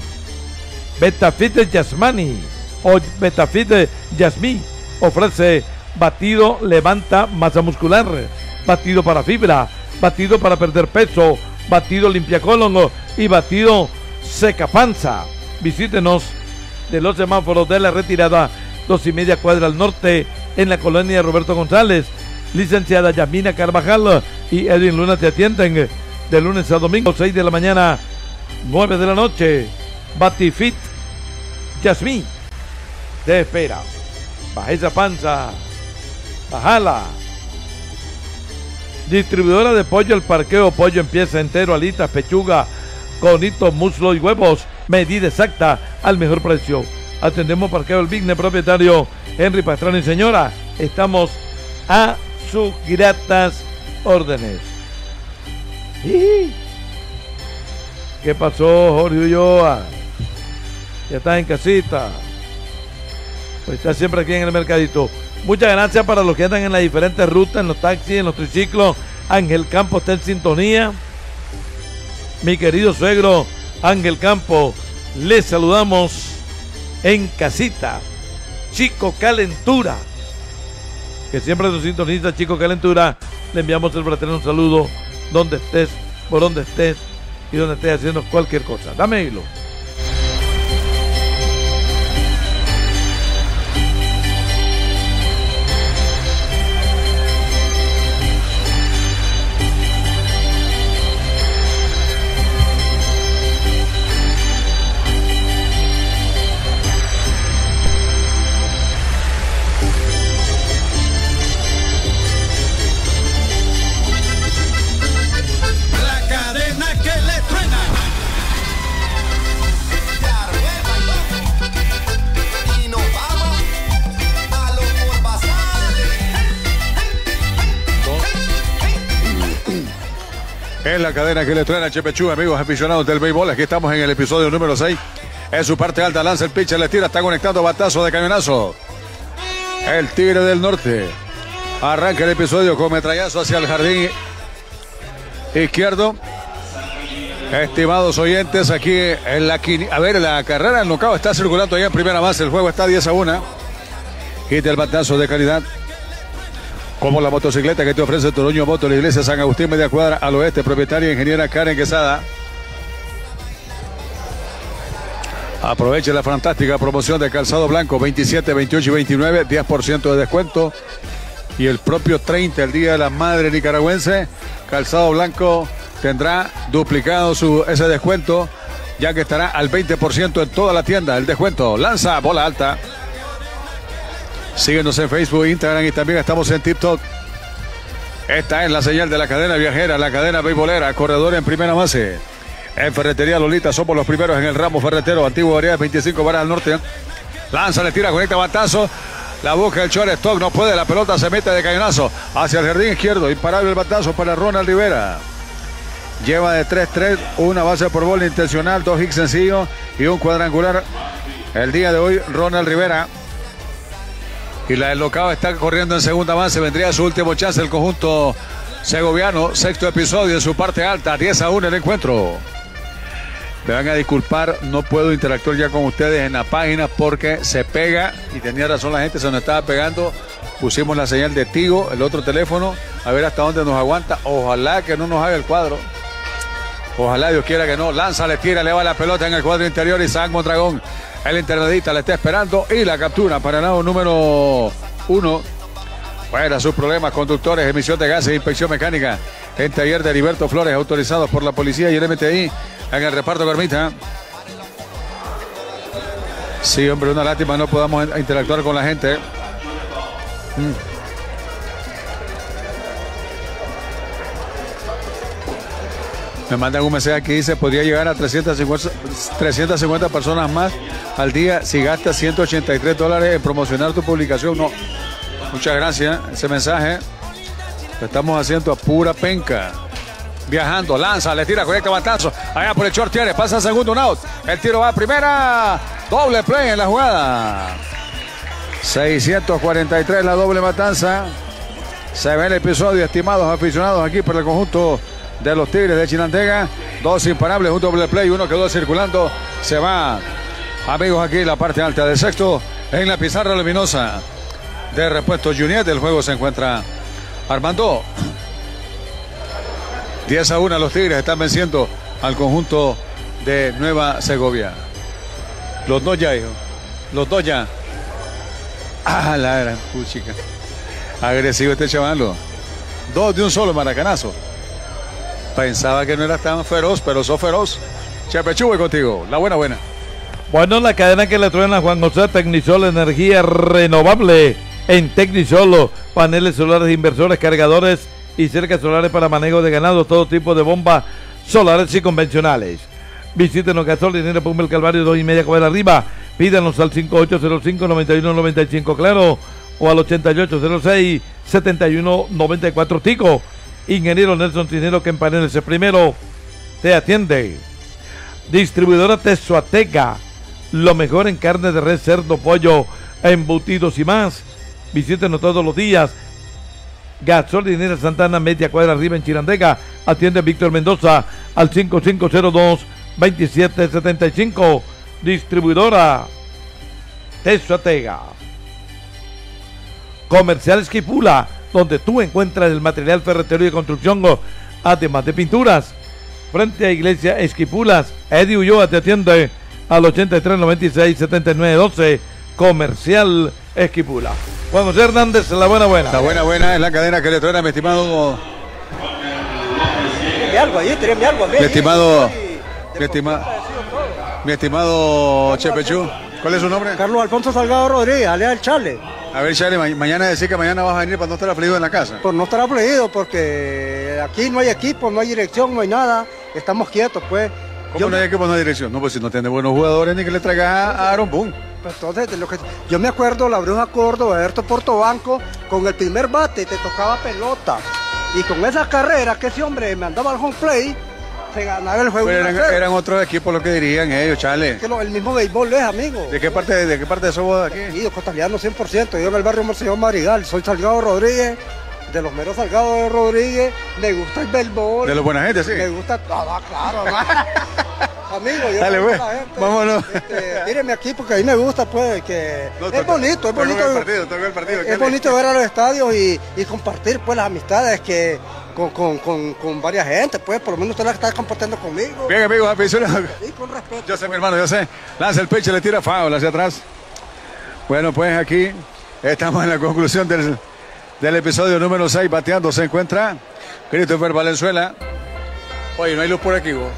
Betafit de Yasmani o Betafit de Yasmí ofrece batido levanta masa muscular, batido para fibra, batido para perder peso, batido limpia colon y batido seca panza. Visítenos de los semáforos de la retirada, dos y media cuadra al norte, en la colonia Roberto González. Licenciada Yamina Carvajal y Edwin Luna te atienden de lunes a domingo, 6 de la mañana, 9 de la noche. Batifit Yasmín te espera. Baja esa panza. Bajala. Distribuidora de pollo El Parqueo, pollo en pieza entero, alitas, pechuga, conito, muslo y huevos. Medida exacta al mejor precio. Atendemos Parqueo El Vigne, propietario Henry Pastrana y señora. Estamos a sus gratas órdenes. ¿Qué pasó, Jorge Ulloa? Ya estás en casita. Pues está siempre aquí en el mercadito. Muchas gracias para los que andan en las diferentes rutas, en los taxis, en los triciclos. Ángel Campo está en sintonía. Mi querido suegro Ángel Campo, les saludamos en casita. Chico Calentura, que siempre nos sintoniza, Chico Calentura. Le enviamos el fraterno saludo donde estés, por donde estés y donde estés haciendo cualquier cosa. Dame hilo. Cadena que le traen a Chepechú, amigos aficionados del béisbol. Aquí estamos en el episodio número 6. En su parte alta lanza el pitcher, le tira, está conectando batazo de cañonazo. El Tigre del Norte. Arranca el episodio con metrallazo hacia el jardín izquierdo. Estimados oyentes, aquí en la A ver, la carrera del nocao está circulando ya en primera base. El juego está 10 a 1. Quita el batazo de calidad. Como la motocicleta que te ofrece Toruño Moto, la iglesia San Agustín, media cuadra al oeste, propietaria ingeniera Karen Quesada. Aproveche la fantástica promoción de calzado blanco 27, 28 y 29, 10% de descuento. Y el propio 30, el Día de la Madre Nicaragüense, calzado blanco tendrá duplicado su, ese descuento, ya que estará al 20% en toda la tienda. El descuento lanza bola alta. Síguenos en Facebook, Instagram y también estamos en TikTok. Esta es la señal de la cadena viajera, la cadena beisbolera, corredor en primera base. En Ferretería Lolita somos los primeros en el ramo ferretero, antiguo variedad 25 varas al norte. Lanza, le tira, conecta batazo. La busca el shortstop, no puede, la pelota se mete de cañonazo hacia el jardín izquierdo. Imparable el batazo para Ronald Rivera. Lleva de 3-3, una base por bola intencional, dos hits sencillos y un cuadrangular. El día de hoy, Ronald Rivera. Y la del locado está corriendo en segunda base. Vendría su último chance el conjunto segoviano. Sexto episodio en su parte alta. 10 a 1 el encuentro. Me van a disculpar, no puedo interactuar ya con ustedes en la página porque se pega y tenía razón la gente, se nos estaba pegando. Pusimos la señal de Tigo, el otro teléfono, a ver hasta dónde nos aguanta. Ojalá que no nos haga el cuadro. Ojalá Dios quiera que no. Lanza, le tira, le va la pelota en el cuadro interior. Isaac Mondragón, el internetista, le está esperando y la captura para el lado número uno. Fuera sus problemas, conductores, emisión de gases, inspección mecánica en taller de Heriberto Flores, autorizados por la policía y el MTI en el reparto Carmita. Sí, hombre, una lástima no podamos in- interactuar con la gente. Mm. Me mandan un mensaje aquí dice, podría llegar a 350, 350 personas más al día si gastas 183 dólares en promocionar tu publicación. No, muchas gracias. Ese mensaje lo estamos haciendo a pura penca. Viajando, lanza, le tira, conecta batazo. Allá por el short tiene, pasa segundo, un out. El tiro va a primera. Doble play en la jugada. 643 la doble matanza. Se ve el episodio, estimados aficionados aquí por el conjunto de los Tigres de Chinantega. Dos imparables, un doble play, uno quedó circulando. Se va, amigos, aquí la parte alta del sexto, en la pizarra luminosa de repuesto Junior. El juego se encuentra Armando. 10 a 1 los Tigres están venciendo al conjunto de Nueva Segovia. Los dos ya, hijo. Los dos ya. Ah, la gran puchica. Agresivo este chavalo. Dos de un solo maracanazo. Pensaba que no era tan feroz, pero sos feroz. Chepechu, voy contigo. La buena, buena. Bueno, la cadena que le truena a Juan José Tecnisol, energía renovable en Tecnisol, paneles solares, inversores, cargadores y cercas solares para manejo de ganado, todo tipo de bombas solares y convencionales. Visítenos Gasolinera Pumba el Calvario 2 y media cuadra arriba. Pídanos al 5805-9195, claro, o al 8806-7194 Tico. Ingeniero Nelson Tinero que en paneles el primero te atiende. Distribuidora Tezuatega, lo mejor en carne de res, cerdo, pollo, embutidos y más. Visítenos todos los días. Gasolinera Santana, media cuadra arriba en Chirandega. Atiende Víctor Mendoza al 5502-2775. Distribuidora Tezuatega. Comercial Esquipula, donde tú encuentras el material ferretero y de construcción, además de pinturas. Frente a Iglesia Esquipulas, Eddie Ulloa te atiende al 8396-7912. Comercial Esquipula. Juan José Hernández, la buena buena. La buena, buena es la cadena que le trae a mi estimado. algo ahí, tíreme algo a mí. Mi estimado. Mi estimado. Mi estimado Chepechú. ¿Cuál es su nombre? Carlos Alfonso Salgado Rodríguez, alias el Chale. A ver, Charlie, ma- mañana decir que mañana vas a venir para no estar afligido en la casa. Por no estar afligido, porque aquí no hay equipo, no hay dirección, no hay nada. Estamos quietos, pues. ¿Cómo Yo- no hay equipo, no hay dirección? No, pues si no tiene buenos jugadores, ni que le traiga a Aaron Boone. Pues entonces, de lo que, yo me acuerdo la Bruja Córdoba, Alberto Portobanco, con el primer bate te tocaba pelota. Y con esa carrera que ese hombre me andaba al home play, se ganaba el juego. Pero 1 a eran, 0. eran otros equipos los que dirían ellos, Chale. Que lo- el mismo béisbol es, amigo. ¿De qué parte, de qué parte sos vos de aquí? Yo costaliano 100%. Yo en el barrio Monseñor Marigal, soy Salgado Rodríguez, de los meros Salgado de Rodríguez. Me gusta el béisbol. De los buena gente, sí. Me gusta todo, claro. Amigo, yo Dale, pues, vámonos. Este, tírenme aquí porque a mí me gusta, pues, que No, es bonito, es bonito. el partido, toca el partido, es bonito ver a los estadios y, y compartir, pues, las amistades que con, con, con, con varias gente, pues, por lo menos usted la está compartiendo conmigo. Bien, amigos aficionados. Y con respeto. Yo sé, mi hermano, yo sé. Lanza el pecho y le tira foul hacia atrás. Bueno, pues aquí estamos en la conclusión del, del episodio número 6. Bateando se encuentra Christopher Valenzuela. Oye, no hay luz por aquí, vos.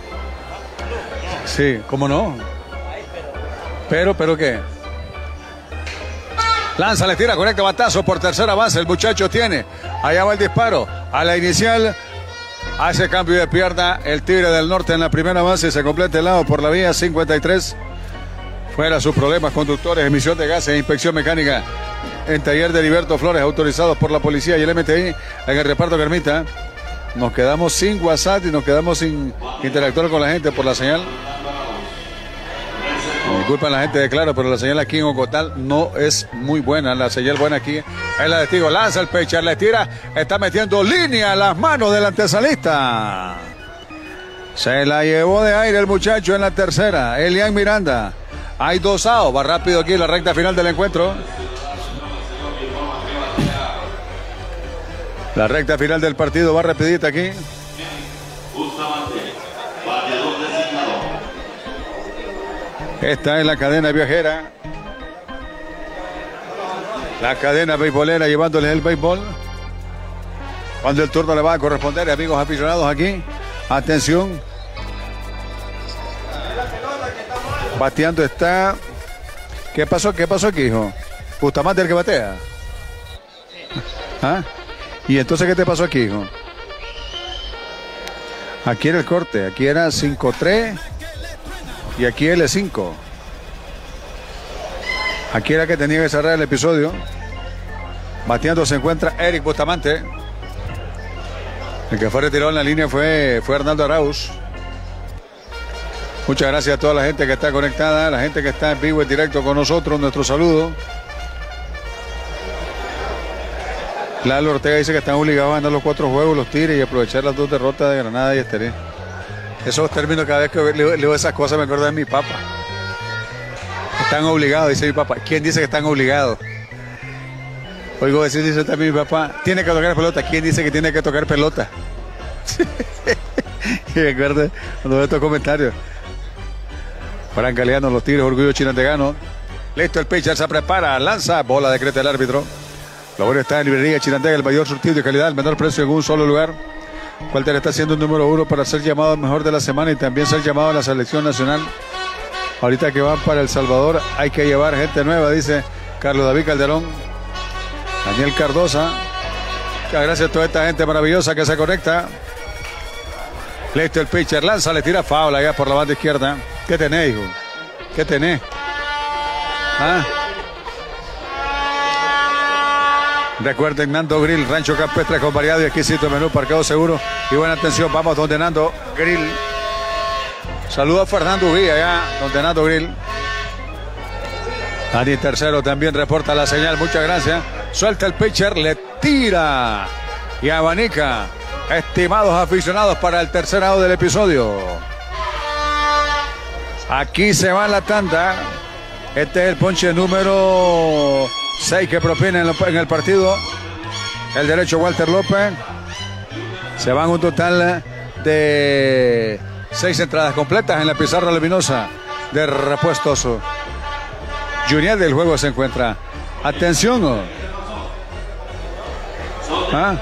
Sí, ¿cómo no? Pero, ¿pero qué? Lanza, le tira, correcto, batazo por tercera base. El muchacho tiene. Allá va el disparo. A la inicial. Hace cambio de pierna el Tigre del Norte en la primera base. Se completa el lado por la vía 53. Fuera sus problemas conductores, emisión de gases e inspección mecánica en taller de Heriberto Flores, autorizados por la policía y el MTI en el reparto Carmita. Nos quedamos sin WhatsApp y nos quedamos sin interactuar con la gente por la señal. Disculpen la gente de Claro, pero la señal aquí en Ocotal no es muy buena. La señal buena aquí es la de Tigo. Lanza el pecho, le tira, está metiendo línea a las manos del antesalista. Se la llevó de aire el muchacho en la tercera. Elian Miranda. Hay dos outs. Va rápido aquí la recta final del encuentro. La recta final del partido va rapidita aquí. Esta es la cadena viajera. La cadena beisbolera llevándoles el béisbol. Cuando el turno le va a corresponder, amigos aficionados aquí. Atención. Bateando está. ¿Qué pasó? ¿Qué pasó aquí, hijo? Bustamante el que batea. ¿Ah? ¿Y entonces qué te pasó aquí, hijo? Aquí era el corte, aquí era 5-3 y aquí L5. Aquí era que tenía que cerrar el episodio. Bateando se encuentra Eric Bustamante. El que fue retirado en la línea fue, fue Hernando Arauz. Muchas gracias a toda la gente que está conectada, la gente que está en vivo en directo con nosotros. Nuestro saludo. Lalo Ortega dice que están obligados a ganar los cuatro juegos, los tires y aprovechar las dos derrotas de Granada y Estelí. Esos términos, cada vez que leo, esas cosas, me acuerdo de mi papá. Están obligados, dice mi papá. ¿Quién dice que están obligados? Oigo decir, dice también mi papá, tiene que tocar pelota. ¿Quién dice que tiene que tocar pelota? y me acuerdo cuando veo estos comentarios. Frank Galeano, los tiros, orgullo chinandegano. Listo, el pitcher se prepara, lanza, bola decreta el árbitro. Lo bueno está en librería Chinandega, el mayor surtido de calidad, el menor precio en un solo lugar. Walter está siendo un número uno para ser llamado el mejor de la semana y también ser llamado a la selección nacional. Ahorita que van para El Salvador hay que llevar gente nueva, dice Carlos David Calderón. Daniel Cardosa. Muchas gracias a toda esta gente maravillosa que se conecta. Listo el pitcher, lanza, le tira faula allá por la banda izquierda. ¿Qué tenés, hijo? ¿Qué tenés? ¿Ah? Recuerden, Nando Grill, Rancho Campestre con variado y exquisito menú, parqueo seguro y buena atención. Vamos donde Nando Grill. Saludos a Fernando Ugui allá, donde Nando Grill. Dani Tercero también reporta la señal, muchas gracias. Suelta el pitcher, le tira y abanica. Estimados aficionados para el tercer lado del episodio. Aquí se va la tanda. Este es el ponche número 6 que propina en, el partido. El derecho Walter López. Se van un total de seis entradas completas en la pizarra luminosa de repuestos. Junior del juego se encuentra. Atención. ¿Ah?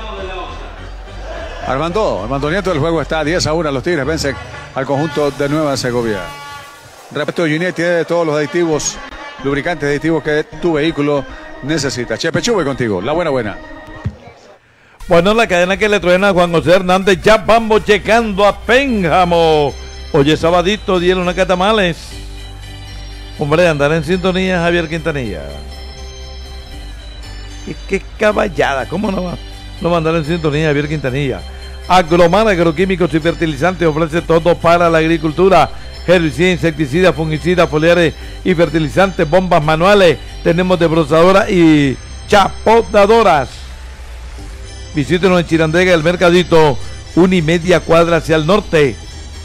Armando, Armando Nieto del juego está 10 a 1. Los Tigres vencen al conjunto de Nueva Segovia. Repito, Junior tiene todos los aditivos, lubricantes aditivos que tu vehículo necesita. Chepe Chuve contigo, la buena buena. Bueno, la cadena que le truena a Juan José Hernández, ya vamos llegando a Pénjamo. Oye, sabadito, dieron una catamales. Hombre, andar en sintonía, Javier Quintanilla. Qué, qué caballada, ¿cómo no va? No va a andar en sintonía, Javier Quintanilla. Agromar Agroquímicos y Fertilizantes ofrece todo para la agricultura. Herbicida, insecticida, fungicida, foliares y fertilizantes, bombas manuales. Tenemos desbrozadoras y chapotadoras. Visítenos en Chirandega, el Mercadito, una y media cuadra hacia el norte.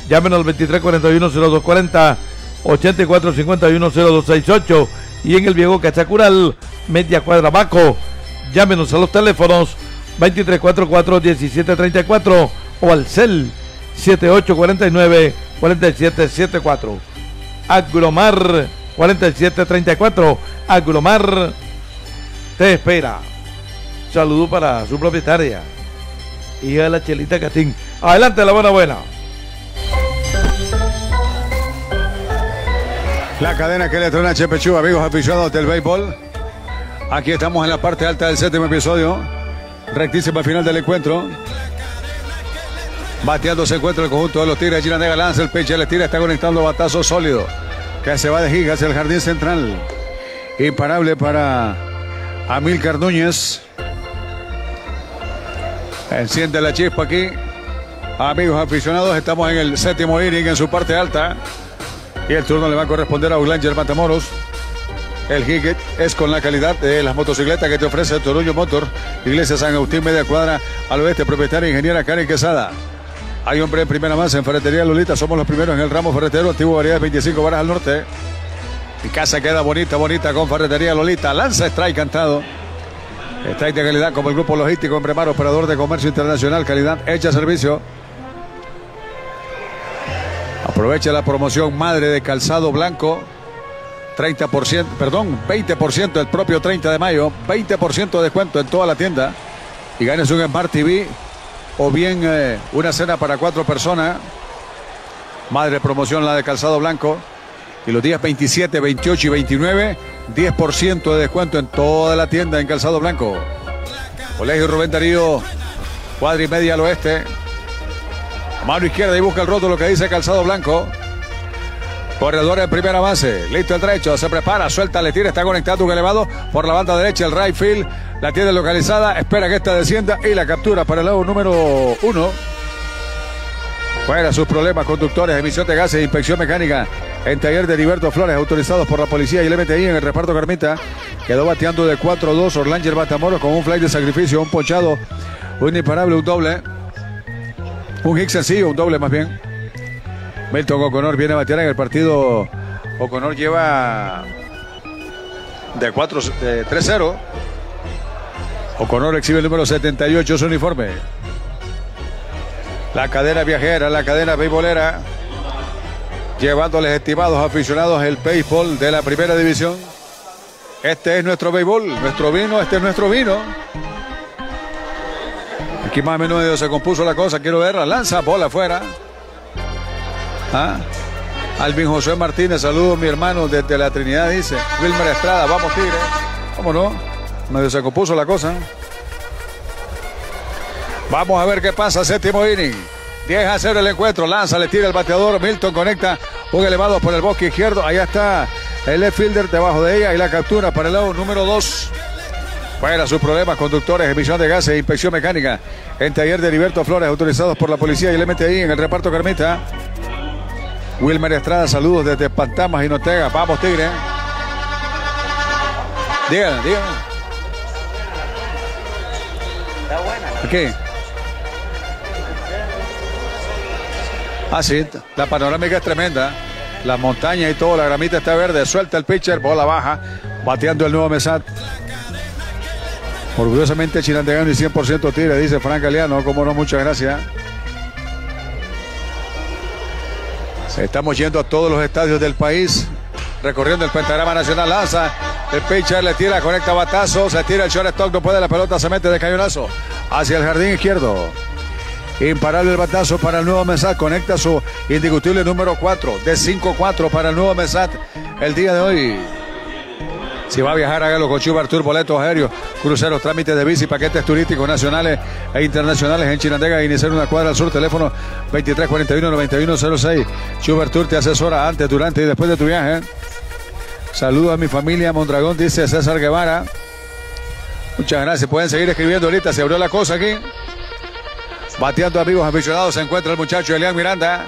Llámenos al 2341-0240, 8451-0268 y en el viejo Cachacural, media cuadra Baco. Llámenos a los teléfonos 2344-1734 o al CEL 7849-4774. Agromar 4734. Agromar te espera. Saludo para su propietaria. Hija de la Chelita Catín. Adelante, la buena buena. La cadena que le trae a Chepe Chuve, amigos aficionados del béisbol. Aquí estamos en la parte alta del séptimo episodio. Rectísima final del encuentro. Bateando se encuentra el conjunto de los Tigres. Giranega lanza el pitcher, le tira, está conectando batazo sólido. Que se va de giga hacia el jardín central. Imparable para Amílcar Núñez. Enciende la chispa aquí. Amigos aficionados, estamos en el séptimo inning en su parte alta. Y el turno le va a corresponder a Ulanger Matamoros. El Higgett es con la calidad de las motocicletas que te ofrece Toruño Motor. Iglesia San Agustín, media cuadra al oeste, propietaria ingeniera Karen Quesada. Hay hombre en primera más en Ferretería Lolita. Somos los primeros en el ramo ferretero. Antiguo variedad 25 varas al norte. Mi casa queda bonita, bonita con Ferretería Lolita. Lanza strike cantado. Strike de calidad como el grupo logístico Embremar, operador de comercio internacional. Calidad hecha servicio. Aprovecha la promoción madre de calzado blanco. 30%, perdón, 20% el propio 30 de mayo. 20% de descuento en toda la tienda. Y ganes un Smart TV o bien eh, una cena para cuatro personas. Madre promoción la de calzado blanco. Y los días 27, 28 y 29, 10% de descuento en toda la tienda en calzado blanco. Colegio Rubén Darío, cuadra y media al oeste. Mano izquierda y busca el rótulo que dice calzado blanco. Corredor en primera base. Listo el derecho. Se prepara. Suelta. Le tira. Está conectado un elevado por la banda derecha. El right field. La tiene localizada. Espera que esta descienda. Y la captura para el lado número uno. Fuera sus problemas conductores, emisión de gases, inspección mecánica en taller de Heriberto Flores, autorizados por la policía y el MTI en el reparto Carmita. Quedó bateando de 4-2 Orlanger Matamoros con un fly de sacrificio, un ponchado, un imparable, un doble. Un hit sencillo, un doble más bien. Milton O'Connor viene a batear en el partido. O'Connor lleva de 4 de 3-0. O'Connor exhibe el número 78 su uniforme. La cadena viajera, la cadena beisbolera, llevándoles estimados aficionados el béisbol de la primera división. Este es nuestro béisbol, nuestro vino, este es nuestro vino. Aquí más o menos se compuso la cosa, quiero verla. Lanza, bola afuera. ¿Ah? Alvin José Martínez, saludos mi hermano desde la Trinidad, dice. Wilmer Estrada, vamos Tigre. ¿Cómo no? Medio se compuso la cosa. Vamos a ver qué pasa, séptimo inning. 10 a 0 el encuentro. Lanza, le tira el bateador. Milton conecta un elevado por el bosque izquierdo. Allá está el left fielder debajo de ella y la captura para el lado número 2. Fuera sus problemas, conductores, emisión de gases, inspección mecánica. En taller de Heriberto Flores, autorizados por la policía y el MTI en el reparto Carmita. Wilmer Estrada, saludos desde Pantamas y Notega. Vamos, Tigre. Díganme, díganme. Está buena. Aquí. Ah, sí, la panorámica es tremenda. La montaña y todo, la gramita está verde. Suelta el pitcher, bola baja, bateando el nuevo Mesat. Orgullosamente Chinandegano y 100% tire, dice Frank Galeano. Como no, muchas gracias. Estamos yendo a todos los estadios del país, recorriendo el pentagrama nacional. Lanza, el pitcher le tira, conecta batazo, se tira el shortstop, no puede, la pelota se mete de cañonazo hacia el jardín izquierdo. Imparable el batazo para el nuevo Mesat. Conecta su indiscutible número 4 de 5-4 para el nuevo Mesat el día de hoy. Si va a viajar, hágalo con Chuba Artur, boletos aéreos, cruceros, trámites de bici, paquetes turísticos nacionales e internacionales en Chinandega. Iniciar una cuadra al sur, teléfono 2341-9106. Chuba Artur te asesora antes, durante y después de tu viaje. Saludos a mi familia Mondragón, dice César Guevara. Muchas gracias. Pueden seguir escribiendo ahorita. Se abrió la cosa aquí. Bateando amigos aficionados se encuentra el muchacho Elian Miranda.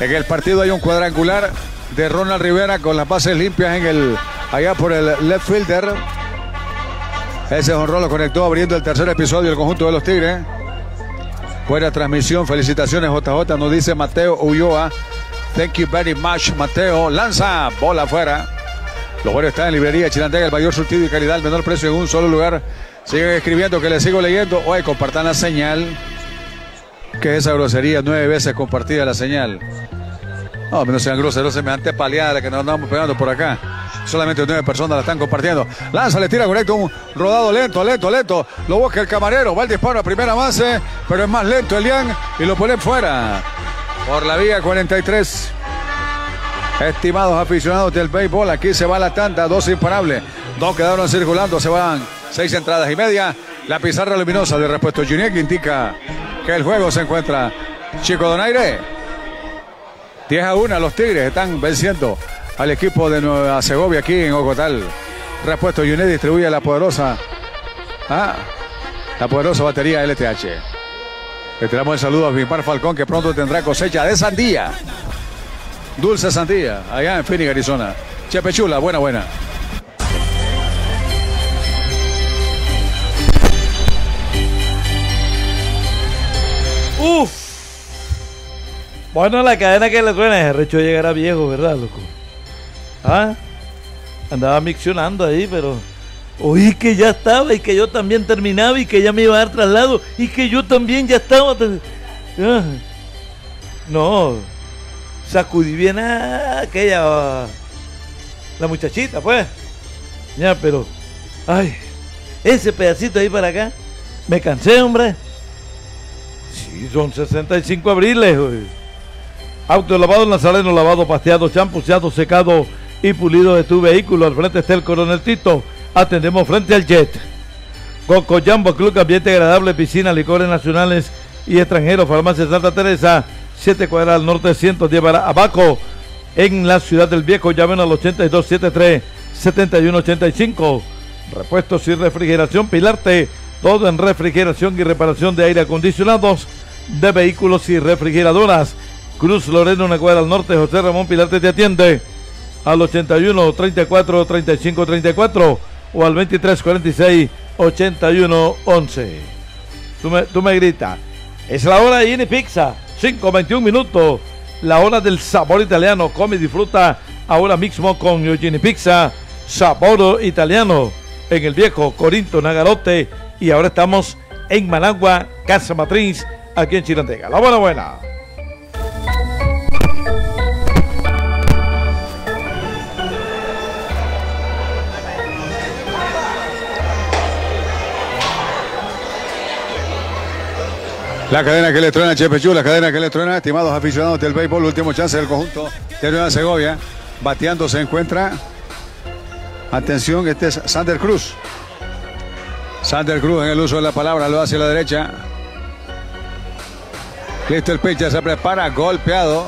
En el partido hay un cuadrangular de Ronald Rivera con las bases limpias en el allá por el left fielder. Ese honrón lo conectó abriendo el tercer episodio del conjunto de los Tigres. Buena transmisión, felicitaciones JJ, nos dice Mateo Ulloa. Thank you very much, Mateo. Lanza, bola afuera. Los buenos están en librería Chilantega, el mayor surtido y calidad, el menor precio en un solo lugar. Siguen escribiendo que les sigo leyendo. Oye, compartan la señal. Que esa grosería, nueve veces compartida la señal. No, no sean groseros, semejante paliada que nos andamos pegando por acá. Solamente nueve personas la están compartiendo. Lanza, le tira correcto, un rodado lento, lento, lento. Lo busca el camarero, va el disparo a primera base, pero es más lento Elian y lo ponen fuera. Por la vía 43. Estimados aficionados del béisbol, aquí se va la tanda, dos imparables. Dos quedaron circulando, se van seis entradas y media. La pizarra luminosa de repuesto Junior indica que el juego se encuentra. Chico Donaire. 10 a 1, los Tigres están venciendo al equipo de Nueva Segovia aquí en Ocotal. Repuesto Junior distribuye la poderosa. ah, la poderosa batería LTH. Le tiramos el saludo a Vipar Falcón que pronto tendrá cosecha de sandía. Dulce sandía, allá en Phoenix, Arizona. Chepe Chula, buena, buena. Uf. Bueno, la cadena que le truena recho llegará viejo, ¿verdad, loco? Ah, andaba miccionando ahí, pero oí que ya estaba y que yo también terminaba y que ya me iba a dar traslado y que yo también ya estaba. Ah. No, sacudí bien aquella, la muchachita, pues. Ya, pero, ay, ese pedacito ahí para acá, me cansé, hombre. Sí, son 65 abriles. güey. Auto lavado, nazareno lavado, pasteado, champuceado, secado y pulido de tu vehículo. Al frente está el coronel Tito. Atendemos frente al jet. Coco Jumbo Club, ambiente agradable, piscina, licores nacionales y extranjeros. Farmacia Santa Teresa, 7 cuadras al norte, 110 para Abaco. En la ciudad del Viejo, llamen al 8273-7185. Repuestos y refrigeración Pilarte. Todo en refrigeración y reparación de aire acondicionados de vehículos y refrigeradoras. Cruz Loreno, una cuadra al norte. José Ramón Pilarte te atiende al 81 34 35 34 o al 23 46 81 11. Tú me, tú me gritas. Es la hora de Gini Pizza. 5, 21 minutos. La hora del sabor italiano. Come y disfruta ahora mismo con Gini Pizza. Sabor italiano. En el viejo Corinto Nagarote. Y ahora estamos en Managua, Casa Matriz, aquí en Chirandega. La buena, buena. La cadena que le truena Chepechú, la cadena que le truena, estimados aficionados del béisbol, último chance del conjunto de Segovia. Bateando se encuentra. Atención, este es Sander Cruz. Sander Cruz en el uso de la palabra, lo hace a la derecha. Listo el se prepara, golpeado.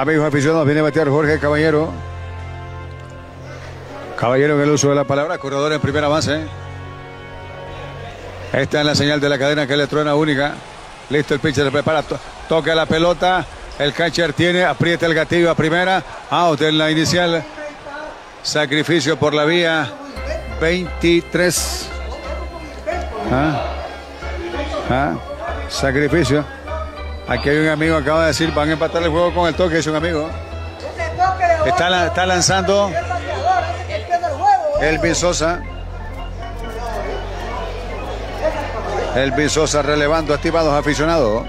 Amigos aficionados, viene a batear Jorge Caballero. Caballero en el uso de la palabra, corredor en primera base. Esta es la señal de la cadena que le truena única. Listo, el pitcher se prepara, to- toca la pelota. El catcher tiene, aprieta el gatillo a primera. Out en la inicial. Sacrificio por la vía 23. Ah. Ah. Sacrificio. Aquí hay un amigo, acaba de decir, van a empatar el juego con el toque, es un amigo. Está, la- está lanzando Elvin Sosa. Elvin Sosa relevando a estimados aficionados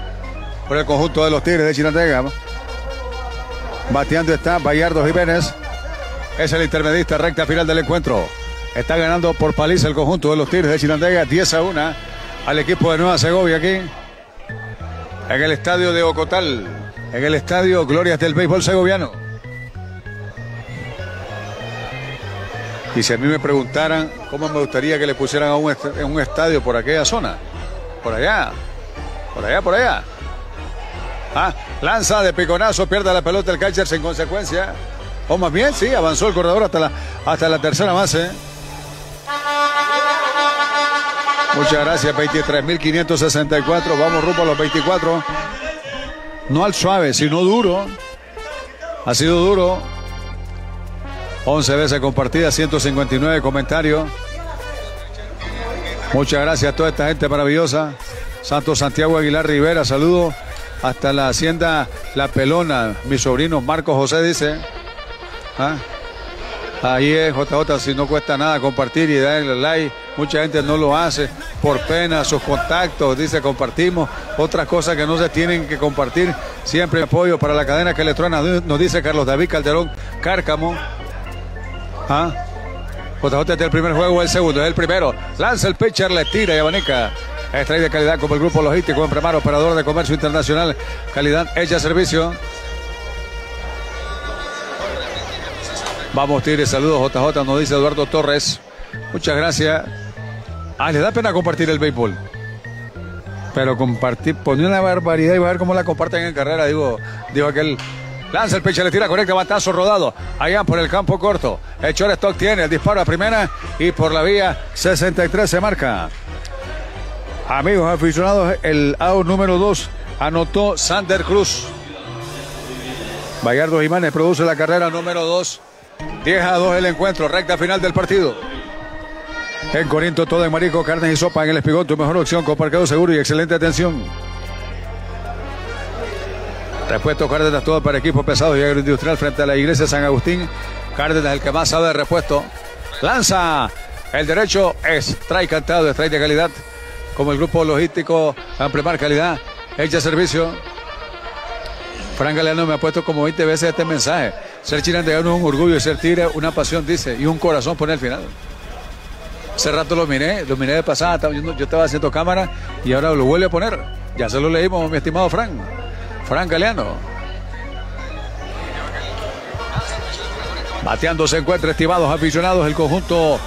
por el conjunto de los Tigres de Chinandega. Bateando está Bayardo Jiménez. Es el intermedista recta final del encuentro. Está ganando por paliza el conjunto de los Tigres de Chinandega 10 a 1 al equipo de Nueva Segovia aquí en el estadio de Ocotal, en el estadio Glorias del Béisbol Segoviano. Y si a mí me preguntaran cómo me gustaría que le pusieran a un, en un estadio por aquella zona, por allá, por allá, por allá. Ah, lanza de piconazo, pierde la pelota el catcher sin consecuencia. O más bien, sí, avanzó el corredor hasta la, hasta la tercera base. Muchas gracias, 23.564. Vamos rumbo a los 24. No al suave, sino duro. Ha sido duro. 11 veces compartida, 159 comentarios. Muchas gracias a toda esta gente maravillosa. Santo Santiago Aguilar Rivera, saludo hasta la hacienda La Pelona. Mi sobrino Marco José dice. ¿Ah? Ahí es JJ, si no cuesta nada compartir y darle like. Mucha gente no lo hace por pena, sus contactos, dice compartimos. Otras cosas que no se tienen que compartir. Siempre apoyo para la cadena que le truena, nos dice Carlos David Calderón Cárcamo. ¿Ah? JJ es el primer juego, el segundo, es el primero. Lanza el pitcher, le tira y abanica. Extrae de calidad como el grupo logístico en Premar, operador de comercio internacional. Calidad hecha servicio. Vamos, Tigres, saludos JJ, nos dice Eduardo Torres. Muchas gracias. Ah, le da pena compartir el béisbol. Pero compartir, poner una barbaridad y va a ver cómo la comparten en carrera, digo, digo aquel. Lanza el pecho, le tira correcta, batazo rodado. Allá por el campo corto. El shortstop tiene el disparo a primera y por la vía 63 se marca. Amigos aficionados, el out número 2 anotó Sander Cruz. Bayardo Jiménez produce la carrera número 2. 10 a 2 el encuentro, recta final del partido. En Corinto, todo en marico, carnes y sopa en el espigón, tu mejor opción con parqueo seguro y excelente atención. Repuesto Cárdenas, todo para equipo pesado y agroindustrial frente a la iglesia San Agustín. Cárdenas, el que más sabe de repuesto. Lanza el derecho, es trae cantado, es de calidad. Como el grupo logístico Amplемar Calidad, hecha servicio. Fran Galeano me ha puesto como 20 veces este mensaje. Ser chirandegano es un orgullo y ser tigre una pasión, dice, y un corazón pone al final. Hace rato lo miré, lo miré de pasada, yo, estaba haciendo cámara y ahora lo vuelve a poner. Ya se lo leímos, mi estimado Frank. Frank Galeano. Bateando se encuentra, estimados aficionados, el conjunto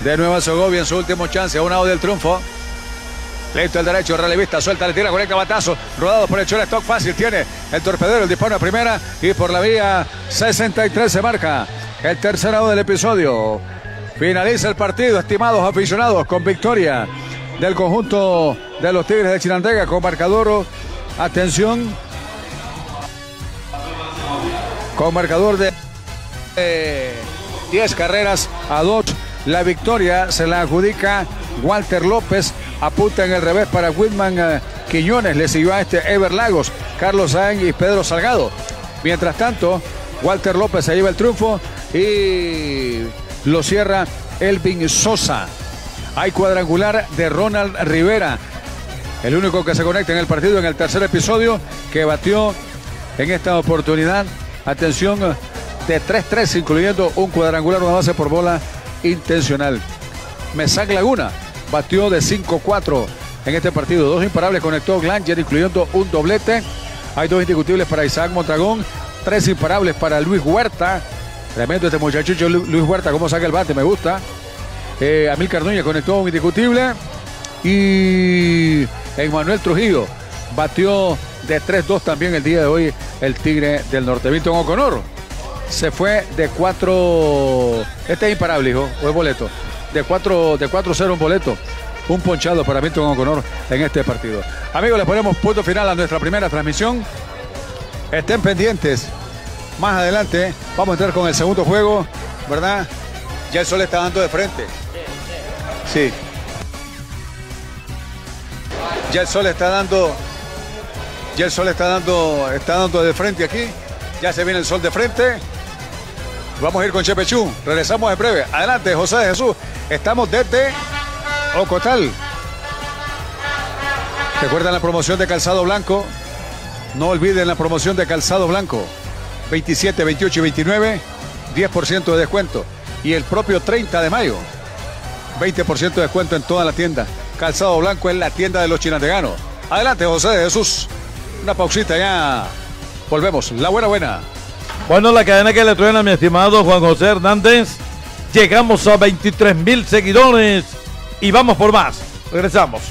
de Nueva Segovia en su último chance, a un lado del triunfo. Listo el derecho, relevista, suelta, le tira, conecta batazo, rodado por el shortstop, fácil, tiene el torpedero, el disparo a primera y por la vía 63 se marca el tercer lado del episodio. Finaliza el partido, estimados aficionados, con victoria del conjunto de los Tigres de Chinandega con marcador, atención, con marcador de eh, 10 carreras a 2. La victoria se la adjudica Walter López. Apunta en el revés para Whitman eh, Quiñones. Le siguió a este Ever Lagos, Carlos Sáenz y Pedro Salgado. Mientras tanto, Walter López se lleva el triunfo y lo cierra Elvin Sosa. Hay cuadrangular de Ronald Rivera. El único que se conecta en el partido en el tercer episodio que batió en esta oportunidad. Atención de 3-3, incluyendo un cuadrangular, una base por bola intencional. Mesac Laguna batió de 5-4 en este partido. Dos imparables conectó Glanger, incluyendo un doblete. Hay dos indiscutibles para Isaac Mondragón, tres imparables para Luis Huerta. Tremendo este muchachucho Lu- Luis Huerta, cómo saca el bate, me gusta. Eh, Amilcar Núñez conectó un indiscutible. Y Emmanuel Trujillo batió de 3-2 también el día de hoy el Tigre del Norte. Milton O'Connor se fue de 4. Este es imparable, hijo, o es boleto. De 4 de 4-0 un boleto. Un ponchado para Milton O'Connor en este partido. Amigos, le ponemos punto final a nuestra primera transmisión. Estén pendientes. Más adelante vamos a entrar con el segundo juego, ¿verdad? Ya el sol está dando de frente. Sí. Ya el sol está dando. Ya el sol está dando. Está dando de frente aquí. Ya se viene el sol de frente. Vamos a ir con Chepechú. Regresamos en breve. Adelante, José de Jesús. Estamos desde Ocotal. Recuerdan la promoción de Calzado Blanco. No olviden la promoción de Calzado Blanco. 27, 28 y 29. 10% de descuento. Y el propio 30 de mayo. 20% de descuento en toda la tienda. Calzado Blanco en la tienda de los chinandeganos. Adelante, José de Jesús. Una pausita ya. Volvemos. La buena, buena. Bueno, la cadena que le truena, mi estimado Juan José Hernández. Llegamos a 23 mil seguidores y vamos por más. Regresamos.